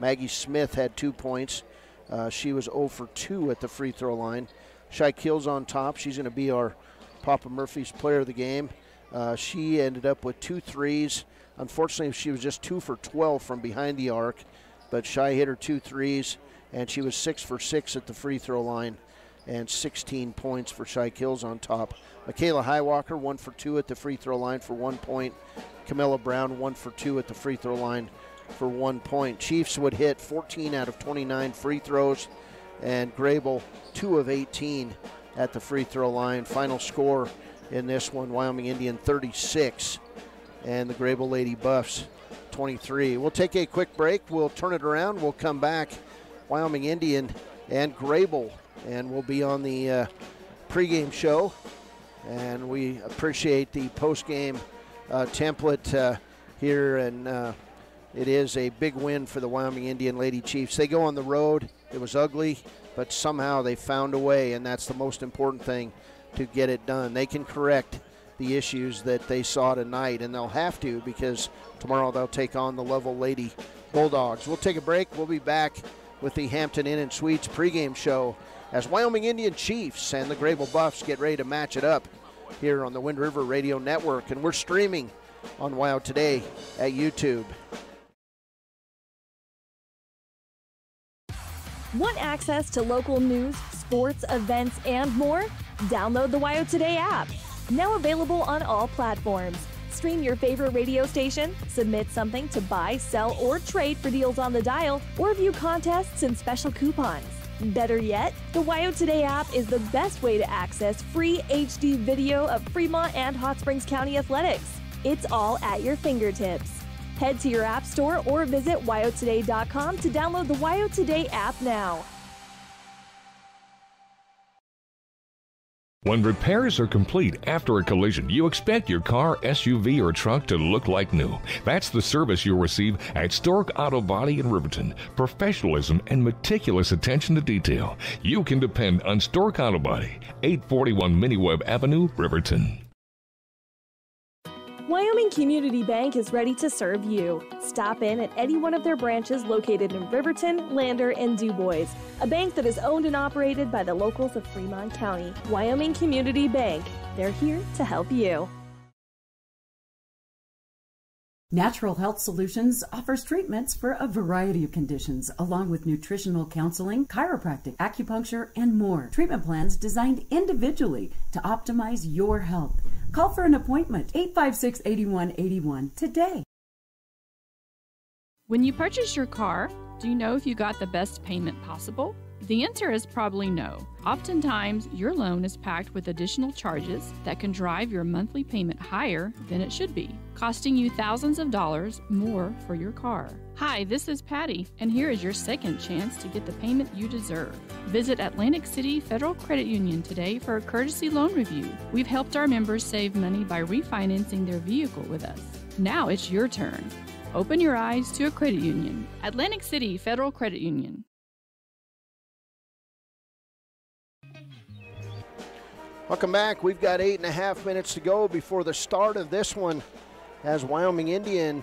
Maggie Smith had two points. Uh, she was 0 for 2 at the free throw line. Shy Kills on top. She's going to be our Papa Murphy's player of the game. Uh, she ended up with two threes. Unfortunately, she was just 2 for 12 from behind the arc, but Shy hit her two threes, and she was 6 for 6 at the free throw line and 16 points for Shy Kills on top. Michaela Highwalker, 1 for 2 at the free throw line for one point. Camilla Brown, 1 for 2 at the free throw line for one point. Chiefs would hit 14 out of 29 free throws, and Greybull 2 of 18 at the free throw line. Final score in this one Wyoming Indian 36 and the Greybull Lady Buffs 23. We'll take a quick break. We'll turn it around. We'll come back. Wyoming Indian and Greybull, and we'll be on the uh, pregame show. And we appreciate the postgame uh, template uh, here and uh, it is a big win for the Wyoming Indian Lady Chiefs. They go on the road. It was ugly, but somehow they found a way, and that's the most important thing to get it done. They can correct the issues that they saw tonight, and they'll have to because tomorrow they'll take on the Lovell Lady Bulldogs. We'll take a break. We'll be back with the Hampton Inn and Suites pregame show as Wyoming Indian Chiefs and the Greybull Buffs get ready to match it up here on the Wind River Radio Network, and we're streaming on WYO Today at YouTube. Want access to local news, sports, events, and more? Download the WYO Today app. Now available on all platforms. Stream your favorite radio station, submit something to buy, sell, or trade for deals on the dial, or view contests and special coupons. Better yet, the WYO Today app is the best way to access free HD video of Fremont and Hot Springs County athletics. It's all at your fingertips. Head to your app store or visit wyotoday.com to download the WYO Today app now. When repairs are complete after a collision, you expect your car, SUV, or truck to look like new. That's the service you'll receive at Stork Auto Body in Riverton. Professionalism and meticulous attention to detail. You can depend on Stork Auto Body, 841 Miniweb Avenue, Riverton. Wyoming Community Bank is ready to serve you. Stop in at any one of their branches located in Riverton, Lander, and Dubois. A bank that is owned and operated by the locals of Fremont County. Wyoming Community Bank. They're here to help you. Natural Health Solutions offers treatments for a variety of conditions, along with nutritional counseling, chiropractic, acupuncture, and more. Treatment plans designed individually to optimize your health. Call for an appointment 856 8181 today. When you purchase your car, do you know if you got the best payment possible? The answer is probably no. Oftentimes, your loan is packed with additional charges that can drive your monthly payment higher than it should be, costing you thousands of dollars more for your car. Hi, this is Patty, and here is your second chance to get the payment you deserve. Visit Atlantic City Federal Credit Union today for a courtesy loan review. We've helped our members save money by refinancing their vehicle with us. Now it's your turn. Open your eyes to a credit union. Atlantic City Federal Credit Union. Welcome back. We've got eight and a half minutes to go before the start of this one as Wyoming Indian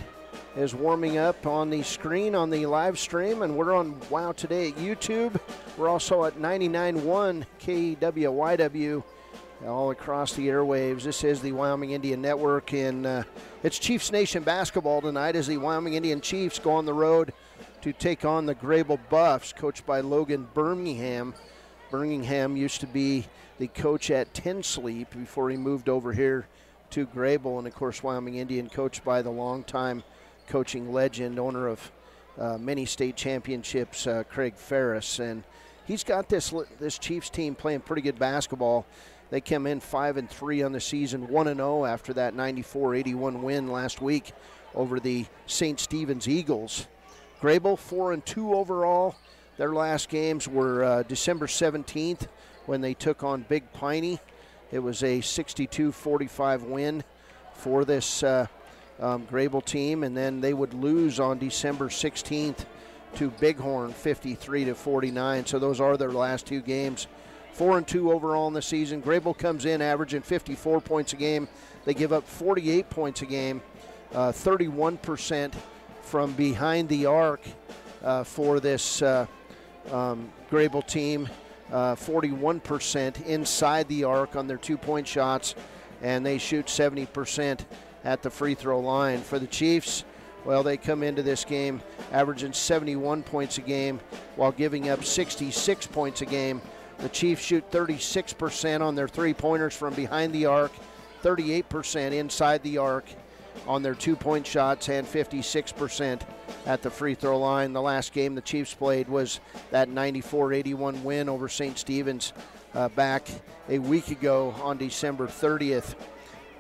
is warming up on the screen on the live stream, and we're on WYO Today at YouTube. We're also at 99.1 KWYW all across the airwaves. This is the Wyoming Indian Network, and uh, it's Chiefs Nation basketball tonight as the Wyoming Indian Chiefs go on the road to take on the Greybull Buffs, coached by Logan Birmingham. Birmingham used to be the coach at Ten Sleep before he moved over here to Greybull, and of course, Wyoming Indian, coached by the longtime coaching legend, owner of uh, many state championships, uh, Craig Ferris, and he's got this this Chiefs team playing pretty good basketball. They came in five and three on the season, one and zero after that 94-81 win last week over the St. Stephen's Eagles. Greybull four and two overall. Their last games were uh, December 17th when they took on Big Piney. It was a 62-45 win for this uh, um, Greybull team, and then they would lose on December 16th to Bighorn 53 to 49. So those are their last two games. Four and two overall in the season. Greybull comes in averaging 54 points a game. They give up 48 points a game, uh, 31% from behind the arc uh, for this uh, um, Greybull team. Uh, 41% inside the arc on their two point shots, and they shoot 70% at the free throw line. For the Chiefs, well, they come into this game averaging 71 points a game while giving up 66 points a game. The Chiefs shoot 36% on their three pointers from behind the arc, 38% inside the arc on their two point shots, and 56% at the free throw line. The last game the Chiefs played was that 94 81 win over St. Stephen's uh, back a week ago on December 30th.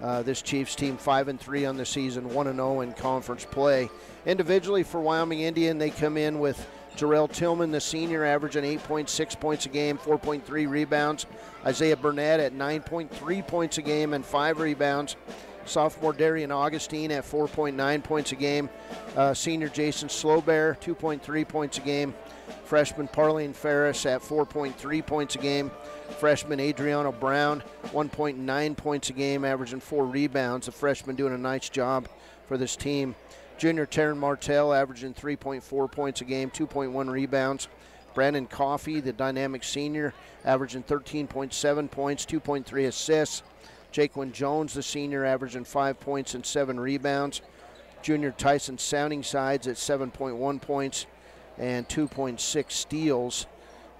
Uh, this Chiefs team 5 and 3 on the season, 1 and 0 in conference play. Individually for Wyoming Indian, they come in with Jarrell Tillman, the senior, averaging 8.6 points a game, 4.3 rebounds. Isaiah Burnett at 9.3 points a game and 5 rebounds. Sophomore Darian Augustine at 4.9 points a game. Uh, senior Jason Slowbear, 2.3 points a game. Freshman Parlene Ferris at 4.3 points a game. Freshman Adriano Brown, 1.9 points a game, averaging four rebounds. A freshman doing a nice job for this team. Junior Taryn Martell averaging 3.4 points a game, 2.1 rebounds. Brandon Coffey, the dynamic senior, averaging 13.7 points, 2.3 assists. Jaquin Jones, the senior, averaging five points and seven rebounds. Junior Tyson Sounding Sides at 7.1 points and 2.6 steals.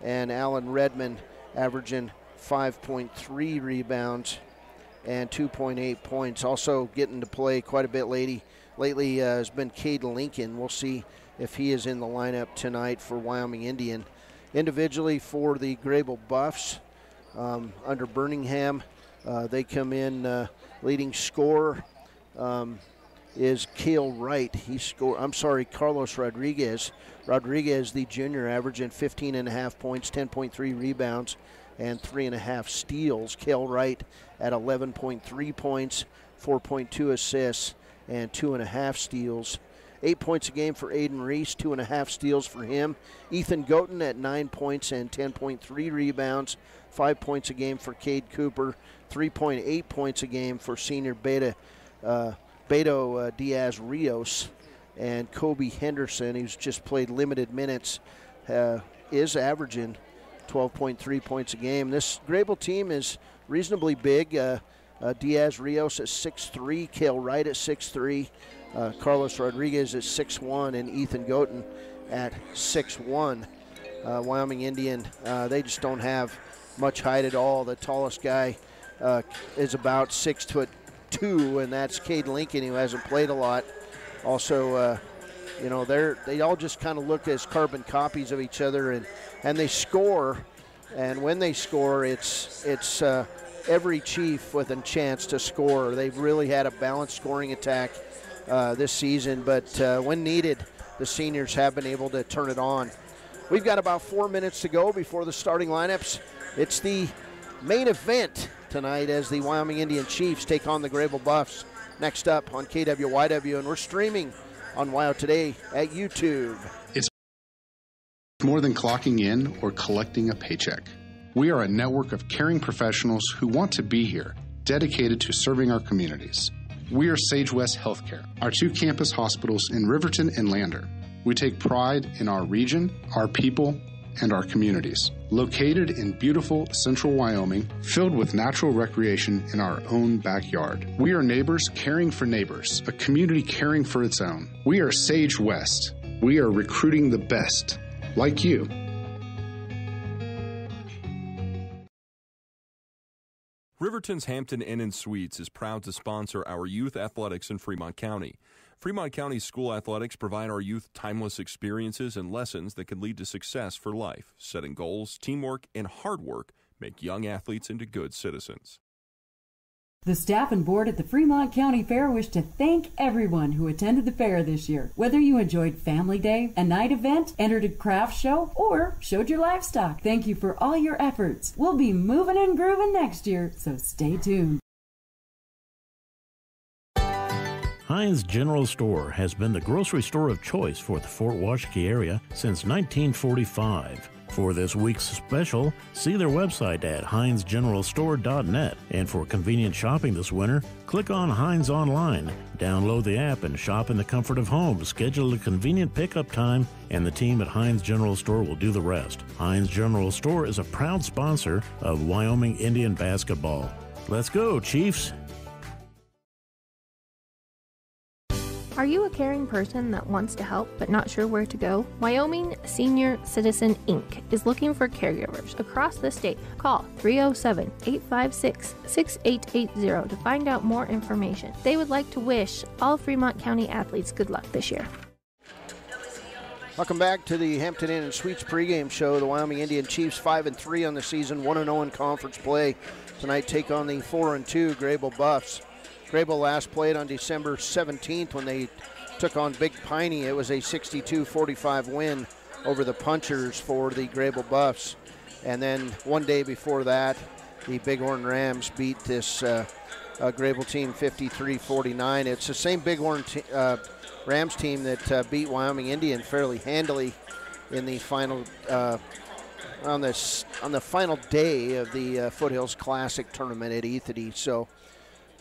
And Alan Redmond averaging 5.3 rebounds and 2.8 points. Also getting to play quite a bit lately. Lately uh, has been Cade Lincoln. We'll see if he is in the lineup tonight for Wyoming Indian. Individually for the Greybull Buffs um, under Birmingham, uh, they come in uh, leading scorer um, is Kale Wright. He scored. I'm sorry, Carlos Rodriguez. Rodriguez, the junior, averaging 15 and a half points, 10.3 rebounds, and three and a half steals. Kale Wright at 11.3 points, 4.2 assists, and two and a half steals. Eight points a game for Aiden Reese, two and a half steals for him. Ethan Goten at nine points and 10.3 rebounds, five points a game for Cade Cooper, 3.8 points a game for senior Beta uh, Beto uh, Diaz Rios, and Kobe Henderson, who's just played limited minutes, uh, is averaging 12.3 points a game. This Greybull team is reasonably big. Uh, Uh, Diaz Rios at 6'3, Kale Wright at 6'3, uh, Carlos Rodriguez at 6'1, and Ethan Goten at 6'1. Uh, Wyoming Indian, they just don't have much height at all. The tallest guy is about six foot two, and that's Cade Lincoln, who hasn't played a lot. Also, uh, you know, they're they all just kind of look as carbon copies of each other, and and they score, and when they score, it's it's uh, every chief with a chance to score. They've really had a balanced scoring attack uh, this season, but uh, when needed, the seniors have been able to turn it on. We've got about four minutes to go before the starting lineups. It's the main event tonight as the Wyoming Indian Chiefs take on the Greybull Buffs. Next up on KWYW, and we're streaming on WYO Today at YouTube. It's more than clocking in or collecting a paycheck. We are a network of caring professionals who want to be here, dedicated to serving our communities. We are Sage West Healthcare, our two campus hospitals in Riverton and Lander. We take pride in our region, our people, and our communities. Located in beautiful central Wyoming, filled with natural recreation in our own backyard. We are neighbors caring for neighbors, a community caring for its own. We are Sage West. We are recruiting the best, like you. Riverton's Hampton Inn and Suites is proud to sponsor our youth athletics in Fremont County. Fremont County School Athletics provide our youth timeless experiences and lessons that can lead to success for life. Setting goals, teamwork, and hard work make young athletes into good citizens. The staff and board at the Fremont County Fair wish to thank everyone who attended the fair this year. Whether you enjoyed Family Day, a night event, entered a craft show, or showed your livestock, thank you for all your efforts. We'll be moving and grooving next year, so stay tuned. Hines General Store has been the grocery store of choice for the Fort Washakie area since 1945. For this week's special, see their website at hinesgeneralstore.net. And for convenient shopping this winter, click on Hines Online, download the app, and shop in the comfort of home. Schedule a convenient pickup time, and the team at Hines General Store will do the rest. Hines General Store is a proud sponsor of Wyoming Indian basketball. Let's go, Chiefs! Are you a caring person that wants to help but not sure where to go? Wyoming Senior Citizen Inc. is looking for caregivers across the state. Call 307 856 6880 to find out more information. They would like to wish all Fremont County athletes good luck this year. Welcome back to the Hampton Inn and Suites pregame show. The Wyoming Indian Chiefs 5 and 3 on the season, 1 and 0 in conference play. Tonight take on the 4 and 2 Greybull Buffs. Greybull last played on December 17th when they took on Big Piney. It was a 62-45 win over the Punchers for the Greybull Buffs. And then one day before that, the Bighorn Rams beat this uh, uh, Greybull team 53-49. It's the same Bighorn t- uh, Rams team that uh, beat Wyoming Indian fairly handily in the final uh, on this on the final day of the uh, Foothills Classic tournament at Ethete. So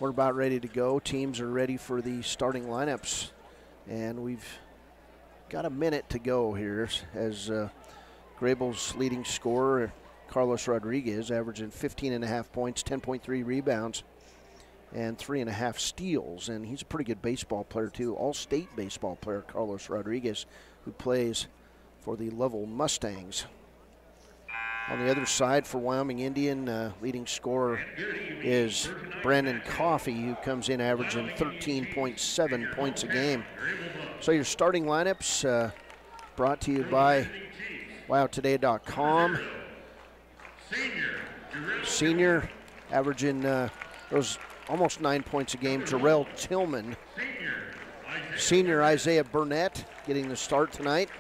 we're about ready to go. Teams are ready for the starting lineups, and we've got a minute to go here as uh, Greybull's leading scorer, Carlos Rodriguez, averaging 15 and a half points, 10.3 rebounds, and three and a half steals. And he's a pretty good baseball player, too. All state baseball player, Carlos Rodriguez, who plays for the Lovell Mustangs. On the other side for Wyoming Indian, uh, leading scorer is Brandon Coffey, who comes in averaging 13.7 points a game. So your starting lineups uh, brought to you by WyoToday.com. Senior averaging uh, those almost nine points a game. Jarrell Tillman. Senior Isaiah Burnett getting the start tonight.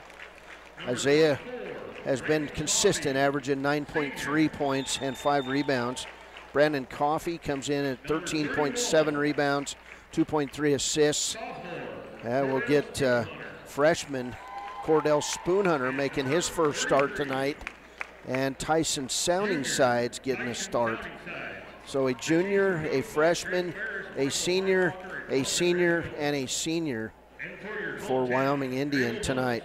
Isaiah has been consistent, averaging 9.3 points and five rebounds. Brandon Coffey comes in at 13.7 rebounds, 2.3 assists. And we'll get uh, freshman Cordell Spoonhunter making his first start tonight, and Tyson Sounding Sides getting a start. So a junior, a freshman, a senior, a senior, and a senior for Wyoming Indian tonight.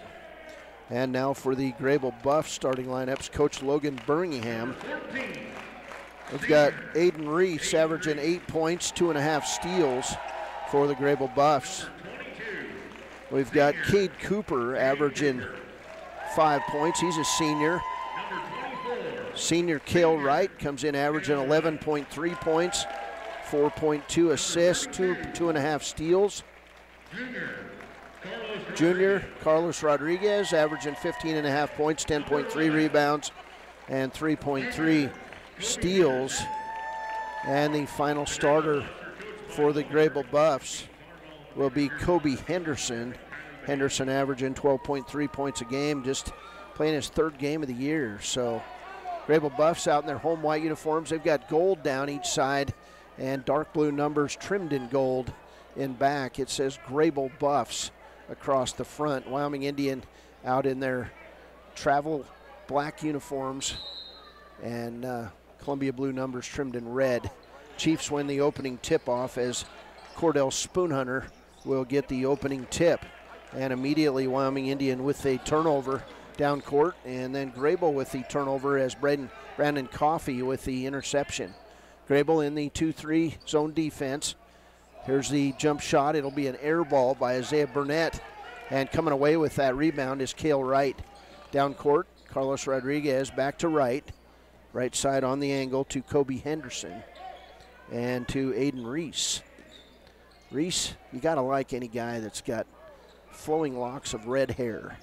And now for the Greybull Buff starting lineups, Coach Logan Birmingham. We've got Aiden Reese averaging eight points, two and a half steals for the Greybull Buffs. We've got Cade Cooper averaging five points. He's a senior. Senior Kale Wright comes in averaging 11.3 points, 4.2 assists, two two and a half steals. Junior Carlos Rodriguez averaging 15 and a half points, 10.3 rebounds, and 3.3 steals. And the final starter for the Greybull Buffs will be Kobe Henderson. Henderson averaging 12.3 points a game, just playing his third game of the year. So Greybull Buffs out in their home white uniforms. They've got gold down each side and dark blue numbers trimmed in gold in back. It says Greybull Buffs across the front. Wyoming Indian out in their travel black uniforms and uh, Columbia blue numbers trimmed in red. Chiefs win the opening tip off as Cordell Spoonhunter will get the opening tip. And immediately Wyoming Indian with a turnover down court, and then Greybull with the turnover as Brandon Coffey with the interception. Greybull in the 2 3 zone defense. Here's the jump shot. It'll be an air ball by Isaiah Burnett. And coming away with that rebound is Kale Wright. Down court, Carlos Rodriguez back to right. Right side on the angle to Kobe Henderson and to Aiden Reese. Reese, you got to like any guy that's got flowing locks of red hair.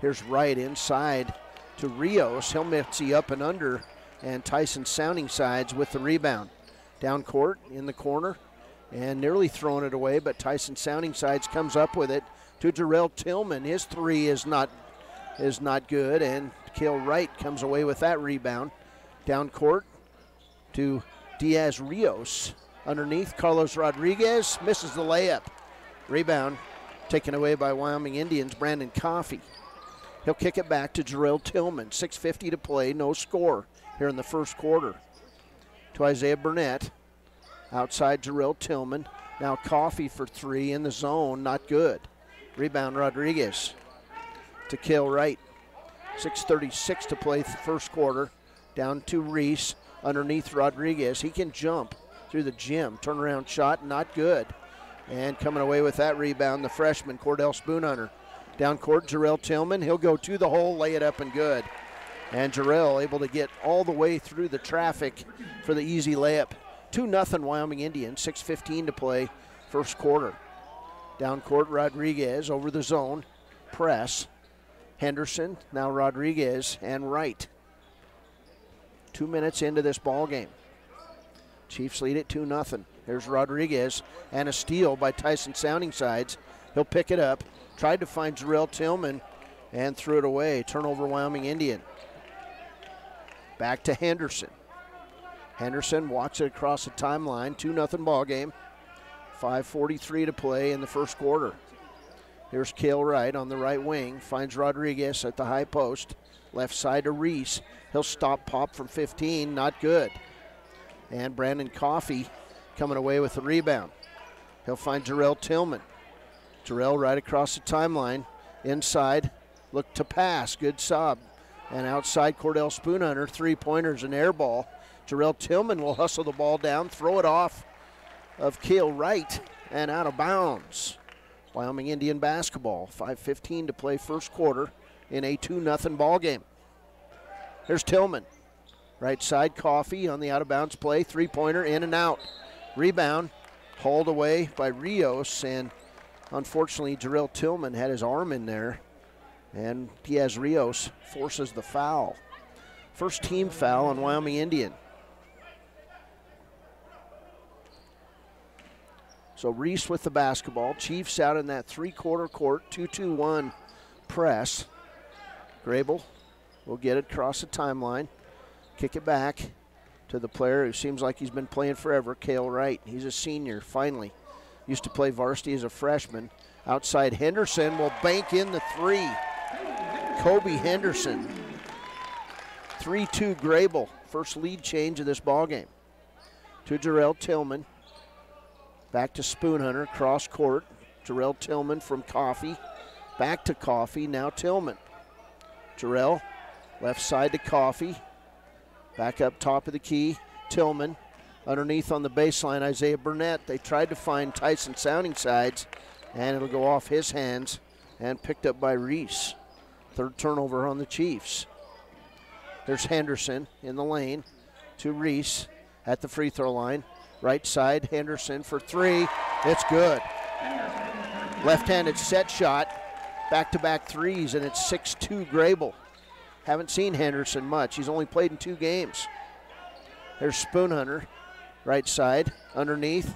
Here's Wright inside to Rios. He'll mix the up and under, and Tyson Sounding Sides with the rebound. Down court in the corner, and nearly throwing it away, but Tyson Sounding Sides comes up with it to Jarrell Tillman. His three is not is not good, and Kale Wright comes away with that rebound. Down court to Diaz Rios. Underneath, Carlos Rodriguez misses the layup. Rebound taken away by Wyoming Indians, Brandon Coffey. He'll kick it back to Jarrell Tillman. 6.50 to play, no score here in the first quarter. To Isaiah Burnett. Outside Jarrell Tillman. Now Coffey for three in the zone, not good. Rebound Rodriguez to Kale Wright. 6.36 to play the first quarter. Down to Reese underneath Rodriguez. He can jump through the gym. Turnaround shot, not good. And coming away with that rebound, the freshman, Cordell Spoonhunter. Down court, Jarrell Tillman. He'll go to the hole, lay it up, and good. And Jarrell able to get all the way through the traffic for the easy layup. 2 0 Wyoming Indians, 6.15 to play, first quarter. Down court, Rodriguez over the zone. Press. Henderson, now Rodriguez, and Wright. Two minutes into this ball game. Chiefs lead it 2 0. Here's Rodriguez and a steal by Tyson Sounding Sides. He'll pick it up. Tried to find Jarrell Tillman and threw it away. Turnover Wyoming Indian. Back to Henderson. Henderson walks it across the timeline. 2 0 ball game. 5.43 to play in the first quarter. Here's Kale Wright on the right wing. Finds Rodriguez at the high post. Left side to Reese. He'll stop pop from 15. Not good. And Brandon Coffey coming away with the rebound. He'll find Jarrell Tillman. Jarrell right across the timeline. Inside. Look to pass. Good sub. And outside Cordell Spoonhunter. Three pointers and air ball. Jarrell Tillman will hustle the ball down, throw it off of Kale Wright, and out of bounds. Wyoming Indian basketball. 5.15 to play first quarter in a 2 0 ball game. Here's Tillman. Right side, Coffey on the out of bounds play. Three pointer in and out. Rebound hauled away by Rios, and unfortunately, Jarrell Tillman had his arm in there, and Diaz Rios forces the foul. First team foul on Wyoming Indian. So Reese with the basketball. Chiefs out in that three quarter court, 2 2 1 press. Greybull will get it across the timeline, kick it back to the player who seems like he's been playing forever, Kale Wright. He's a senior, finally. Used to play varsity as a freshman. Outside Henderson will bank in the three. Kobe Henderson. 3 2 Greybull. First lead change of this ball game. To Jarrell Tillman. Back to Spoonhunter, cross court. Jarrell Tillman from Coffey. Back to Coffey, now Tillman. Jarrell, left side to Coffey. Back up top of the key. Tillman underneath on the baseline, Isaiah Burnett. They tried to find Tyson Sounding Sides, and it'll go off his hands and picked up by Reese. Third turnover on the Chiefs. There's Henderson in the lane to Reese at the free throw line. Right side, Henderson for three. It's good. Left handed set shot, back to back threes, and it's 6 2 Greybull. Haven't seen Henderson much. He's only played in two games. There's Spoonhunter, right side, underneath.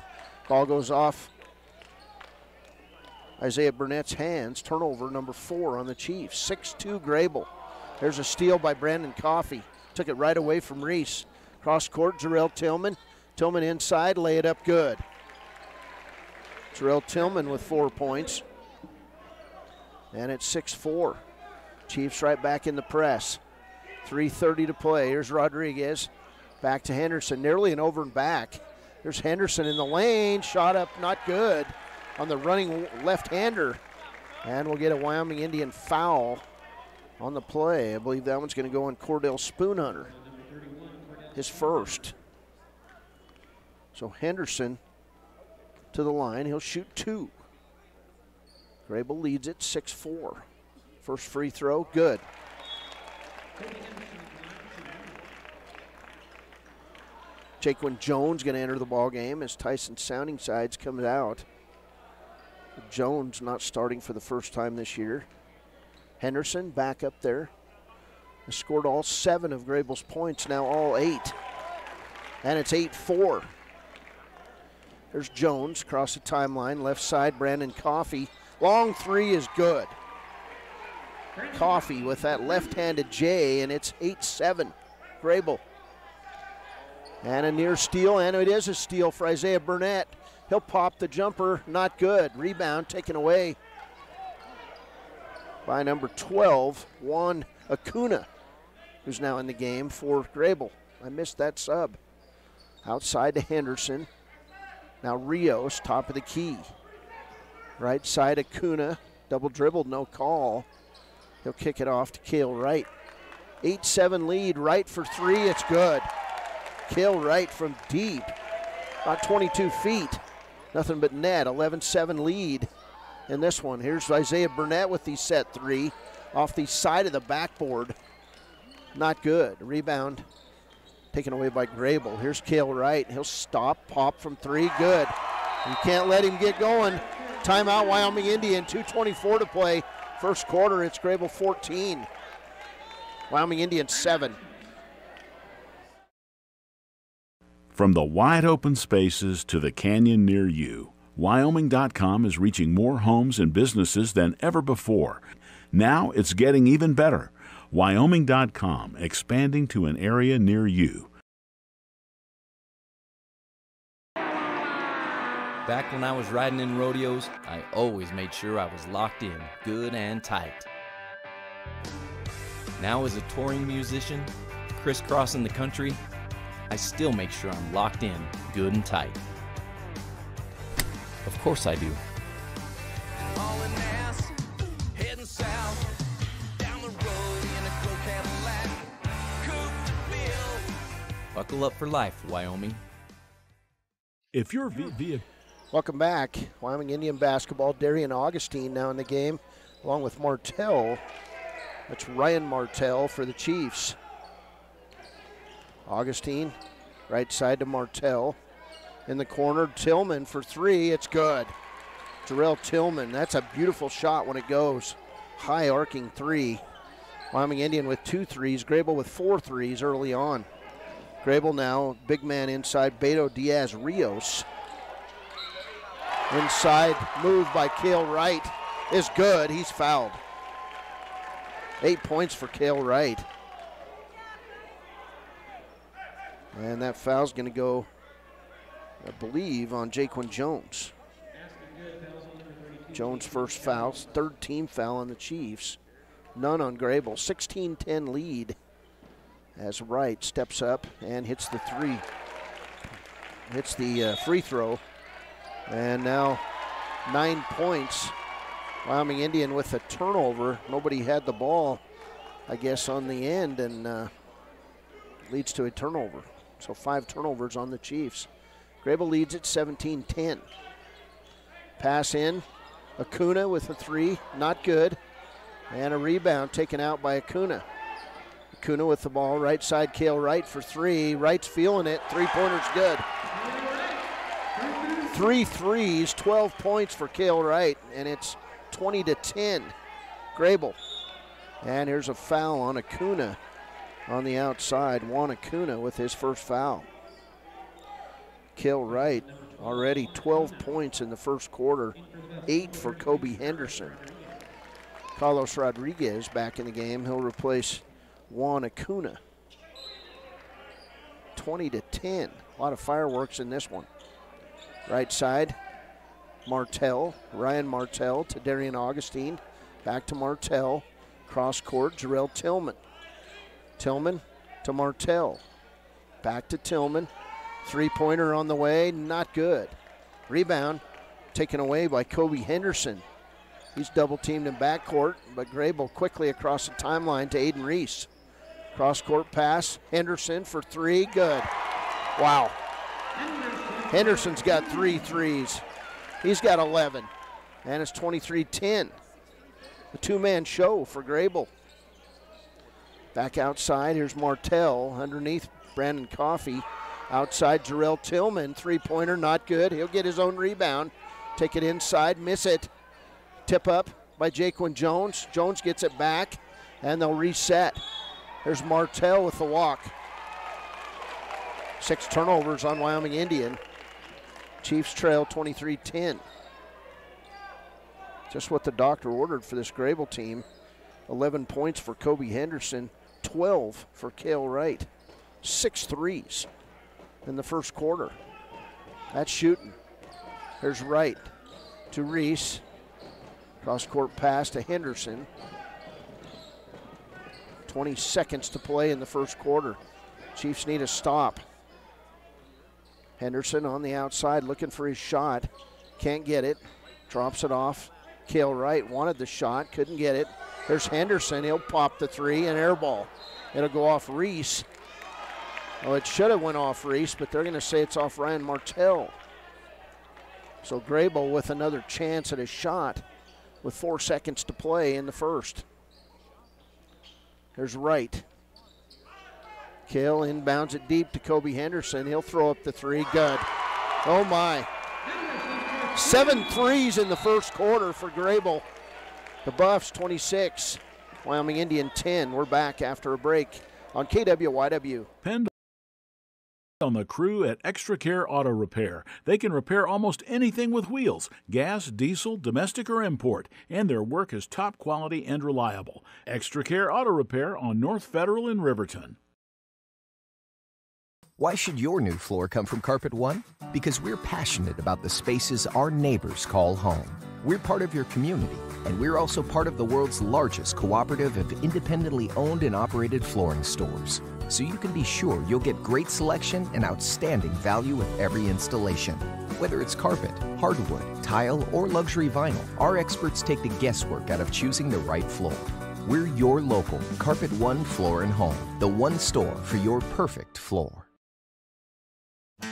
Ball goes off Isaiah Burnett's hands. Turnover number four on the Chiefs. 6 2 Greybull. There's a steal by Brandon Coffey. Took it right away from Reese. Cross court, Jarrell Tillman. Tillman inside, lay it up good. Jarrell Tillman with four points. And it's 6 4. Chiefs right back in the press. 3.30 to play. Here's Rodriguez. Back to Henderson. Nearly an over and back. There's Henderson in the lane. Shot up, not good on the running left hander. And we'll get a Wyoming Indian foul on the play. I believe that one's going to go on Cordell Spoonhunter, his first. So Henderson to the line. He'll shoot two. Greybull leads it 6 4. First free throw, good. Jaquin Jones going to enter the ball game as Tyson Sounding Sides comes out. Jones not starting for the first time this year. Henderson back up there. Has scored all seven of Greybull's points, now all eight. And it's 8 4. There's Jones across the timeline, left side, Brandon Coffey. Long three is good. Coffey with that left handed J, and it's 8 7. Greybull. And a near steal, and it is a steal for Isaiah Burnett. He'll pop the jumper, not good. Rebound taken away by number 12, Juan Acuna, who's now in the game for Greybull. I missed that sub. Outside to Henderson. Now Rios, top of the key. Right side of Acuna, double dribbled, no call. He'll kick it off to Kale Wright. 8 7 lead, right for three, it's good. Kale Wright from deep, about 22 feet. Nothing but net. 11 7 lead in this one. Here's Isaiah Burnett with the set three off the side of the backboard. Not good. Rebound taken away by Greybull. Here's Kale Wright. He'll stop, pop from three. Good. You can't let him get going. Timeout, Wyoming Indian. 2.24 to play. First quarter, it's Greybull 14. Wyoming Indian 7. From the wide open spaces to the canyon near you, Wyoming.com is reaching more homes and businesses than ever before. Now it's getting even better. Wyoming.com expanding to an area near you. Back when I was riding in rodeos, I always made sure I was locked in, good and tight. Now, as a touring musician, crisscrossing the country, I still make sure I'm locked in, good and tight. Of course I do. Buckle up for life, Wyoming. If you're v- Welcome back. Wyoming Indian basketball. Darian Augustine now in the game, along with Martell. That's Ryan Martell for the Chiefs. Augustine, right side to Martell. In the corner, Tillman for three. It's good. Jarrell Tillman. That's a beautiful shot when it goes. High arcing three. Wyoming Indian with two threes. Greybull with four threes early on. Greybull now, big man inside. Beto Diaz Rios. Inside move by Kale Wright is good. He's fouled. Eight points for Kale Wright. And that foul's going to go, I believe, on Jaquin Jones. Jones' first foul, third team foul on the Chiefs. None on Greybull. 16 10 lead as Wright steps up and hits the three. Hits the uh, free throw. And now nine points. Wyoming Indian with a turnover. Nobody had the ball, I guess, on the end, and uh, leads to a turnover. So five turnovers on the Chiefs. Greybull leads at 17 10. Pass in. Acuna with a three, not good. And a rebound taken out by Acuna. Acuna with the ball, right side, Kale Wright for three. Wright's feeling it. Three pointer's good. Three threes, 12 points for Kale Wright, and it's 20 to 10. Greybull. And here's a foul on Acuna on the outside. Juan Acuna with his first foul. Kale Wright already 12 points in the first quarter, eight for Kobe Henderson. Carlos Rodriguez back in the game. He'll replace Juan Acuna. 20 to 10. A lot of fireworks in this one. Right side, Martell, Ryan Martell to Darian Augustine. Back to Martell. Cross court, Jarrell Tillman. Tillman to Martell. Back to Tillman. Three pointer on the way, not good. Rebound taken away by Kobe Henderson. He's double teamed in backcourt, but Greybull quickly across the timeline to Aiden Reese. Cross court pass, Henderson for three, good. Wow. Henderson's got three threes. He's got 11, and it's 23 10. A two man show for Greybull. Back outside, here's Martell underneath Brandon Coffey. Outside, Jarrell Tillman, three pointer, not good. He'll get his own rebound. Take it inside, miss it. Tip up by Jaquin Jones. Jones gets it back, and they'll reset. There's Martell with the walk. Six turnovers on Wyoming Indian. Chiefs trail 23 10. Just what the doctor ordered for this Greybull team. 11 points for Kobe Henderson, 12 for Kale Wright. Six threes in the first quarter. That's shooting. There's Wright to Reese. Cross court pass to Henderson. 20 seconds to play in the first quarter. Chiefs need a stop. Henderson on the outside looking for his shot. Can't get it. Drops it off. Kale Wright wanted the shot, couldn't get it. There's Henderson. He'll pop the three and air ball. It'll go off Reese. Well, it should have went off Reese, but they're going to say it's off Ryan Martell. So Greybull with another chance at a shot with four seconds to play in the first. There's Wright. Kale inbounds it deep to Kobe Henderson. He'll throw up the three. Good. Oh my. Seven threes in the first quarter for Greybull. The Buffs 26, Wyoming Indian 10. We're back after a break on KWYW. On the crew at Extra Care Auto Repair. They can repair almost anything with wheels gas, diesel, domestic, or import, and their work is top quality and reliable. Extra Care Auto Repair on North Federal in Riverton. Why should your new floor come from Carpet One? Because we're passionate about the spaces our neighbors call home. We're part of your community, and we're also part of the world's largest cooperative of independently owned and operated flooring stores. So you can be sure you'll get great selection and outstanding value with every installation. Whether it's carpet, hardwood, tile, or luxury vinyl, our experts take the guesswork out of choosing the right floor. We're your local Carpet One Floor and Home, the one store for your perfect floor.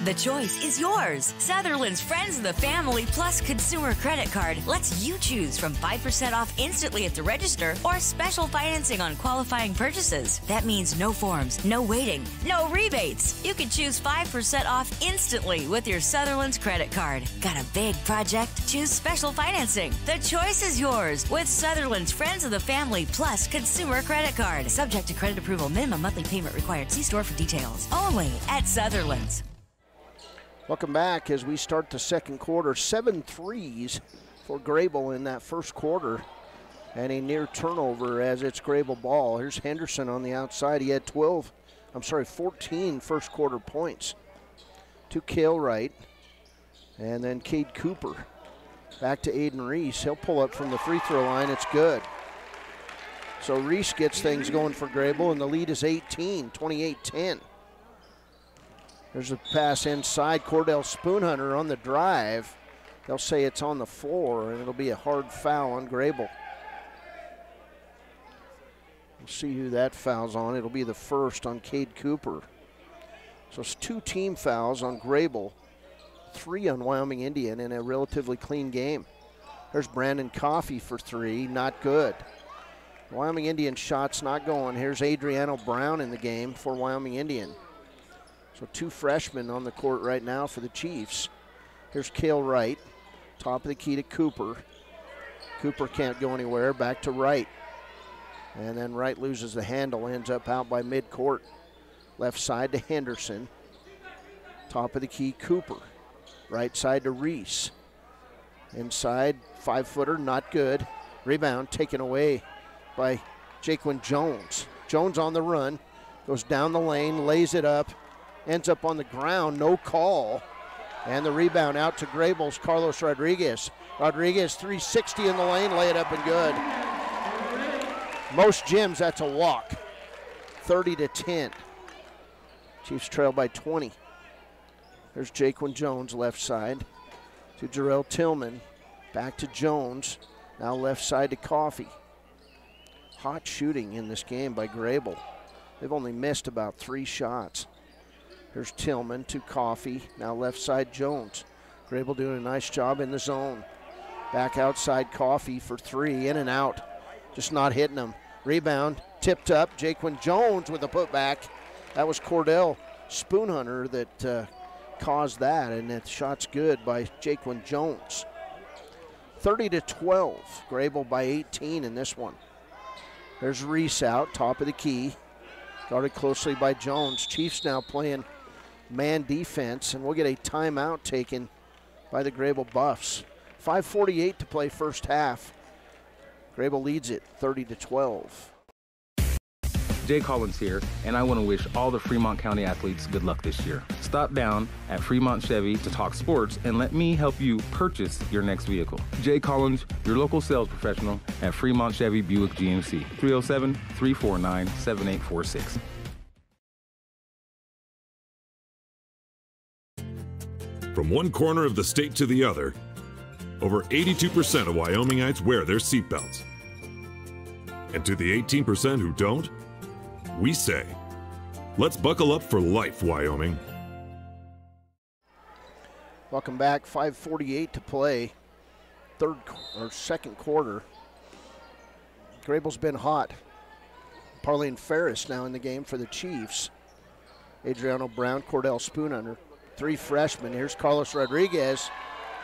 The choice is yours. Sutherland's Friends of the Family Plus Consumer Credit Card lets you choose from 5% off instantly at the register or special financing on qualifying purchases. That means no forms, no waiting, no rebates. You can choose 5% off instantly with your Sutherland's credit card. Got a big project? Choose special financing. The choice is yours with Sutherland's Friends of the Family Plus Consumer Credit Card. Subject to credit approval, minimum monthly payment required. See store for details. Only at Sutherland's. Welcome back as we start the second quarter. Seven threes for Greybull in that first quarter. And a near turnover as it's Greybull ball. Here's Henderson on the outside. He had 12, I'm sorry, 14 first quarter points. To Kale Wright. And then Cade Cooper. Back to Aiden Reese. He'll pull up from the free throw line. It's good. So Reese gets things going for Grable, and the lead is 18, 28 10. There's a pass inside. Cordell Spoonhunter on the drive. They'll say it's on the floor, and it'll be a hard foul on Greybull. We'll see who that foul's on. It'll be the first on Cade Cooper. So it's two team fouls on Greybull, three on Wyoming Indian in a relatively clean game. There's Brandon Coffey for three, not good. Wyoming Indian shots not going. Here's Adriano Brown in the game for Wyoming Indian. So two freshmen on the court right now for the Chiefs. Here's Kale Wright, top of the key to Cooper. Cooper can't go anywhere, back to Wright. And then Wright loses the handle, ends up out by midcourt. Left side to Henderson. Top of the key, Cooper. Right side to Reese. Inside, five footer, not good. Rebound taken away by Jaquin Jones. Jones on the run, goes down the lane, lays it up, ends up on the ground, no call. And the rebound out to Greybull's Carlos Rodriguez. Rodriguez 360 in the lane, lay it up and good. Most gyms, that's a walk. 30 to 10. Chiefs trail by 20. There's Jaquin Jones left side to Jarrell Tillman. Back to Jones. Now left side to Coffey. Hot shooting in this game by Greybull. They've only missed about three shots. Here's Tillman to Coffey. Now left side Jones. Greybull doing a nice job in the zone. Back outside Coffey for three. In and out. Just not hitting them. Rebound. Tipped up. Jaquin Jones with a putback. That was Cordell Spoonhunter that uh, caused that, and that shot's good by Jaquin Jones. 30 to 12. Greybull by 18 in this one. There's Reese out, top of the key. Guarded closely by Jones. Chiefs now playing man defense, and we'll get a timeout taken by the Greybull Buffs. 5:48 to play first half. Greybull leads it 30 to 12. Jay Collins here, and I want to wish all the Fremont County athletes good luck this year. Stop down at Fremont Chevy to talk sports and let me help you purchase your next vehicle. Jay Collins, your local sales professional at Fremont Chevy Buick GMC, 307 349 7846. From one corner of the state to the other, over 82% of Wyomingites wear their seatbelts. And to the 18% who don't, we say, let's buckle up for life, Wyoming. Welcome back. 5:48 to play. Third or second quarter. Greybull's been hot. Parlene Ferris now in the game for the Chiefs. Adriano Brown, Cordell Spoonhunter. Three freshmen. Here's Carlos Rodriguez.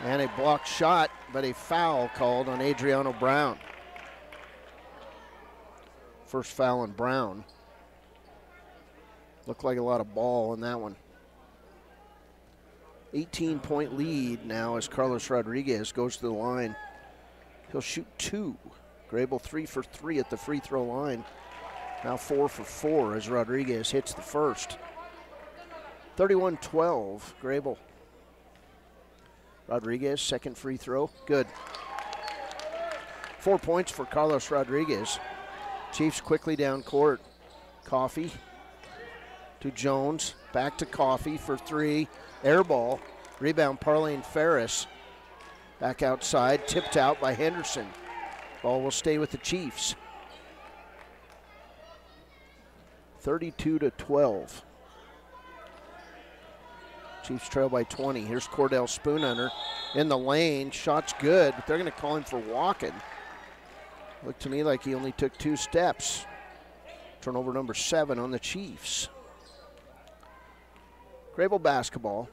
And a blocked shot, but a foul called on Adriano Brown. First foul on Brown. Looked like a lot of ball in that one. 18 point lead now as Carlos Rodriguez goes to the line. He'll shoot two. Greybull three for three at the free throw line. Now four for four as Rodriguez hits the first. 31 12, Greybull. Rodriguez, second free throw. Good. Four points for Carlos Rodriguez. Chiefs quickly down court. Coffey to Jones. Back to Coffey for three. Air ball. Rebound Parlene Ferris. Back outside. Tipped out by Henderson. Ball will stay with the Chiefs. 32 to 12. Chiefs trail by 20. Here's Cordell Spoonhunter in the lane. Shot's good, but they're going to call him for walking. Looked to me like he only took two steps. Turnover number seven on the Chiefs. Greybull basketball.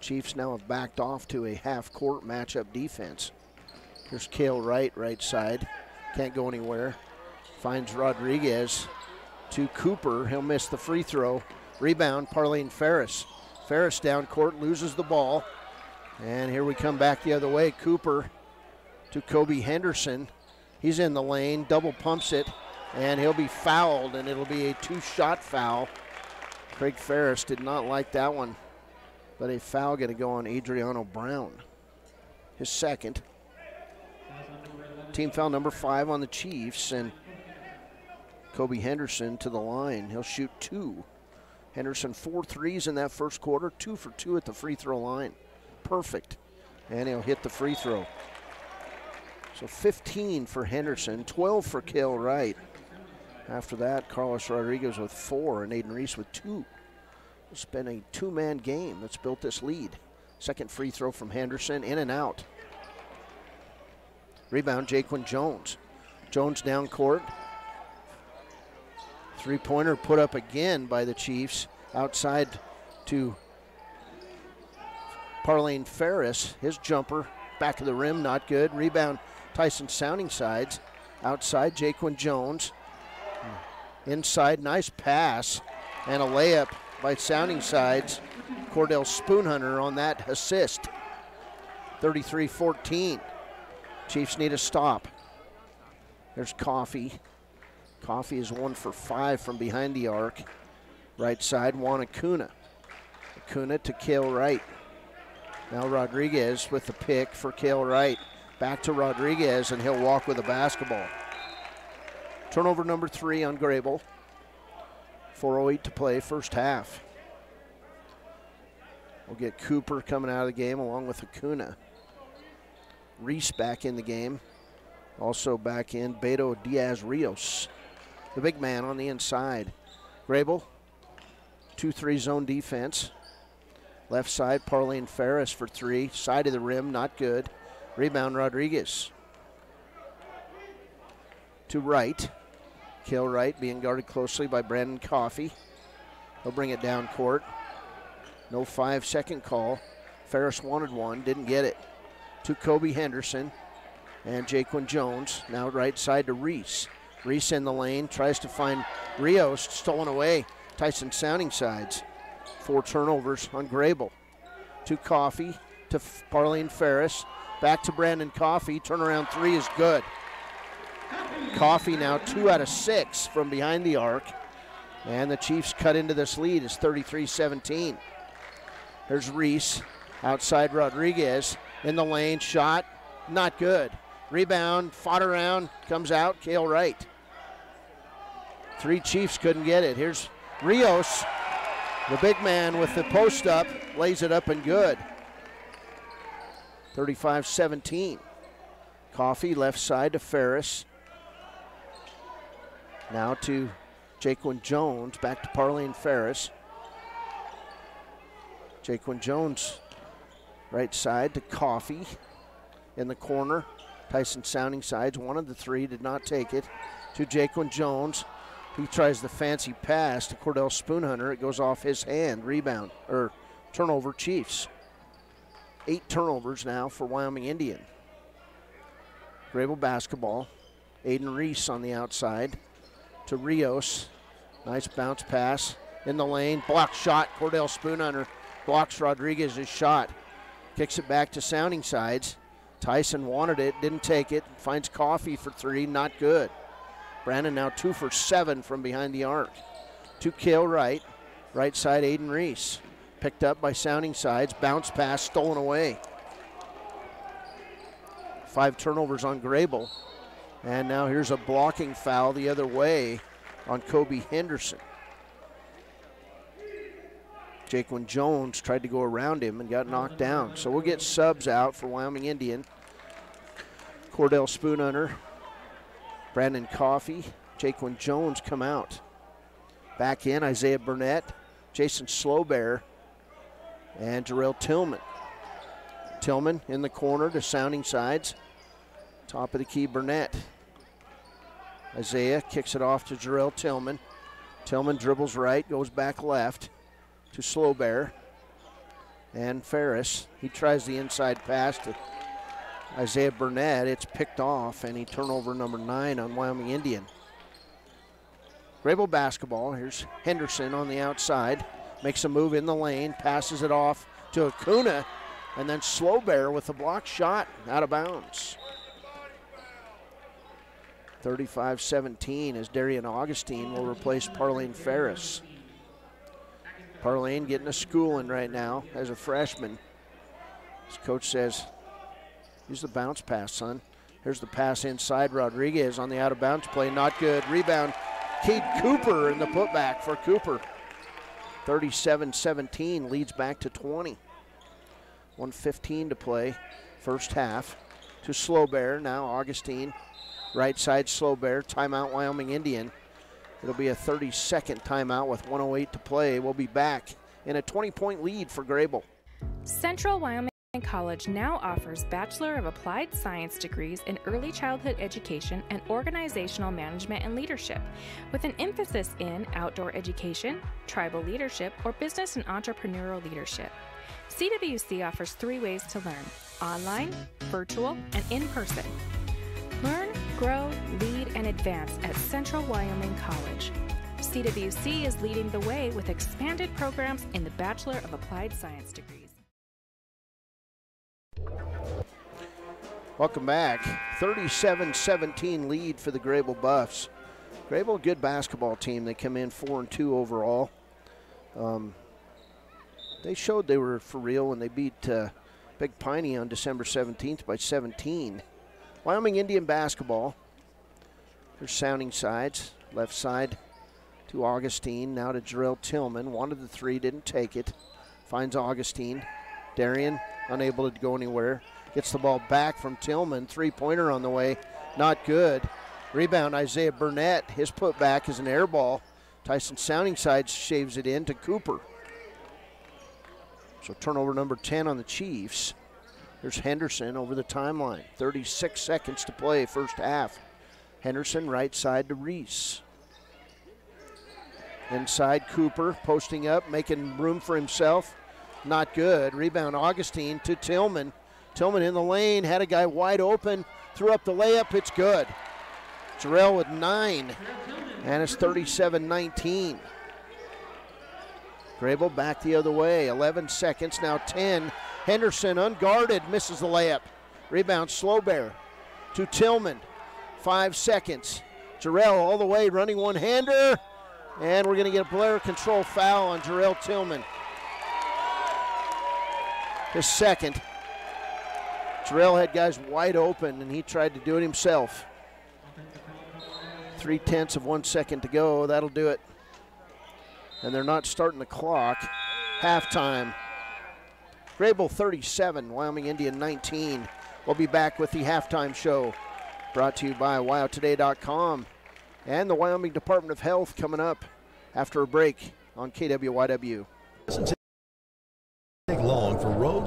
Chiefs now have backed off to a half court matchup defense. Here's Kale Wright, right side. Can't go anywhere. Finds Rodriguez to Cooper. He'll miss the free throw. Rebound, Parlene Ferris. Ferris down court, loses the ball. And here we come back the other way. Cooper to Kobe Henderson. He's in the lane, double pumps it, and he'll be fouled, and it'll be a two shot foul. Craig Ferris did not like that one, but a foul going to go on Adriano Brown. His second. Team foul number five on the Chiefs, and Kobe Henderson to the line. He'll shoot two. Henderson four threes in that first quarter, two for two at the free throw line. Perfect. And he'll hit the free throw. So 15 for Henderson, 12 for Kale Wright. After that, Carlos Rodriguez with four and Aiden Reese with two. It's been a two man game that's built this lead. Second free throw from Henderson, in and out. Rebound, Jaquin Jones. Jones down court. Three pointer put up again by the Chiefs. Outside to Parlane Ferris. His jumper, back of the rim, not good. Rebound, Tyson Sounding Sides. Outside, Jaquin Jones. Inside, nice pass. And a layup by Sounding Sides. Cordell Spoonhunter on that assist. 33 14. Chiefs need a stop. There's Coffey. Coffey is one for five from behind the arc. Right side, Juan Acuna. Acuna to Kale Wright. Now Rodriguez with the pick for Kale Wright. Back to Rodriguez, and he'll walk with the basketball. Turnover number three on Greybull. 4.08 to play, first half. We'll get Cooper coming out of the game along with Acuna. Reese back in the game. Also back in Beto Diaz Rios, the big man on the inside. Greybull, 2 3 zone defense. Left side, Parlane Ferris for three. Side of the rim, not good. Rebound, Rodriguez. To right. Kale Wright, being guarded closely by Brandon Coffey. He'll bring it down court. No five second call. Ferris wanted one, didn't get it. To Kobe Henderson and Jaquin Jones. Now right side to Reese. Reese in the lane, tries to find Rios, stolen away. Tyson Sounding Sides. Four turnovers on Greybull. To Coffey, to Parlane Ferris. Back to Brandon Coffey. Turnaround three is good. Coffey now two out of six from behind the arc. And the Chiefs cut into this lead. It's 33 17. There's Reese. Outside Rodriguez in the lane. Shot. Not good. Rebound. Fought around. Comes out. Kale Wright. Three Chiefs couldn't get it. Here's Rios. The big man with the post up. Lays it up and good. 35 17. Coffey left side to Ferris. Now to Jaquin Jones. Back to Parlane Ferris. Jaquin Jones right side to Coffey in the corner. Tyson Sounding Sides. One of the three did not take it. To Jaquin Jones. He tries the fancy pass to Cordell Spoonhunter. It goes off his hand. Rebound or turnover Chiefs. Eight turnovers now for Wyoming Indian. Greybull basketball. Aiden Reese on the outside to Rios. Nice bounce pass in the lane. Block shot. Cordell Spoonhunter blocks Rodriguez's shot. Kicks it back to Sounding Sides. Tyson wanted it, didn't take it. Finds Coffey for three, not good. Brandon now two for seven from behind the arc. To Kale Wright. Right side, Aiden Reese. Picked up by Sounding Sides. Bounce pass stolen away. Five turnovers on Greybull. And now here's a blocking foul the other way on Kobe Henderson. Jaquin Jones tried to go around him and got knocked down. So we'll get subs out for Wyoming Indian. Cordell Spoonhunter, Brandon Coffey, Jaquin Jones come out. Back in, Isaiah Burnett, Jason Slowbear, and Jarrell Tillman. Tillman in the corner to Sounding Sides. Top of the key, Burnett. Isaiah kicks it off to Jarrell Tillman. Tillman dribbles right, goes back left to Slowbear. And Ferris, he tries the inside pass to Isaiah Burnett. It's picked off, and he turnover number nine on Wyoming Indian. Greybull basketball. Here's Henderson on the outside. Makes a move in the lane, passes it off to Acuna, and then Slowbear with a block shot out of bounds. 35 17 as Darian Augustine will replace Parlane Ferris. Parlane getting a schooling right now as a freshman. His coach says, use the bounce pass, son. Here's the pass inside. Rodriguez on the out of bounds play. Not good. Rebound. Cade Cooper in the putback for Cooper. 37 17 leads back to 20. 115 to play. First half to Slowbear. Now Augustine. Right side Slowbear. Timeout Wyoming Indian. It'll be a 30 second timeout with 108 to play. We'll be back in a 20 point lead for Greybull. Central Wyoming College now offers Bachelor of Applied Science degrees in early childhood education and organizational management and leadership, with an emphasis in outdoor education, tribal leadership, or business and entrepreneurial leadership. CWC offers three ways to learn online, virtual, and in person. Learn, grow, lead, and advance at Central Wyoming College. CWC is leading the way with expanded programs in the Bachelor of Applied Science degrees. Welcome back. 37 17 lead for the Greybull Buffs. Greybull, good basketball team. They come in 4 and 2 overall. Um, they showed they were for real when they beat uh, Big Piney on December 17th by 17. Wyoming Indian basketball. Their Sounding Sides. Left side to Augustine. Now to Jarrell Tillman. Wanted the three, didn't take it. Finds Augustine. Darian unable to go anywhere. Gets the ball back from Tillman. Three pointer on the way. Not good. Rebound Isaiah Burnett. His putback is an air ball. Tyson Sounding Side shaves it in to Cooper. So turnover number 10 on the Chiefs. Here's Henderson over the timeline. 36 seconds to play, first half. Henderson right side to Reese. Inside Cooper, posting up, making room for himself. Not good. Rebound Augustine to Tillman. Tillman in the lane, had a guy wide open, threw up the layup. It's good. Jarrell with nine, and it's 37 19. Greybull back the other way. 11 seconds, now 10. Henderson unguarded, misses the layup. Rebound, Slowbear to Tillman. Five seconds. Jarrell all the way, running one hander. And we're going to get a player control foul on Jarrell Tillman. His second. Jarrell had guys wide open, and he tried to do it himself. Three tenths of one second to go. That'll do it. And they're not starting the clock. Halftime. Greybull 37, Wyoming Indian 19. We'll be back with the halftime show brought to you by WyoToday.com and the Wyoming Department of Health coming up after a break on KWYW.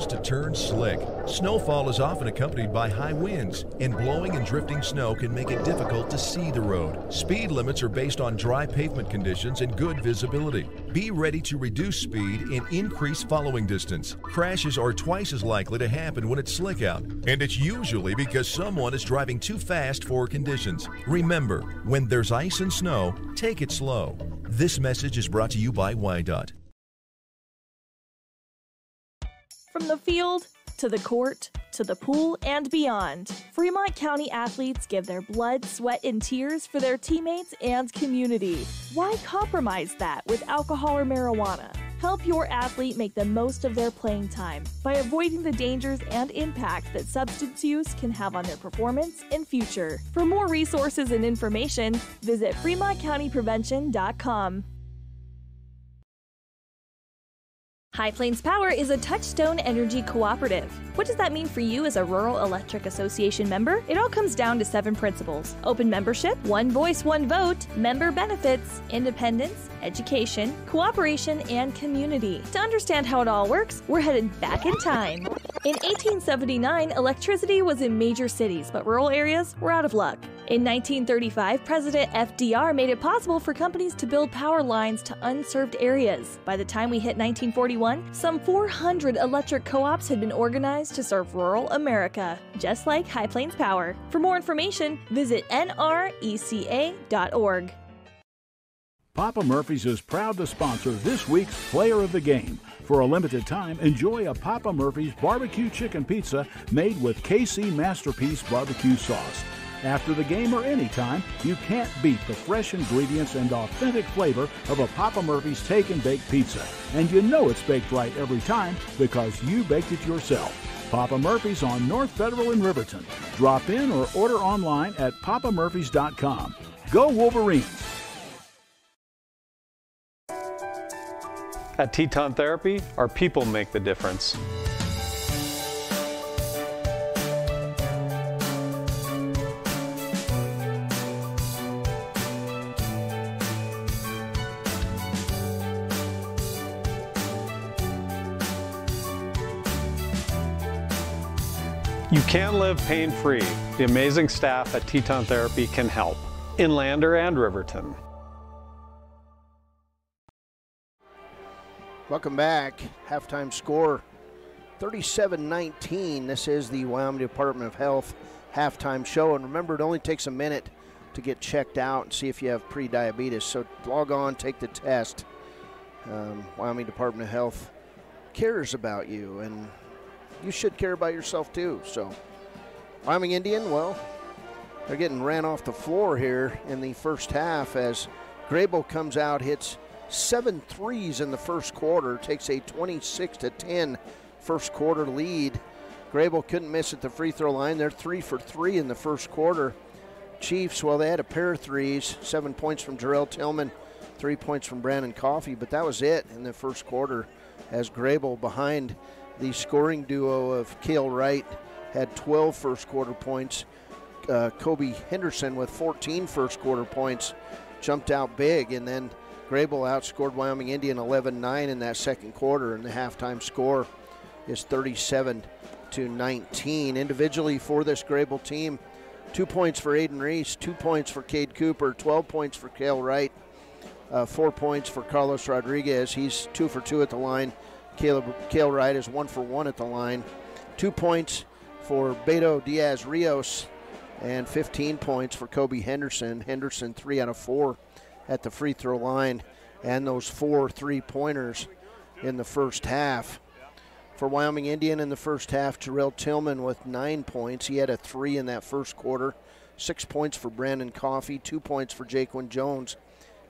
To turn slick. Snowfall is often accompanied by high winds, and blowing and drifting snow can make it difficult to see the road. Speed limits are based on dry pavement conditions and good visibility. Be ready to reduce speed and increase following distance. Crashes are twice as likely to happen when it's slick out, and it's usually because someone is driving too fast for conditions. Remember, when there's ice and snow, take it slow. This message is brought to you by WYDOT. From the field to the court to the pool and beyond, Fremont County athletes give their blood, sweat, and tears for their teammates and community. Why compromise that with alcohol or marijuana? Help your athlete make the most of their playing time by avoiding the dangers and impact that substance use can have on their performance and future. For more resources and information, visit FremontCountyPrevention.com. High Plains Power is a Touchstone Energy Cooperative. What does that mean for you as a Rural Electric Association member? It all comes down to seven principles open membership, one voice, one vote, member benefits, independence, education, cooperation, and community. To understand how it all works, we're headed back in time. In 1879, electricity was in major cities, but rural areas were out of luck. In 1935, President FDR made it possible for companies to build power lines to unserved areas. By the time we hit 1941, some 400 electric co ops had been organized to serve rural America, just like High Plains Power. For more information, visit nreca.org. Papa Murphy's is proud to sponsor this week's Player of the Game. For a limited time, enjoy a Papa Murphy's barbecue chicken pizza made with KC Masterpiece barbecue sauce. After the game or anytime, you can't beat the fresh ingredients and authentic flavor of a Papa Murphy's Take and Bake pizza. And you know it's baked right every time because you baked it yourself. Papa Murphy's on North Federal in Riverton. Drop in or order online at papamurphys.com. Go Wolverines! At Teton Therapy, our people make the difference. You can live pain free. The amazing staff at Teton Therapy can help in Lander and Riverton. Welcome back. Halftime score 37 19. This is the Wyoming Department of Health halftime show. And remember, it only takes a minute to get checked out and see if you have pre-diabetes. So log on, take the test. Um, Wyoming Department of Health cares about you, and you should care about yourself too. So, Wyoming Indian, well, they're getting ran off the floor here in the first half as Greybull comes out, hits seven threes in the first quarter, takes a 26 to 10 first quarter lead. Greybull couldn't miss at the free throw line. They're three for three in the first quarter. Chiefs, well, they had a pair of threes, seven points from Jarrell Tillman, three points from Brandon Coffey, but that was it in the first quarter as Greybull behind the scoring duo of Kale Wright had 12 first quarter points. Uh, Kobe Henderson with 14 first quarter points jumped out big, and then Greybull outscored Wyoming Indian 11 9 in that second quarter, and the halftime score is 37 to 19. Individually for this Greybull team, two points for Aiden Reese, two points for Cade Cooper, 12 points for Kale Wright, uh, four points for Carlos Rodriguez. He's two for two at the line. Caleb Kale Wright is one for one at the line. Two points for Beto Diaz Rios, and 15 points for Kobe Henderson. Henderson three out of four at the free throw line, and those four three pointers in the first half. For Wyoming Indian in the first half, Jarrell Tillman with nine points. He had a three in that first quarter. Six points for Brandon Coffey, two points for Jaquin Jones,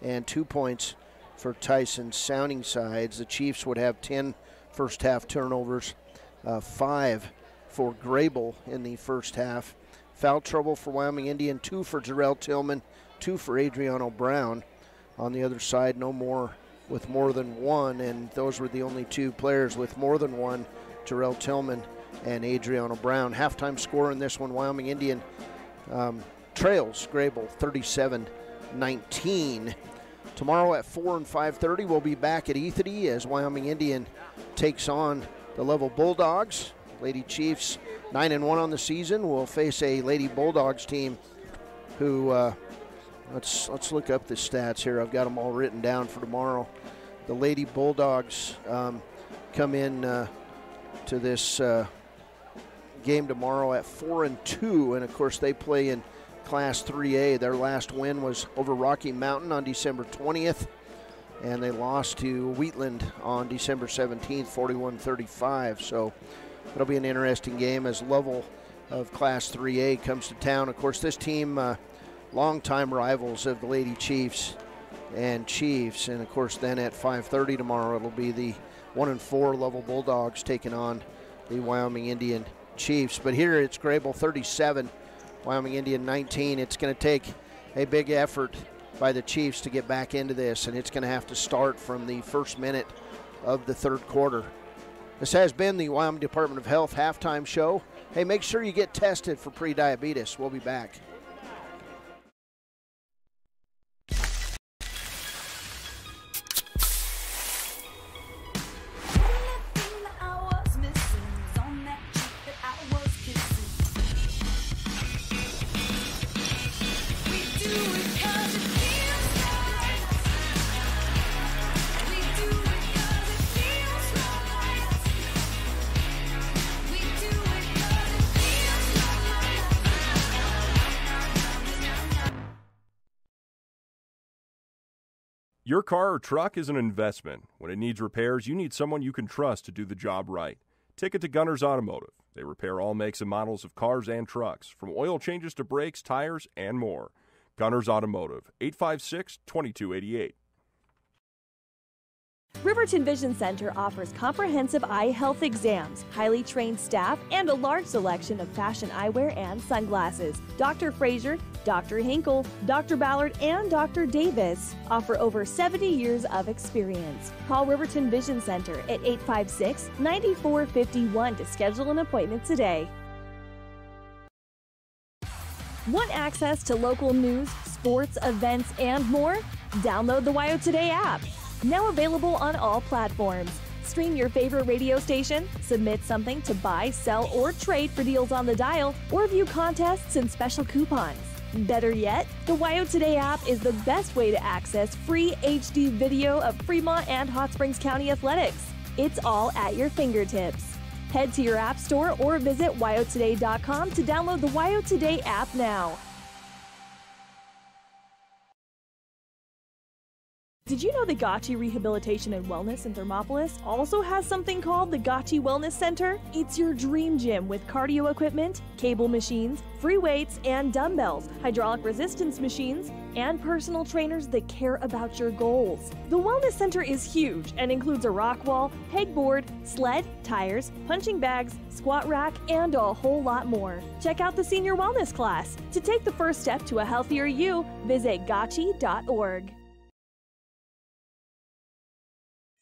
and two points for Tyson Sounding Sides. The Chiefs would have 10 first half turnovers, uh, five for Greybull in the first half. Foul trouble for Wyoming Indian, two for Jarrell Tillman, two for Adriano Brown. On the other side, no more with more than one, and those were the only two players with more than one Jarrell Tillman and Adriano Brown. Halftime score in this one Wyoming Indian um, trails Greybull 37 19. Tomorrow at 4 and 5.30, we'll be back at Ethete as Wyoming Indian takes on the Lovell Bulldogs. Lady Chiefs, 9 and 1 on the season, will face a Lady Bulldogs team who uh, Let's let's look up the stats here. I've got them all written down for tomorrow. The Lady Bulldogs um, come in uh, to this uh, game tomorrow at four and two, and of course they play in Class 3A. Their last win was over Rocky Mountain on December 20th, and they lost to Wheatland on December 17th, 41-35. So it'll be an interesting game as Lovell of Class 3A comes to town. Of course, this team. Uh, longtime rivals of the Lady Chiefs and Chiefs. And of course, then at 5:30 tomorrow, it'll be the one and four Lovell Bulldogs taking on the Wyoming Indian Chiefs. But here it's Greybull 37, Wyoming Indian 19. It's going to take a big effort by the Chiefs to get back into this, and it's going to have to start from the first minute of the third quarter. This has been the Wyoming Department of Health halftime show. Hey, make sure you get tested for pre-diabetes. We'll be back. Your car or truck is an investment. When it needs repairs, you need someone you can trust to do the job right. Take it to Gunners Automotive. They repair all makes and models of cars and trucks, from oil changes to brakes, tires, and more. Gunners Automotive, 856 2288. Riverton Vision Center offers comprehensive eye health exams, highly trained staff, and a large selection of fashion eyewear and sunglasses. Dr. Frazier, Dr. Hinkle, Dr. Ballard, and Dr. Davis offer over 70 years of experience. Call Riverton Vision Center at 856 9451 to schedule an appointment today. Want access to local news, sports, events, and more? Download the WYO Today app. Now available on all platforms. stream your favorite radio station, submit something to buy, sell, or trade for deals on the dial, or view contests and special coupons. Better yet, the WYO Today app is the best way to access free HD video of Fremont and Hot Springs County athletics. It's all at your fingertips. Head to your app store or visit wyotoday.com to download the WYO Today app now. Did you know the Gottsche Rehabilitation and Wellness in Thermopolis also has something called the Gottsche Wellness Center? It's your dream gym with cardio equipment, cable machines, free weights and dumbbells, hydraulic resistance machines, and personal trainers that care about your goals. The Wellness Center is huge and includes a rock wall, pegboard, sled, tires, punching bags, squat rack, and a whole lot more. Check out the Senior Wellness class. To take the first step to a healthier you, visit gottsche.org.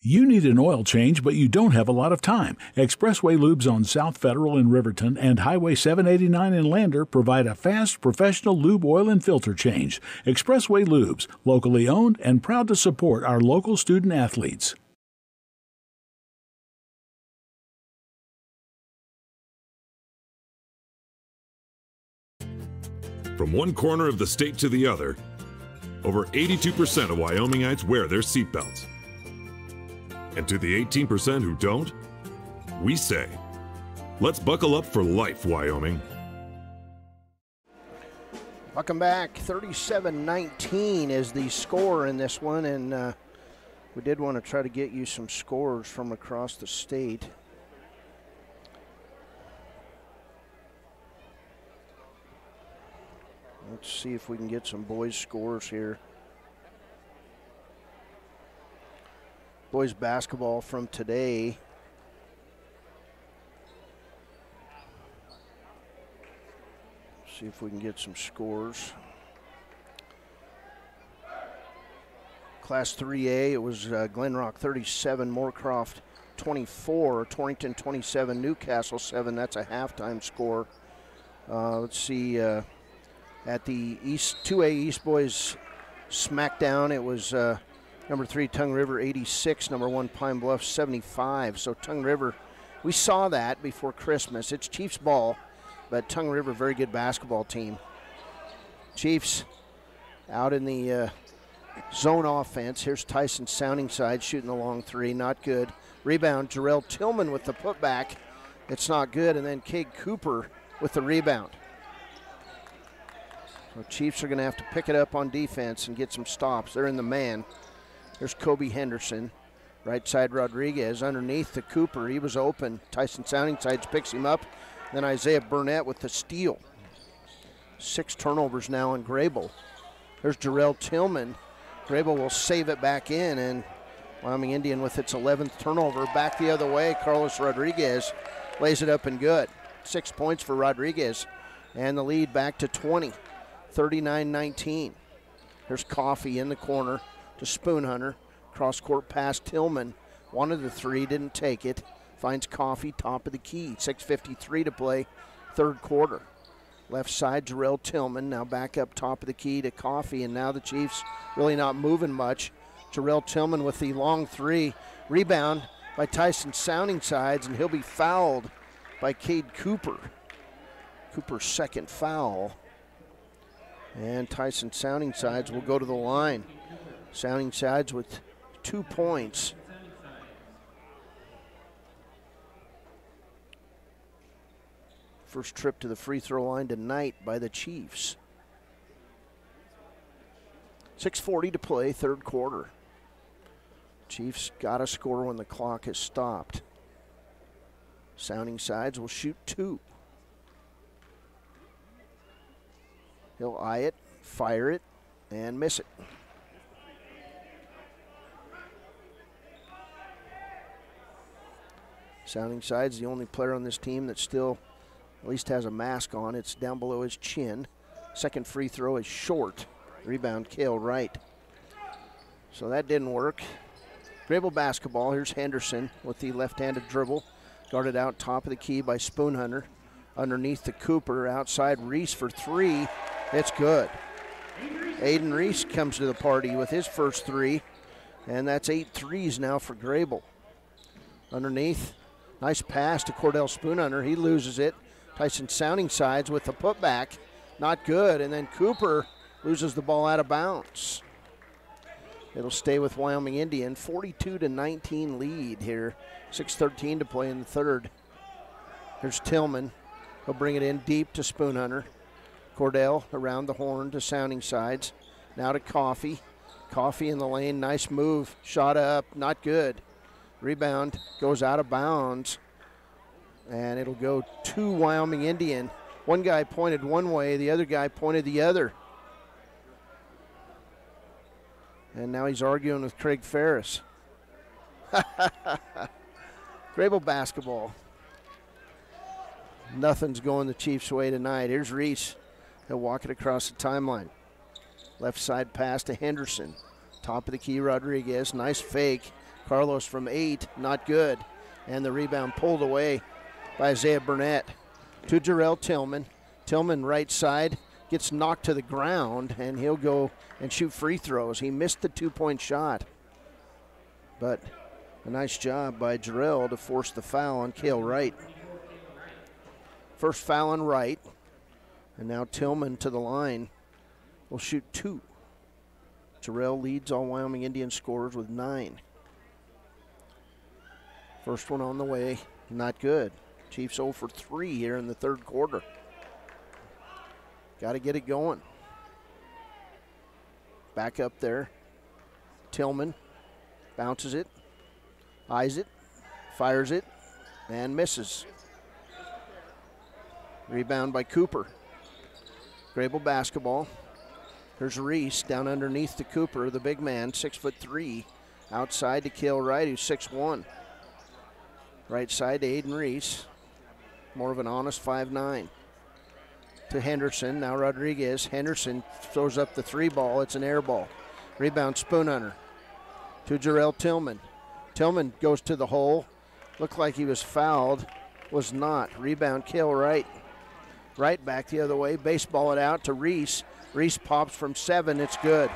You need an oil change, but you don't have a lot of time. Expressway Lubes on South Federal in Riverton and Highway 789 in Lander provide a fast, professional lube oil and filter change. Expressway Lubes, locally owned and proud to support our local student athletes. From one corner of the state to the other, over 82% of Wyomingites wear their seatbelts. And to the 18% who don't, we say, let's buckle up for life, Wyoming. Welcome back. 37 19 is the score in this one, and uh, we did want to try to get you some scores from across the state. Let's see if we can get some boys' scores here. Boys basketball from today. See if we can get some scores. Class 3A, it was uh, Glenrock 37, Moorcroft 24, Torrington 27, Newcastle 7. That's a halftime score. Uh, let's see. Uh, at the East 2A East Boys SmackDown, it was uh, number three Tongue River 86, number one Pine Bluff 75. So Tongue River, we saw that before Christmas. It's Chiefs ball, but Tongue River very good basketball team. Chiefs out in the uh, zone offense. Here's Tyson Sounding Side shooting the long three, not good. Rebound, Jarrell Tillman with the putback. It's not good, and then Cade Cooper with the rebound. So Chiefs are going to have to pick it up on defense and get some stops. They're in the man. There's Kobe Henderson. Right side Rodriguez underneath the Cooper. He was open. Tyson Sounding Sides picks him up. Then Isaiah Burnett with the steal. Six turnovers now on Greybull. There's Jarrell Tillman. Greybull will save it back in, and Wyoming Indian with its 11th turnover back the other way. Carlos Rodriguez lays it up and good. Six points for Rodriguez, and the lead back to 20. 39 19. There's Coffey in the corner to Spoonhunter. Cross court pass Tillman. Wanted the three, didn't take it. Finds Coffey, top of the key. 6.53 to play, third quarter. Left side, Jarrell Tillman. Now back up top of the key to Coffey, and now the Chiefs really not moving much. Jarrell Tillman with the long three. Rebound by Tyson Sounding Sides, and he'll be fouled by Cade Cooper. Cooper's second foul. And Tyson Sounding Sides will go to the line. Sounding Sides with two points. First trip to the free throw line tonight by the Chiefs. 6.40 to play, third quarter. Chiefs got a score when the clock has stopped. Sounding Sides will shoot two. He'll eye it, fire it, and miss it. Sounding Side's the only player on this team that still at least has a mask on. It's down below his chin. Second free throw is short. Rebound, Kale Wright. So that didn't work. Greybull basketball. Here's Henderson with the left-handed dribble. Guarded out top of the key by Spoonhunter. Underneath the Cooper. Outside Reese for three. It's good. Aiden Reese comes to the party with his first three, and that's eight threes now for Greybull. Underneath. Nice pass to Cordell Spoonhunter. He loses it. Tyson Sounding Sides with the putback. Not good. And then Cooper loses the ball out of bounds. It'll stay with Wyoming Indian. 42 to 19 lead here. 6:13 to play in the third. Here's Tillman. He'll bring it in deep to Spoonhunter. Cordell around the horn to Sounding Sides. Now to Coffey. Coffey in the lane. Nice move. Shot up. Not good. Rebound goes out of bounds. And it'll go to Wyoming Indian. One guy pointed one way, the other guy pointed the other. And now he's arguing with Craig Ferris. Greybull basketball. Nothing's going the Chiefs' way tonight. Here's Reese. He'll walk it across the timeline. Left side pass to Henderson. Top of the key, Rodriguez. Nice fake. Carlos from eight, not good. And the rebound pulled away by Isaiah Burnett to Jarrell Tillman. Tillman, right side, gets knocked to the ground, and he'll go and shoot free throws. He missed the two point shot. But a nice job by Jarrell to force the foul on Kale Wright. First foul on Wright. And now Tillman to the line will shoot two. Jarrell leads all Wyoming Indian scorers with nine. First one on the way, not good. Chiefs 0 for 3 here in the third quarter. Got to get it going. Back up there. Tillman bounces it, eyes it, fires it, and misses. Rebound by Cooper. Greybull basketball. Here's Reese down underneath to Cooper, the big man, six foot three. Outside to Kale Wright, who's six one. Right side to Aiden Reese. More of an honest five nine. To Henderson. Now Rodriguez. Henderson throws up the three ball. It's an air ball. Rebound Spoonhunter. To Jarrell Tillman. Tillman goes to the hole. Looked like he was fouled. Was not. Rebound kill right. Right back the other way. Baseball it out to Reese. Reese pops from seven. It's good.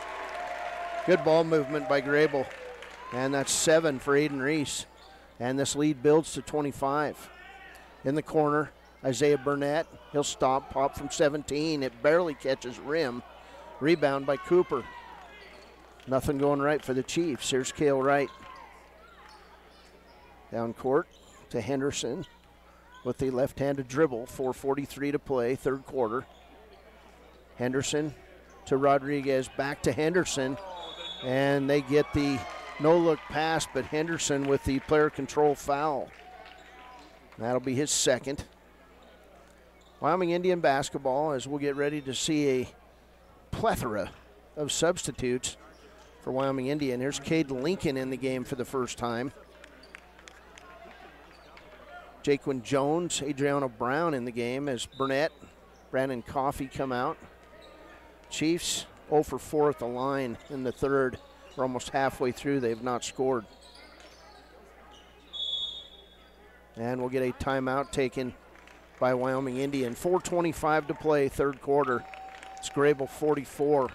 Good ball movement by Greybull. And that's seven for Aiden Reese. And this lead builds to 25. In the corner, Isaiah Burnett. He'll stop, pop from 17. It barely catches rim. Rebound by Cooper. Nothing going right for the Chiefs. Here's Kale Wright. Down court to Henderson with the left handed dribble. 4.43 to play, third quarter. Henderson to Rodriguez, back to Henderson, and they get the no look pass, but Henderson with the player control foul. That'll be his second. Wyoming Indian basketball, as we'll get ready to see a plethora of substitutes for Wyoming Indian. Here's Cade Lincoln in the game for the first time. Jaquin Jones, Adriano Brown in the game as Burnett, Brandon Coffey come out. Chiefs 0 for 4 at the line in the third. We're almost halfway through. They've not scored. And we'll get a timeout taken by Wyoming Indian. 4.25 to play, third quarter. It's Greybull 44,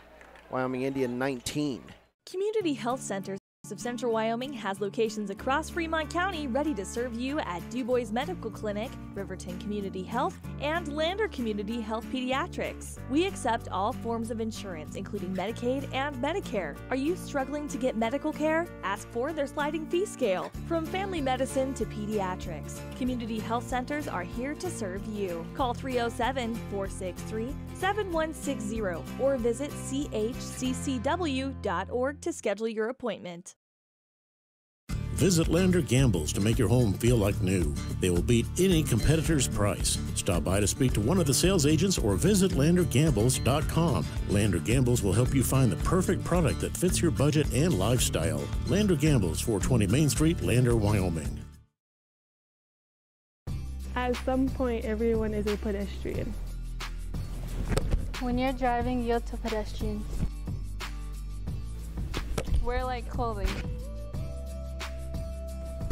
Wyoming Indian 19. Community Health Centers of Central Wyoming has locations across Fremont County ready to serve you at Dubois Medical Clinic, Riverton Community Health, and Lander Community Health Pediatrics. We accept all forms of insurance, including Medicaid and Medicare. Are you struggling to get medical care? Ask for their sliding fee scale. From family medicine to pediatrics, Community Health Centers are here to serve you. Call 307 463 7160 or visit chccw.org to schedule your appointment. Visit Lander Gambles to make your home feel like new. They will beat any competitor's price. Stop by to speak to one of the sales agents or visit landergambles.com. Lander Gambles will help you find the perfect product that fits your budget and lifestyle. Lander Gambles, 420 Main Street, Lander, Wyoming. At some point, everyone is a pedestrian. When you're driving, yield to pedestrians. Wear like clothing.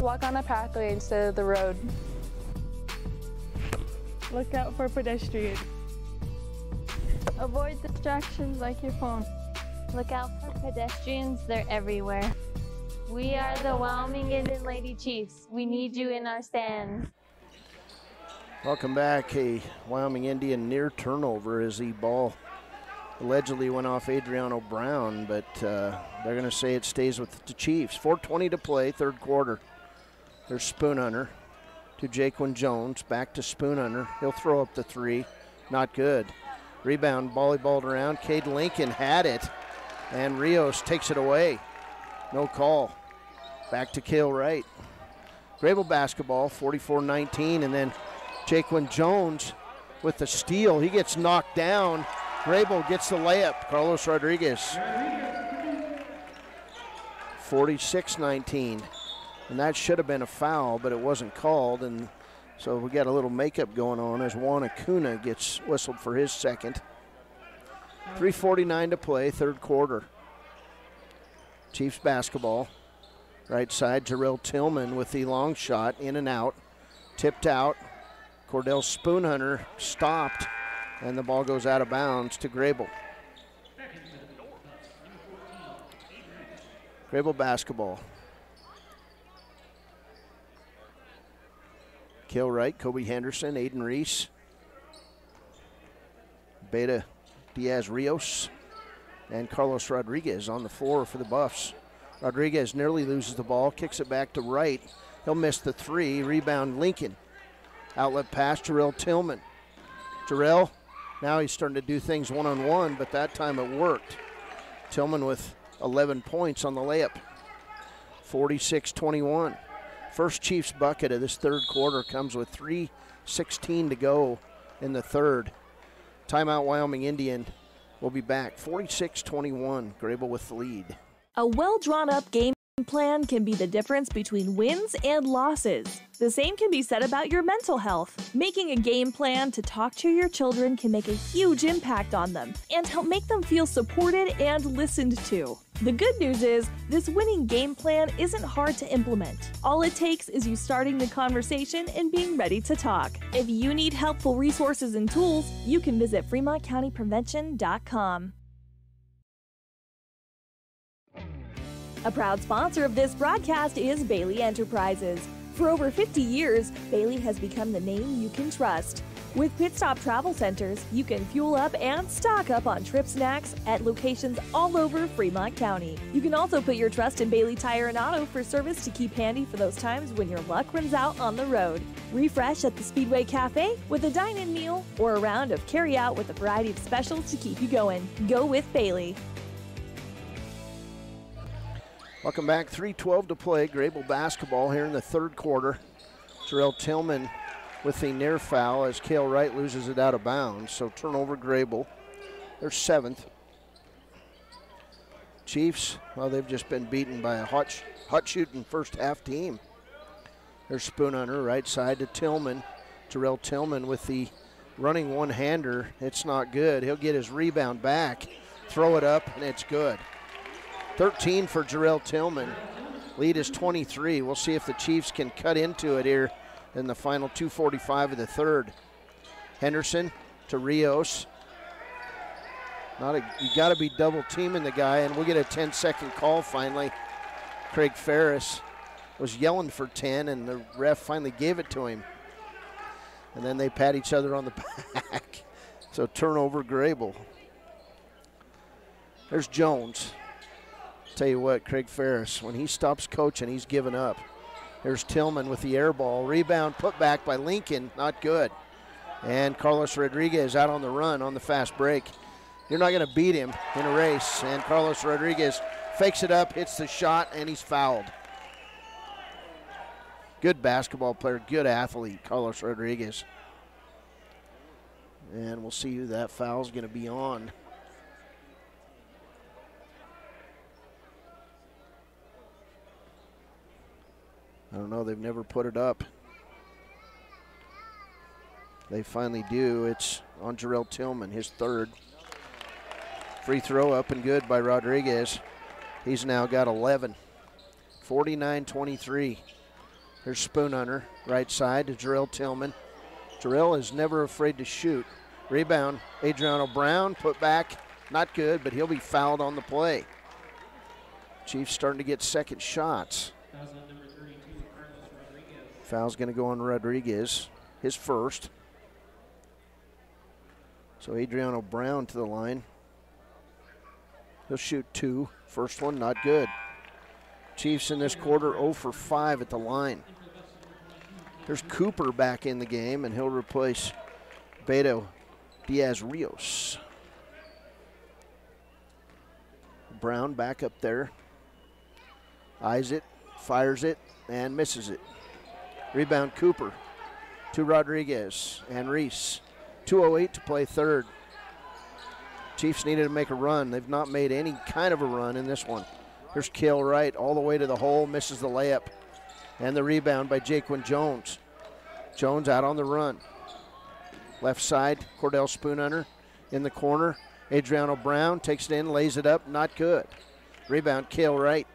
Walk on a pathway instead of the road. Look out for pedestrians. Avoid distractions like your phone. Look out for pedestrians, they're everywhere. We are the Wyoming Indian Lady Chiefs. We need you in our stands. Welcome back. A Wyoming Indian near turnover as the ball allegedly went off Adriano Brown, but uh, they're going to say it stays with the Chiefs. 4.20 to play, third quarter. There's Spoonhunter to Jaquin Jones. Back to Spoonhunter. He'll throw up the three. Not good. Rebound, volleyballed around. Cade Lincoln had it, and Rios takes it away. No call. Back to Kale Wright. Greybull basketball, 44 19, and then Jaquin Jones with the steal. He gets knocked down. Greybull gets the layup. Carlos Rodriguez. 46 19. And that should have been a foul, but it wasn't called. And so we got a little makeup going on as Juan Acuna gets whistled for his second. 3.49 to play, third quarter. Chiefs basketball. Right side, Jarrell Tillman with the long shot, in and out. Tipped out. Cordell Spoonhunter stopped, and the ball goes out of bounds to Greybull. Greybull basketball. Wright, Kobe Henderson, Aiden Reese, Beto Diaz Rios, and Carlos Rodriguez on the floor for the Buffs. Rodriguez nearly loses the ball, kicks it back to Wright. He'll miss the three. Rebound Lincoln. Outlet pass, Jarrell Tillman. Jarrell, now he's starting to do things one on one, but that time it worked. Tillman with 11 points on the layup. 46 21. First Chiefs bucket of this third quarter comes with 3.16 to go in the third. Timeout Wyoming Indian will be back 46 21. Greybull with the lead. A well drawn up game plan can be the difference between wins and losses. The same can be said about your mental health. Making a game plan to talk to your children can make a huge impact on them and help make them feel supported and listened to. The good news is, this winning game plan isn't hard to implement. All it takes is you starting the conversation and being ready to talk. If you need helpful resources and tools, you can visit FremontCountyPrevention.com. A proud sponsor of this broadcast is Bailey Enterprises. For over 50 years, Bailey has become the name you can trust. With Pit Stop Travel Centers, you can fuel up and stock up on trip snacks at locations all over Fremont County. You can also put your trust in Bailey Tire and Auto for service to keep handy for those times when your luck runs out on the road. Refresh at the Speedway Cafe with a dine in meal or a round of carry out with a variety of specials to keep you going. Go with Bailey. Welcome back. 3.12 to play. Greybull basketball here in the third quarter. Jarrell Tillman with the near foul as Kale Wright loses it out of bounds. So turnover Greybull. They're seventh. Chiefs, well, they've just been beaten by a hot, hot shooting first half team. There's Spoonhunter right side to Tillman. Jarrell Tillman with the running one hander. It's not good. He'll get his rebound back, throw it up, and it's good. 13 for Jarrell Tillman. Lead is 23. We'll see if the Chiefs can cut into it here in the final 245 of the third. Henderson to Rios. Not a, you got to be double teaming the guy, and we'll get a 10 second call finally. Craig Ferris was yelling for 10, and the ref finally gave it to him. And then they pat each other on the back. so turnover, Greybull. There's Jones. Tell you what, Craig Ferris, when he stops coaching, he's given up. There's Tillman with the air ball. Rebound put back by Lincoln, not good. And Carlos Rodriguez out on the run on the fast break. You're not going to beat him in a race. And Carlos Rodriguez fakes it up, hits the shot, and he's fouled. Good basketball player, good athlete, Carlos Rodriguez. And we'll see who that foul is going to be on. I don't know. They've never put it up. They finally do. It's on Jarrell Tillman, his third. Free throw up and good by Rodriguez. He's now got 11. 49 23. There's Spoonhunter, right side to Jarrell Tillman. Jarrell is never afraid to shoot. Rebound, Adriano Brown, put back, not good, but he'll be fouled on the play. Chiefs starting to get second shots. Foul's going to go on Rodriguez, his first. So Adriano Brown to the line. He'll shoot two. First one, not good. Chiefs in this quarter 0 for 5 at the line. There's Cooper back in the game, and he'll replace Beto Diaz Rios. Brown back up there. Eyes it, fires it, and misses it. Rebound Cooper to Rodriguez and Reese. 2.08 to play third. Chiefs needed to make a run. They've not made any kind of a run in this one. Here's Kale Wright all the way to the hole, misses the layup. And the rebound by Jaquin Jones. Jones out on the run. Left side, Cordell Spoonhunter in the corner. Adriano Brown takes it in, lays it up, not good. Rebound, Kale Wright.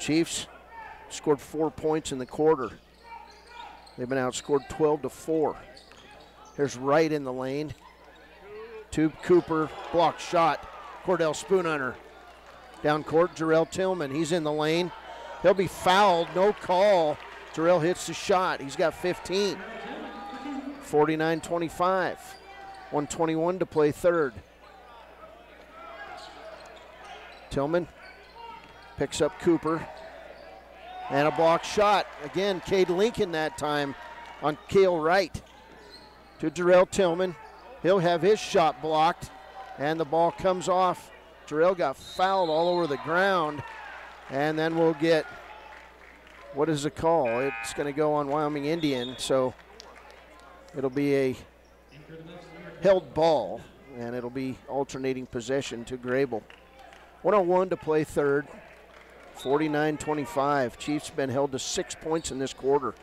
Chiefs scored four points in the quarter. They've been outscored 12 to 4. Here's Wright in the lane. To Cooper, blocked shot. Cordell Spoonhunter. Down court, Jarrell Tillman. He's in the lane. He'll be fouled. No call. Jarrell hits the shot. He's got 15. 49 25. 121 to play third. Tillman picks up Cooper. And a block shot. Again, Cade Lincoln that time on Kale Wright. To Jarrell Tillman. He'll have his shot blocked. And the ball comes off. Jarrell got fouled all over the ground. And then we'll get what is the call? It's going to go on Wyoming Indian. So it'll be a held ball. And it'll be alternating possession to Greybull. 101 to play third. 49 25. Chiefs been held to six points in this quarter.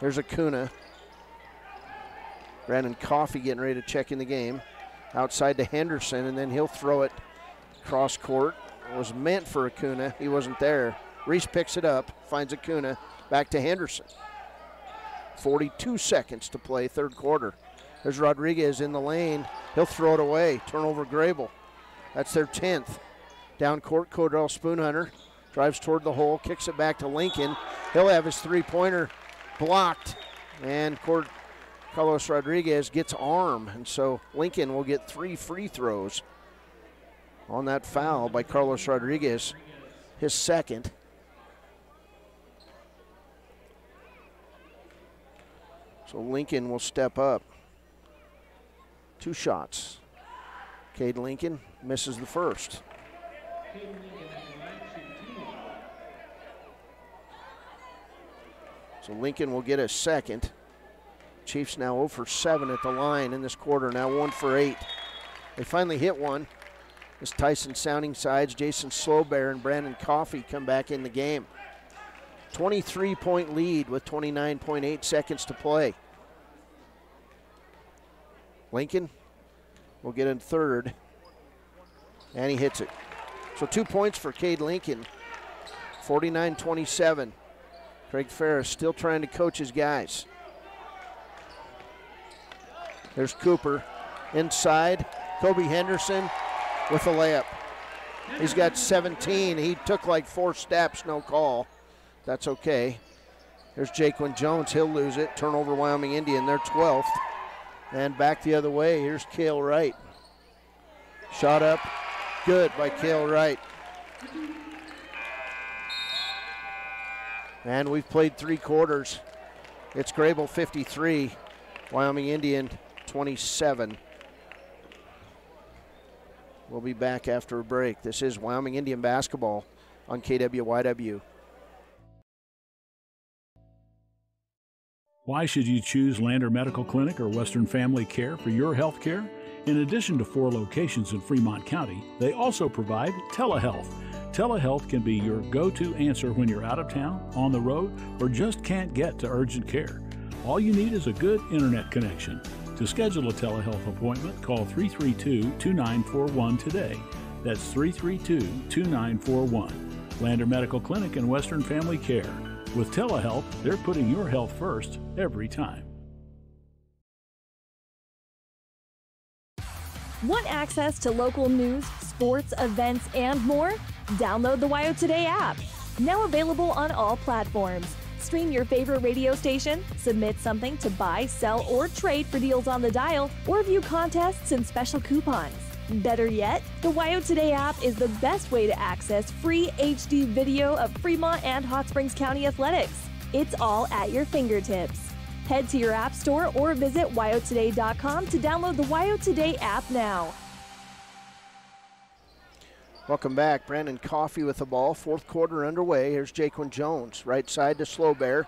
There's Acuna. Brandon Coffey getting ready to check in the game. Outside to Henderson, and then he'll throw it cross court. It was meant for Acuna. He wasn't there. Reese picks it up, finds Acuna, back to Henderson. 42 seconds to play, third quarter. There's Rodriguez in the lane. He'll throw it away. Turnover Greybull. That's their 10th. Down court, Cordell Spoonhunter drives toward the hole, kicks it back to Lincoln. He'll have his three pointer blocked, and Cord- Carlos Rodriguez gets arm, and so Lincoln will get three free throws on that foul by Carlos Rodriguez, his second. So Lincoln will step up. Two shots. Cade Lincoln misses the first. So Lincoln will get a second. Chiefs now 0 for 7 at the line in this quarter, now 1 for 8. They finally hit one. As Tyson Sounding Sides, Jason Slowbear and Brandon Coffey come back in the game. 23 point lead with 29.8 seconds to play. Lincoln will get in third, and he hits it. So two points for Cade Lincoln, 49 27. Craig Ferris still trying to coach his guys. There's Cooper inside. Kobe Henderson with a layup. He's got 17. He took like four steps, no call. That's okay. There's Jaquin Jones. He'll lose it. Turnover Wyoming Indian. They're 12th. And back the other way. Here's Kale Wright. Shot up. Good by Kale Wright. And we've played three quarters. It's Greybull 53, Wyoming Indian 27. We'll be back after a break. This is Wyoming Indian basketball on KWYW. Why should you choose Lander Medical Clinic or Western Family Care for your health care? In addition to four locations in Fremont County, they also provide telehealth. Telehealth can be your go to answer when you're out of town, on the road, or just can't get to urgent care. All you need is a good internet connection. To schedule a telehealth appointment, call 332 2941 today. That's 332 2941. Lander Medical Clinic and Western Family Care. With telehealth, they're putting your health first every time. Want access to local news, sports, events, and more? Download the WYO Today app. Now available on all platforms. Stream your favorite radio station, submit something to buy, sell, or trade for deals on the dial, or view contests and special coupons. Better yet, the WYO Today app is the best way to access free HD video of Fremont and Hot Springs County athletics. It's all at your fingertips. Head to your app store or visit wyotoday.com to download the WYO Today app now. Welcome back. Brandon Coffey with the ball. Fourth quarter underway. Here's Jaquin Jones. Right side to Slow Bear.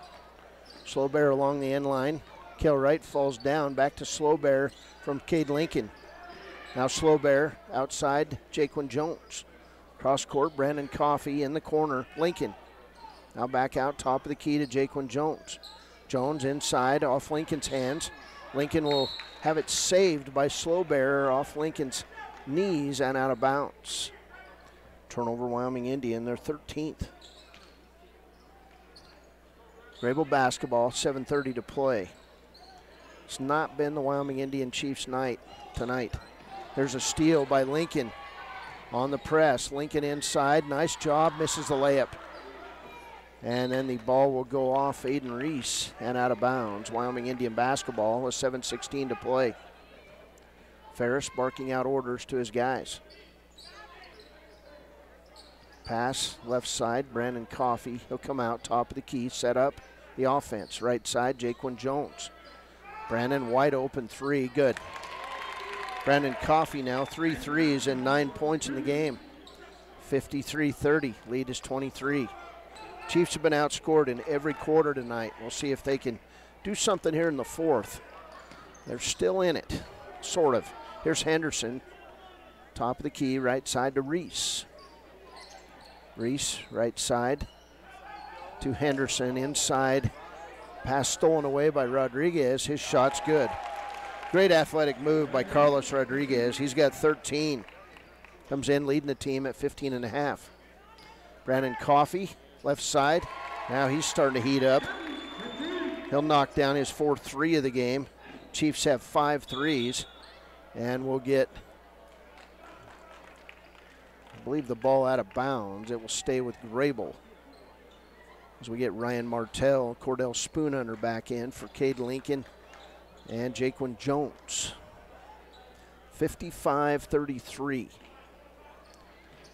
Slow Bear along the end line. Kale Wright falls down. Back to Slow Bear from Cade Lincoln. Now Slow Bear outside Jaquin Jones. Cross court, Brandon Coffey in the corner. Lincoln. Now back out top of the key to Jaquin Jones. Jones inside off Lincoln's hands. Lincoln will have it saved by Slow Bear off Lincoln's knees and out of bounds. Turnover Wyoming Indian, their 13th. Greybull basketball, 7.30 to play. It's not been the Wyoming Indian Chiefs night tonight. There's a steal by Lincoln on the press. Lincoln inside, nice job, misses the layup. And then the ball will go off Aiden Reese and out of bounds. Wyoming Indian basketball with 7.16 to play. Ferris barking out orders to his guys. Pass left side, Brandon Coffey. He'll come out top of the key, set up the offense. Right side, Jaquin Jones. Brandon wide open three, good. Brandon Coffey now three threes and nine points in the game. 53-30, lead is 23. Chiefs have been outscored in every quarter tonight. We'll see if they can do something here in the fourth. They're still in it, sort of. Here's Henderson, top of the key, right side to Reese. Reese, right side to Henderson, inside. Pass stolen away by Rodriguez. His shot's good. Great athletic move by Carlos Rodriguez. He's got 13. Comes in leading the team at 15 and a half. Brandon Coffey, left side. Now he's starting to heat up. He'll knock down his fourth three of the game. Chiefs have five threes, and we'll get, I believe, the ball out of bounds. It will stay with Greybull. As we get Ryan Martell, Cordell Spoonhunter back in for Cade Lincoln and Jaquin Jones. 55 33.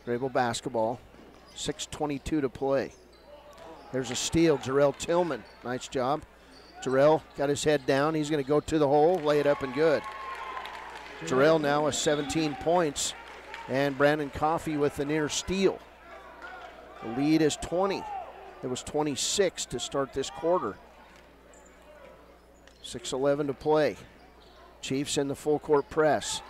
Greybull basketball. 6.22 to play. There's a steal. Jarrell Tillman. Nice job. Jarrell got his head down. He's going to go to the hole, lay it up, and good. Jarrell now with 17 points, and Brandon Coffey with the near steal. The lead is 20. It was 26 to start this quarter. 6.11 to play. Chiefs in the full court press.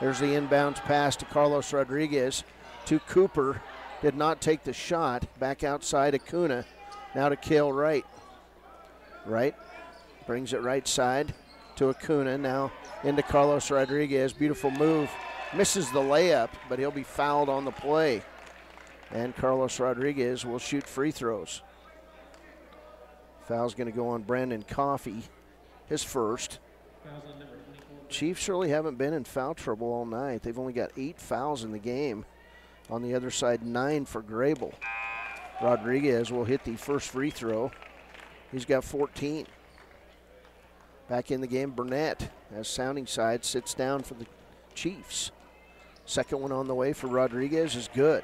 There's the inbounds pass to Carlos Rodriguez to Cooper. Did not take the shot. Back outside Acuna. Now to Kale Wright. Wright brings it right side to Acuna. Now into Carlos Rodriguez. Beautiful move. Misses the layup, but he'll be fouled on the play. And Carlos Rodriguez will shoot free throws. Foul's going to go on Brandon Coffey, his first. Chiefs really haven't been in foul trouble all night. They've only got eight fouls in the game. On the other side, nine for Greybull. Rodriguez will hit the first free throw. He's got 14. Back in the game, Burnett, as Sounding Side, sits down for the Chiefs. Second one on the way for Rodriguez is good.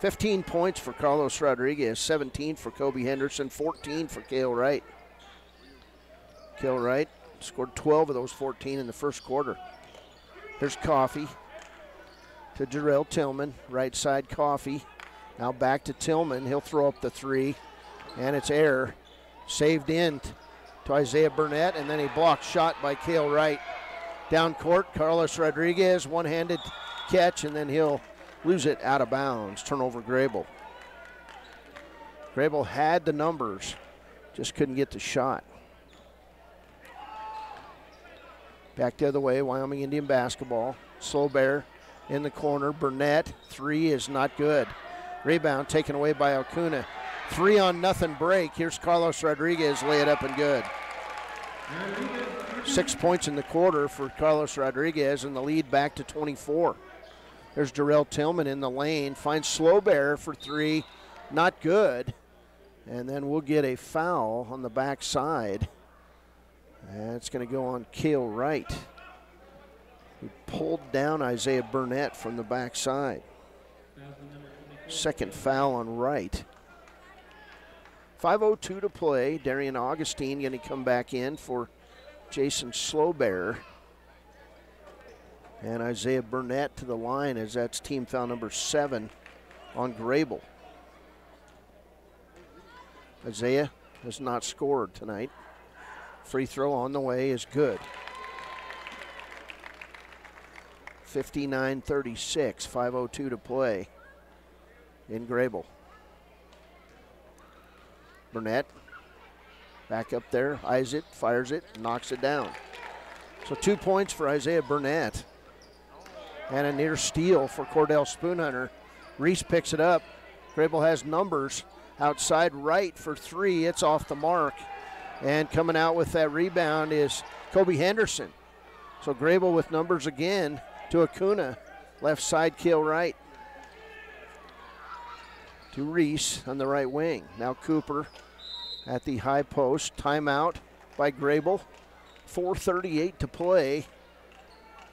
15 points for Carlos Rodriguez, 17 for Kobe Henderson, 14 for Kale Wright. Kale Wright scored 12 of those 14 in the first quarter. Here's Coffey to Jarrell Tillman, right side Coffey. Now back to Tillman. He'll throw up the three, and it's air. Saved in to Isaiah Burnett, and then a blocked shot by Kale Wright. Down court, Carlos Rodriguez, one handed catch, and then he'll lose it out of bounds. Turnover Greybull. Greybull had the numbers, just couldn't get the shot. Back the other way, Wyoming Indian basketball. Slow Bear in the corner. Burnett, three is not good. Rebound taken away by Acuna. Three on nothing break. Here's Carlos Rodriguez, lay it up and good. Six points in the quarter for Carlos Rodriguez, and the lead back to 24. There's Jarrell Tillman in the lane, finds Slow Bear for three, not good. And then we'll get a foul on the backside. And it's going to go on Kale Wright, who pulled down Isaiah Burnett from the backside. Second foul on Wright. 5.02 to play. Darian Augustine going to come back in for Jason Slowbear. And Isaiah Burnett to the line as that's team foul number seven on Greybull. Isaiah has not scored tonight. Free throw on the way is good. 59 36, 5.02 to play in Greybull. Burnett back up there, eyes it, fires it, knocks it down. So two points for Isaiah Burnett and a near steal for Cordell Spoonhunter. Reese picks it up. Greybull has numbers outside right for three. It's off the mark. And coming out with that rebound is Kobe Henderson. So Greybull with numbers again to Acuna. Left side, Kale Wright. To Reese on the right wing. Now Cooper at the high post. Timeout by Greybull. 4.38 to play.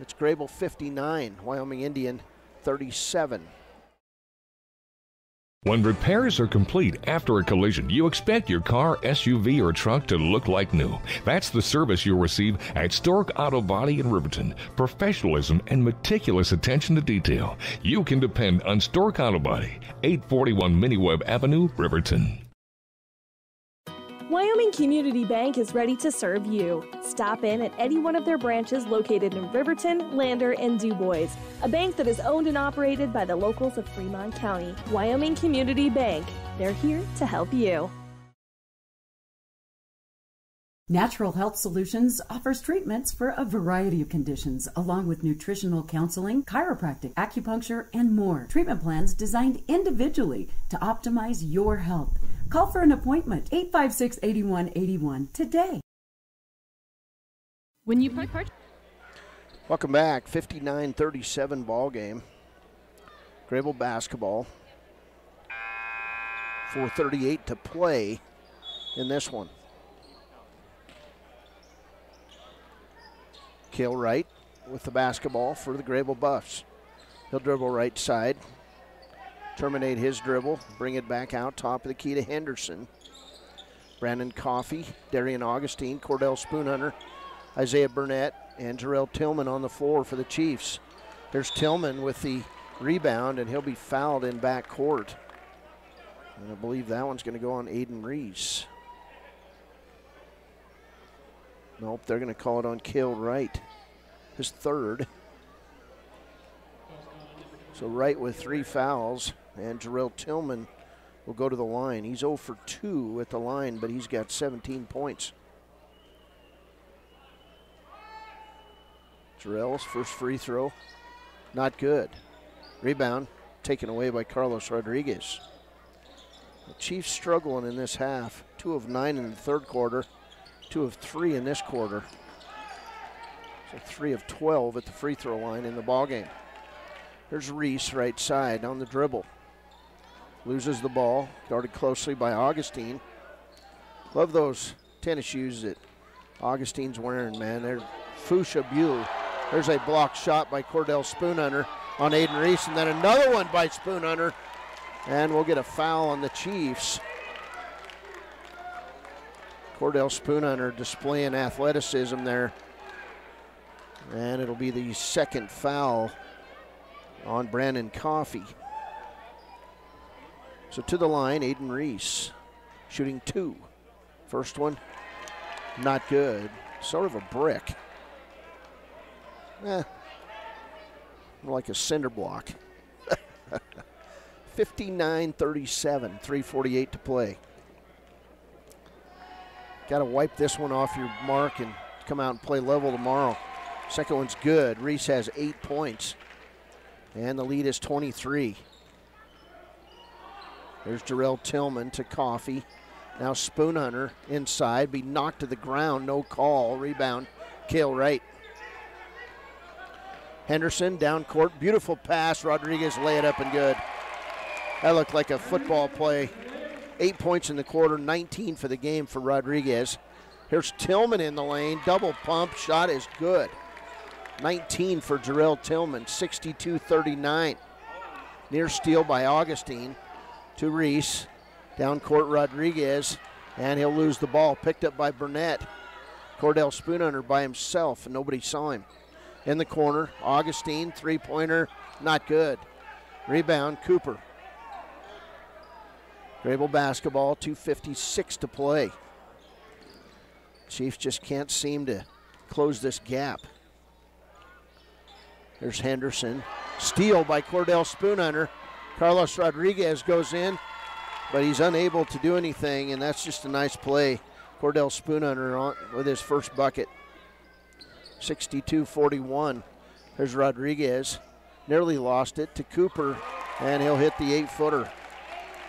It's Greybull 59, Wyoming Indian 37. When repairs are complete after a collision, you expect your car, SUV, or truck to look like new. That's the service you'll receive at Stork Auto Body in Riverton. Professionalism and meticulous attention to detail. You can depend on Stork Auto Body, 841 Miniweb Avenue, Riverton. Wyoming Community Bank is ready to serve you. Stop in at any one of their branches located in Riverton, Lander, and Dubois. A bank that is owned and operated by the locals of Fremont County. Wyoming Community Bank. They're here to help you. Natural Health Solutions offers treatments for a variety of conditions, along with nutritional counseling, chiropractic, acupuncture, and more. Treatment plans designed individually to optimize your health. Call for an appointment 856 8181 today. When you purchase. Welcome back. 59 37 ball game. Greybull basketball. 438 to play in this one. Kale Wright with the basketball for the Greybull Buffs. He'll dribble right side, terminate his dribble, bring it back out, top of the key to Henderson. Brandon Coffey, Darian Augustine, Cordell Spoonhunter, Isaiah Burnett, and Jarrell Tillman on the floor for the Chiefs. There's Tillman with the rebound, and he'll be fouled in back court. And I believe that one's going to go on Aiden Reese. Nope, they're going to call it on Kale Wright, his third. So Wright with three fouls, and Jarrell Tillman will go to the line. He's 0 for 2 at the line, but he's got 17 points. Jarrell's first free throw, not good. Rebound taken away by Carlos Rodriguez. The Chiefs struggling in this half. Two of nine in the third quarter, two of three in this quarter. So three of 12 at the free throw line in the ball game. There's Reese right side on the dribble. Loses the ball, guarded closely by Augustine. Love those tennis shoes that Augustine's wearing, man. They're fuchsia blue. There's a blocked shot by Cordell Spoonhunter on Aiden Reese, and then another one by Spoonhunter. And we'll get a foul on the Chiefs. Cordell Spoonhunter displaying athleticism there. And it'll be the second foul on Brandon Coffey. So to the line, Aiden Reese shooting two. First one, not good. Sort of a brick. Eh, like a cinder block. 59 37, 348 to play. Got to wipe this one off your mark and come out and play level tomorrow. Second one's good. Reese has eight points, and the lead is 23. There's Jarrell Tillman to Coffey. Now Spoonhunter inside, be knocked to the ground, no call. Rebound Kale Wright. Henderson down court. Beautiful pass. Rodriguez lay it up and good. That looked like a football play. Eight points in the quarter, 19 for the game for Rodriguez. Here's Tillman in the lane. Double pump. Shot is good. 19 for Jarrell Tillman, 62 39. Near steal by Augustine to Reese. Down court, Rodriguez, and he'll lose the ball. Picked up by Burnett. Cordell Spoonhunter by himself, and nobody saw him. In the corner, Augustine, three pointer, not good. Rebound, Cooper. Greybull basketball, 2.56 to play. Chiefs just can't seem to close this gap. There's Henderson. Steal by Cordell Spoonhunter. Carlos Rodriguez goes in, but he's unable to do anything, and that's just a nice play. Cordell Spoonhunter on with his first bucket. 62 41. There's Rodriguez. Nearly lost it to Cooper, and he'll hit the eight footer.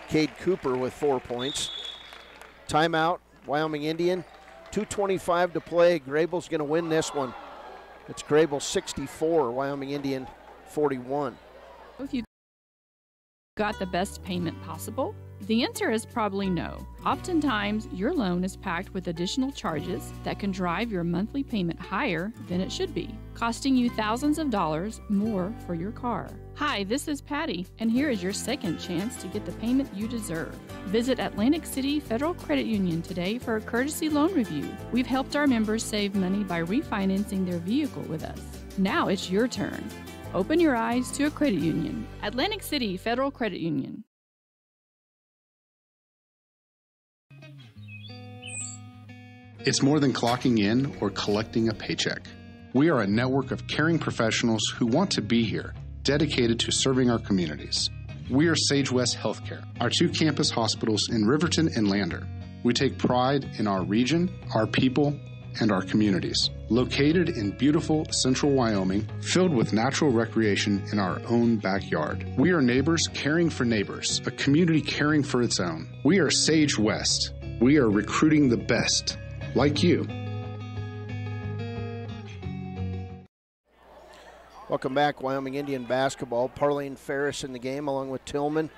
Cade Cooper with four points. Timeout, Wyoming Indian. 2.25 to play. Greybull's going to win this one. It's Greybull 64, Wyoming Indian 41. If you got the best payment possible? The answer is probably no. Oftentimes, your loan is packed with additional charges that can drive your monthly payment higher than it should be, costing you thousands of dollars more for your car. Hi, this is Patty, and here is your second chance to get the payment you deserve. Visit Atlantic City Federal Credit Union today for a courtesy loan review. We've helped our members save money by refinancing their vehicle with us. Now it's your turn. Open your eyes to a credit union. Atlantic City Federal Credit Union. It's more than clocking in or collecting a paycheck. We are a network of caring professionals who want to be here, dedicated to serving our communities. We are Sage West Healthcare, our two campus hospitals in Riverton and Lander. We take pride in our region, our people, and our communities. Located in beautiful central Wyoming, filled with natural recreation in our own backyard. We are neighbors caring for neighbors, a community caring for its own. We are Sage West. We are recruiting the best, like you. Welcome back, Wyoming Indian basketball. Parlane Ferris in the game, along with Tillman,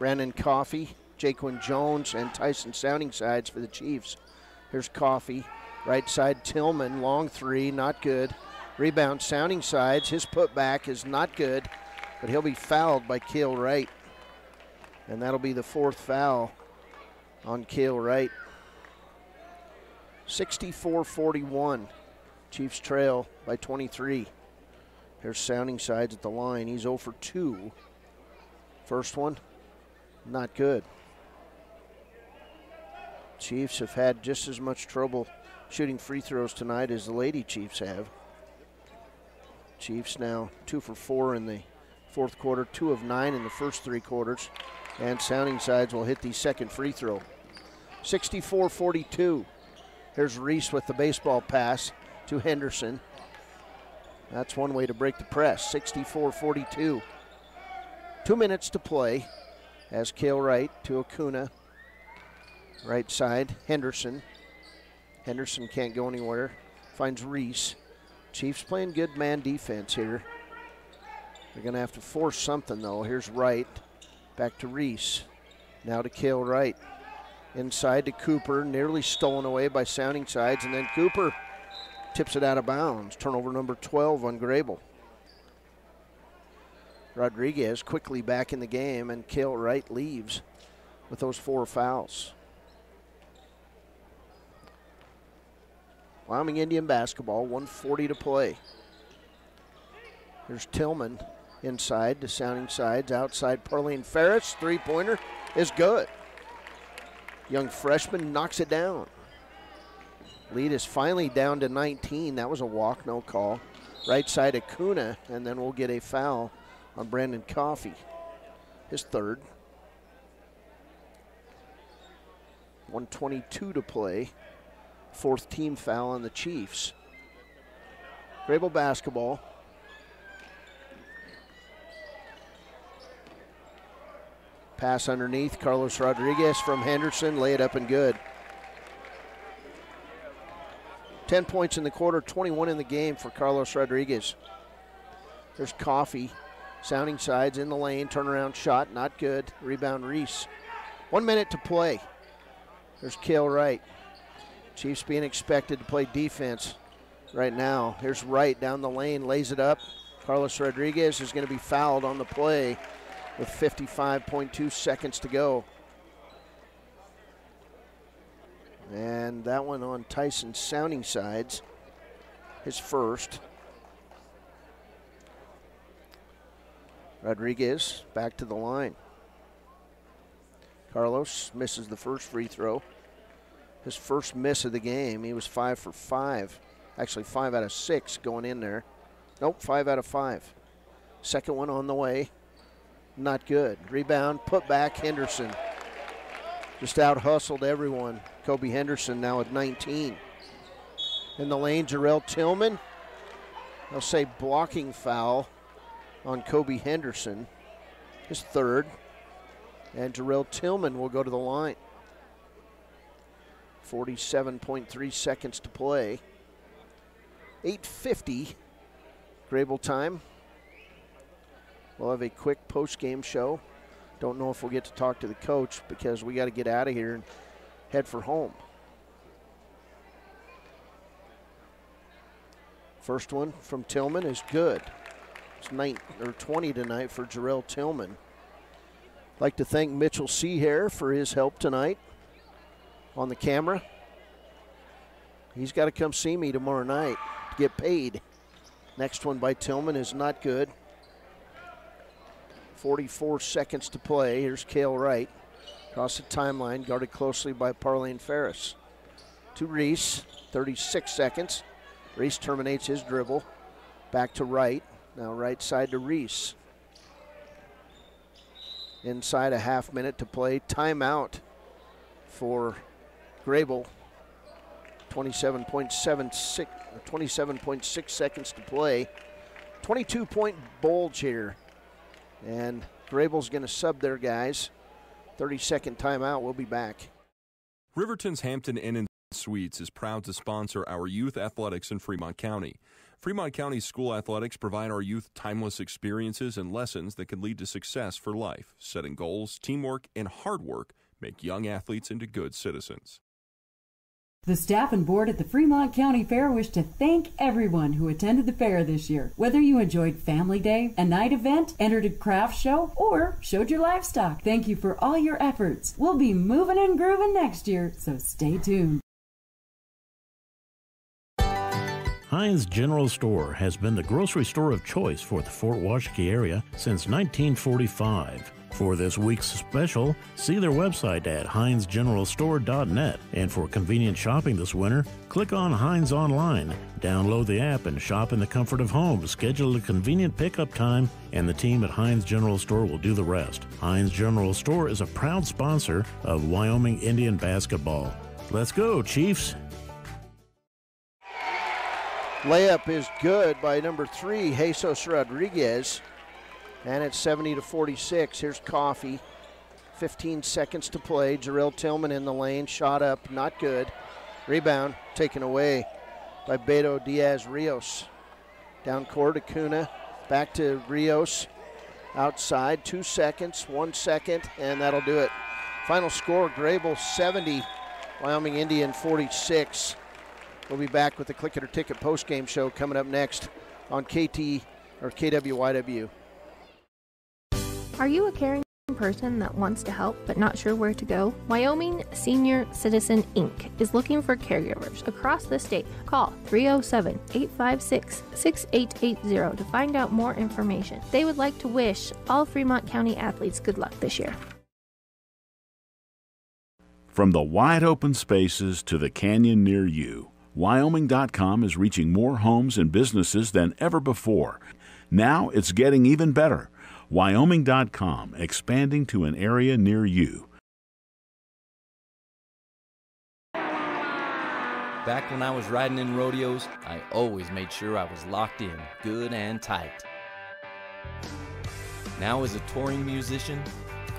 Brandon Coffey, Jaquin Jones, and Tyson Sounding Sides for the Chiefs. Here's Coffey, right side Tillman, long three, not good. Rebound Sounding Sides, his putback is not good, but he'll be fouled by Kale Wright. And that'll be the fourth foul on Kale Wright. 64 41. Chiefs trail by 23. Here's Sounding Sides at the line. He's 0 for 2. First one, not good. Chiefs have had just as much trouble shooting free throws tonight as the Lady Chiefs have. Chiefs now 2 for 4 in the fourth quarter, 2 of 9 in the first three quarters. And Sounding Sides will hit the second free throw. 64 42. Here's Reese with the baseball pass to Henderson. That's one way to break the press. 64 42. Two minutes to play as Kale Wright to Acuna. Right side, Henderson. Henderson can't go anywhere. Finds Reese. Chiefs playing good man defense here. They're going to have to force something, though. Here's Wright. Back to Reese. Now to Kale Wright. Inside to Cooper. Nearly stolen away by Sounding Sides. And then Cooper tips it out of bounds. Turnover number 12 on Greybull. Rodriguez quickly back in the game, and Kale Wright leaves with those four fouls. Wyoming Indian basketball, 140 to play. There's Tillman inside to Sounding Sides, outside Parlene Ferris. Three pointer is good. Young freshman knocks it down. Lead is finally down to 19. That was a walk, no call. Right side of Acuna, and then we'll get a foul on Brandon Coffey. His third. 122 to play. Fourth team foul on the Chiefs. Greybull basketball. Pass underneath. Carlos Rodriguez from Henderson. Lay it up and good. 10 points in the quarter, 21 in the game for Carlos Rodriguez. There's Coffey. Sounding Sides in the lane. Turnaround shot. Not good. Rebound Reese. One minute to play. There's Kale Wright. Chiefs being expected to play defense right now. Here's Wright down the lane. Lays it up. Carlos Rodriguez is going to be fouled on the play with 55.2 seconds to go. And that one on Tyson Sounding Sides. His first. Rodriguez back to the line. Carlos misses the first free throw. His first miss of the game. He was five for five. Actually, five out of six going in there. Nope, five out of five. Second one on the way. Not good. Rebound, put back, Henderson. Just out hustled everyone. Kobe Henderson now at 19. In the lane, Jarrell Tillman. They'll say blocking foul on Kobe Henderson, his third. And Jarrell Tillman will go to the line. 47.3 seconds to play. 8.50 Greybull time. We'll have a quick post game show. Don't know if we'll get to talk to the coach because we got to get out of here and head for home. First one from Tillman is good. It's nine, or 20 tonight for Jarrell Tillman. Like to thank Mitchell Seahair for his help tonight on the camera. He's got to come see me tomorrow night to get paid. Next one by Tillman is not good. 44 seconds to play. Here's Kale Wright. Across the timeline, guarded closely by Parlane Ferris. To Reese, 36 seconds. Reese terminates his dribble. Back to Wright. Now right side to Reese. Inside a half minute to play. Timeout for Greybull. 27.76 27.6 seconds to play. 22 point bulge here. And Greybull's going to sub their guys. 30 second timeout. We'll be back. Riverton's Hampton Inn and Suites is proud to sponsor our youth athletics in Fremont County. Fremont County school athletics provide our youth timeless experiences and lessons that can lead to success for life. Setting goals, teamwork, and hard work make young athletes into good citizens. The staff and board at the Fremont County Fair wish to thank everyone who attended the fair this year. Whether you enjoyed Family Day, a night event, entered a craft show, or showed your livestock, thank you for all your efforts. We'll be moving and grooving next year, so stay tuned. Hines General Store has been the grocery store of choice for the Fort Washakie area since 1945. For this week's special, see their website at hinesgeneralstore.net. And for convenient shopping this winter, click on Hines Online, download the app, and shop in the comfort of home. Schedule a convenient pickup time, and the team at Hines General Store will do the rest. Hines General Store is a proud sponsor of Wyoming Indian basketball. Let's go, Chiefs! Layup is good by number three, Jesus Rodriguez. And it's 70 to 46. Here's Coffey. 15 seconds to play. Jarrell Tillman in the lane. Shot up, not good. Rebound taken away by Beto Diaz Rios. Down court, Acuna. Back to Rios. Outside, two seconds, one second, and that'll do it. Final score Greybull 70, Wyoming Indian 46. We'll be back with the Click It or Ticket post game show coming up next on KT or KWYW. Are you a caring person that wants to help but not sure where to go? Wyoming Senior Citizen Inc. is looking for caregivers across the state. Call 307 856 6880 to find out more information. They would like to wish all Fremont County athletes good luck this year. From the wide open spaces to the canyon near you, Wyoming.com is reaching more homes and businesses than ever before. Now it's getting even better. Wyoming.com, expanding to an area near you. Back when I was riding in rodeos, I always made sure I was locked in, good and tight. Now, as a touring musician,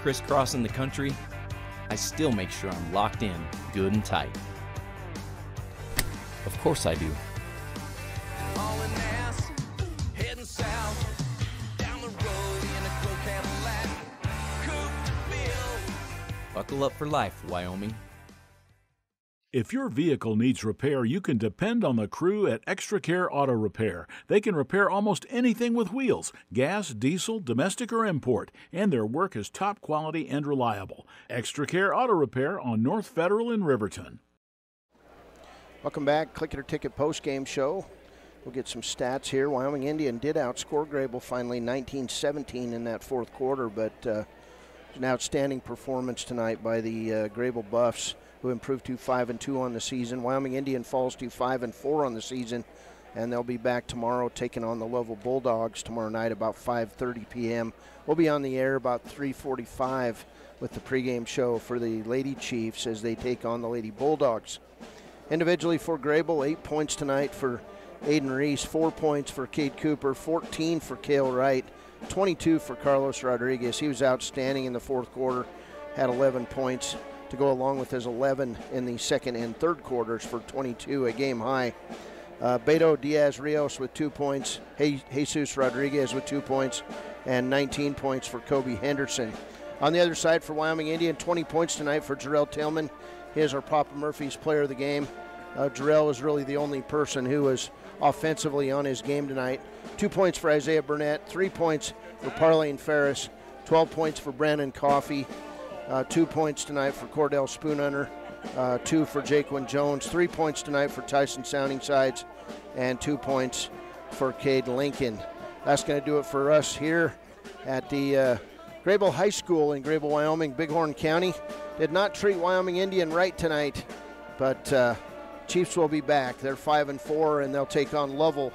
crisscrossing the country, I still make sure I'm locked in, good and tight. Of course I do. Buckle up for life, Wyoming. If your vehicle needs repair, you can depend on the crew at Extra Care Auto Repair. They can repair almost anything with wheels gas, diesel, domestic, or import, and their work is top quality and reliable. Extra Care Auto Repair on North Federal in Riverton. Welcome back. Click it or ticket post game show. We'll get some stats here. Wyoming Indian did outscore Greybull finally 19 17 in that fourth quarter, but uh, an outstanding performance tonight by the uh, Greybull Buffs who improved to five and two on the season. Wyoming Indian falls to five and four on the season, and they'll be back tomorrow taking on the Lovell Bulldogs tomorrow night about 5:30 p.m. We'll be on the air about 3:45 with the pregame show for the Lady Chiefs as they take on the Lady Bulldogs. Individually for Greybull, eight points tonight for Aiden Reese, four points for Cade Cooper, 14 for Kale Wright, 22 for Carlos Rodriguez. He was outstanding in the fourth quarter, had 11 points to go along with his 11 in the second and third quarters for 22, a game high. Uh, Beto Diaz Rios with two points, Jesus Rodriguez with two points, and 19 points for Kobe Henderson. On the other side for Wyoming Indian, 20 points tonight for Jarrell Tillman. He is our Papa Murphy's player of the game. Uh, Jarrell is really the only person who was offensively on his game tonight. Two points for Isaiah Burnett, three points for Parlane Ferris, 12 points for Brandon Coffey, uh, two points tonight for Cordell Spoonhunter, uh, two for Jaquin Jones, three points tonight for Tyson Sounding Sides, and two points for Cade Lincoln. That's going to do it for us here at the uh, Greybull High School in Greybull, Wyoming, Bighorn County. Did not treat Wyoming Indian right tonight, but uh, Chiefs will be back. They're five and four, and they'll take on Lovell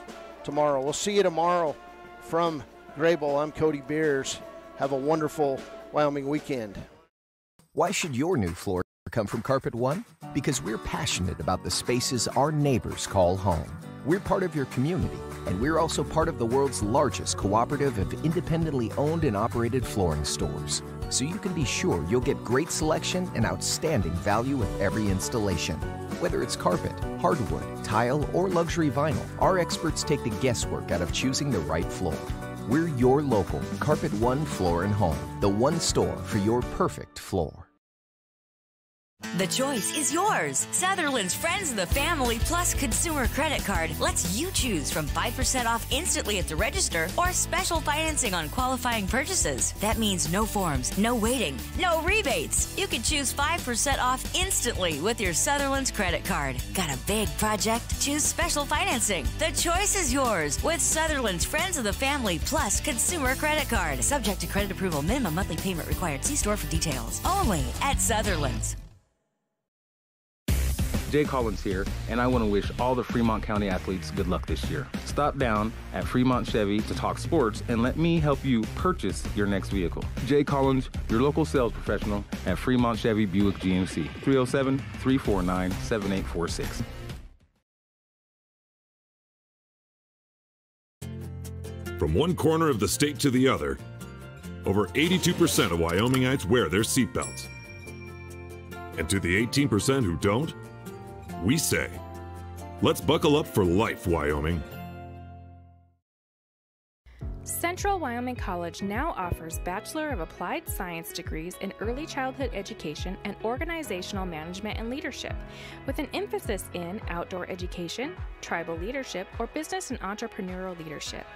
tomorrow. We'll see you tomorrow from Greybull. I'm Cody Beers. Have a wonderful Wyoming weekend. Why should your new floor come from Carpet One? Because we're passionate about the spaces our neighbors call home. We're part of your community, and we're also part of the world's largest cooperative of independently owned and operated flooring stores. So you can be sure you'll get great selection and outstanding value with every installation. Whether it's carpet, hardwood, tile, or luxury vinyl, our experts take the guesswork out of choosing the right floor. We're your local Carpet One Floor and Home, the one store for your perfect floor. The choice is yours. Sutherland's Friends of the Family Plus Consumer Credit Card lets you choose from 5% off instantly at the register or special financing on qualifying purchases. That means no forms, no waiting, no rebates. You can choose 5% off instantly with your Sutherland's credit card. Got a big project? Choose special financing. The choice is yours with Sutherland's Friends of the Family Plus Consumer Credit Card. Subject to credit approval, minimum monthly payment required. See store for details. Only at Sutherland's. Jay Collins here, and I want to wish all the Fremont County athletes good luck this year. Stop down at Fremont Chevy to talk sports and let me help you purchase your next vehicle. Jay Collins, your local sales professional at Fremont Chevy Buick GMC, 307 349 7846. From one corner of the state to the other, over 82% of Wyomingites wear their seatbelts. And to the 18% who don't, we say, let's buckle up for life, Wyoming. Central Wyoming College now offers Bachelor of Applied Science degrees in Early Childhood Education and Organizational Management and Leadership, with an emphasis in outdoor education, tribal leadership, or business and entrepreneurial leadership.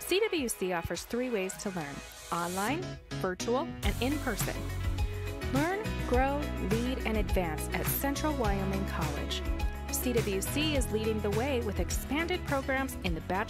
CWC offers three ways to learn online, virtual, and in person. Learn, grow, lead, and advance at Central Wyoming College. CWC is leading the way with expanded programs in the Bachelor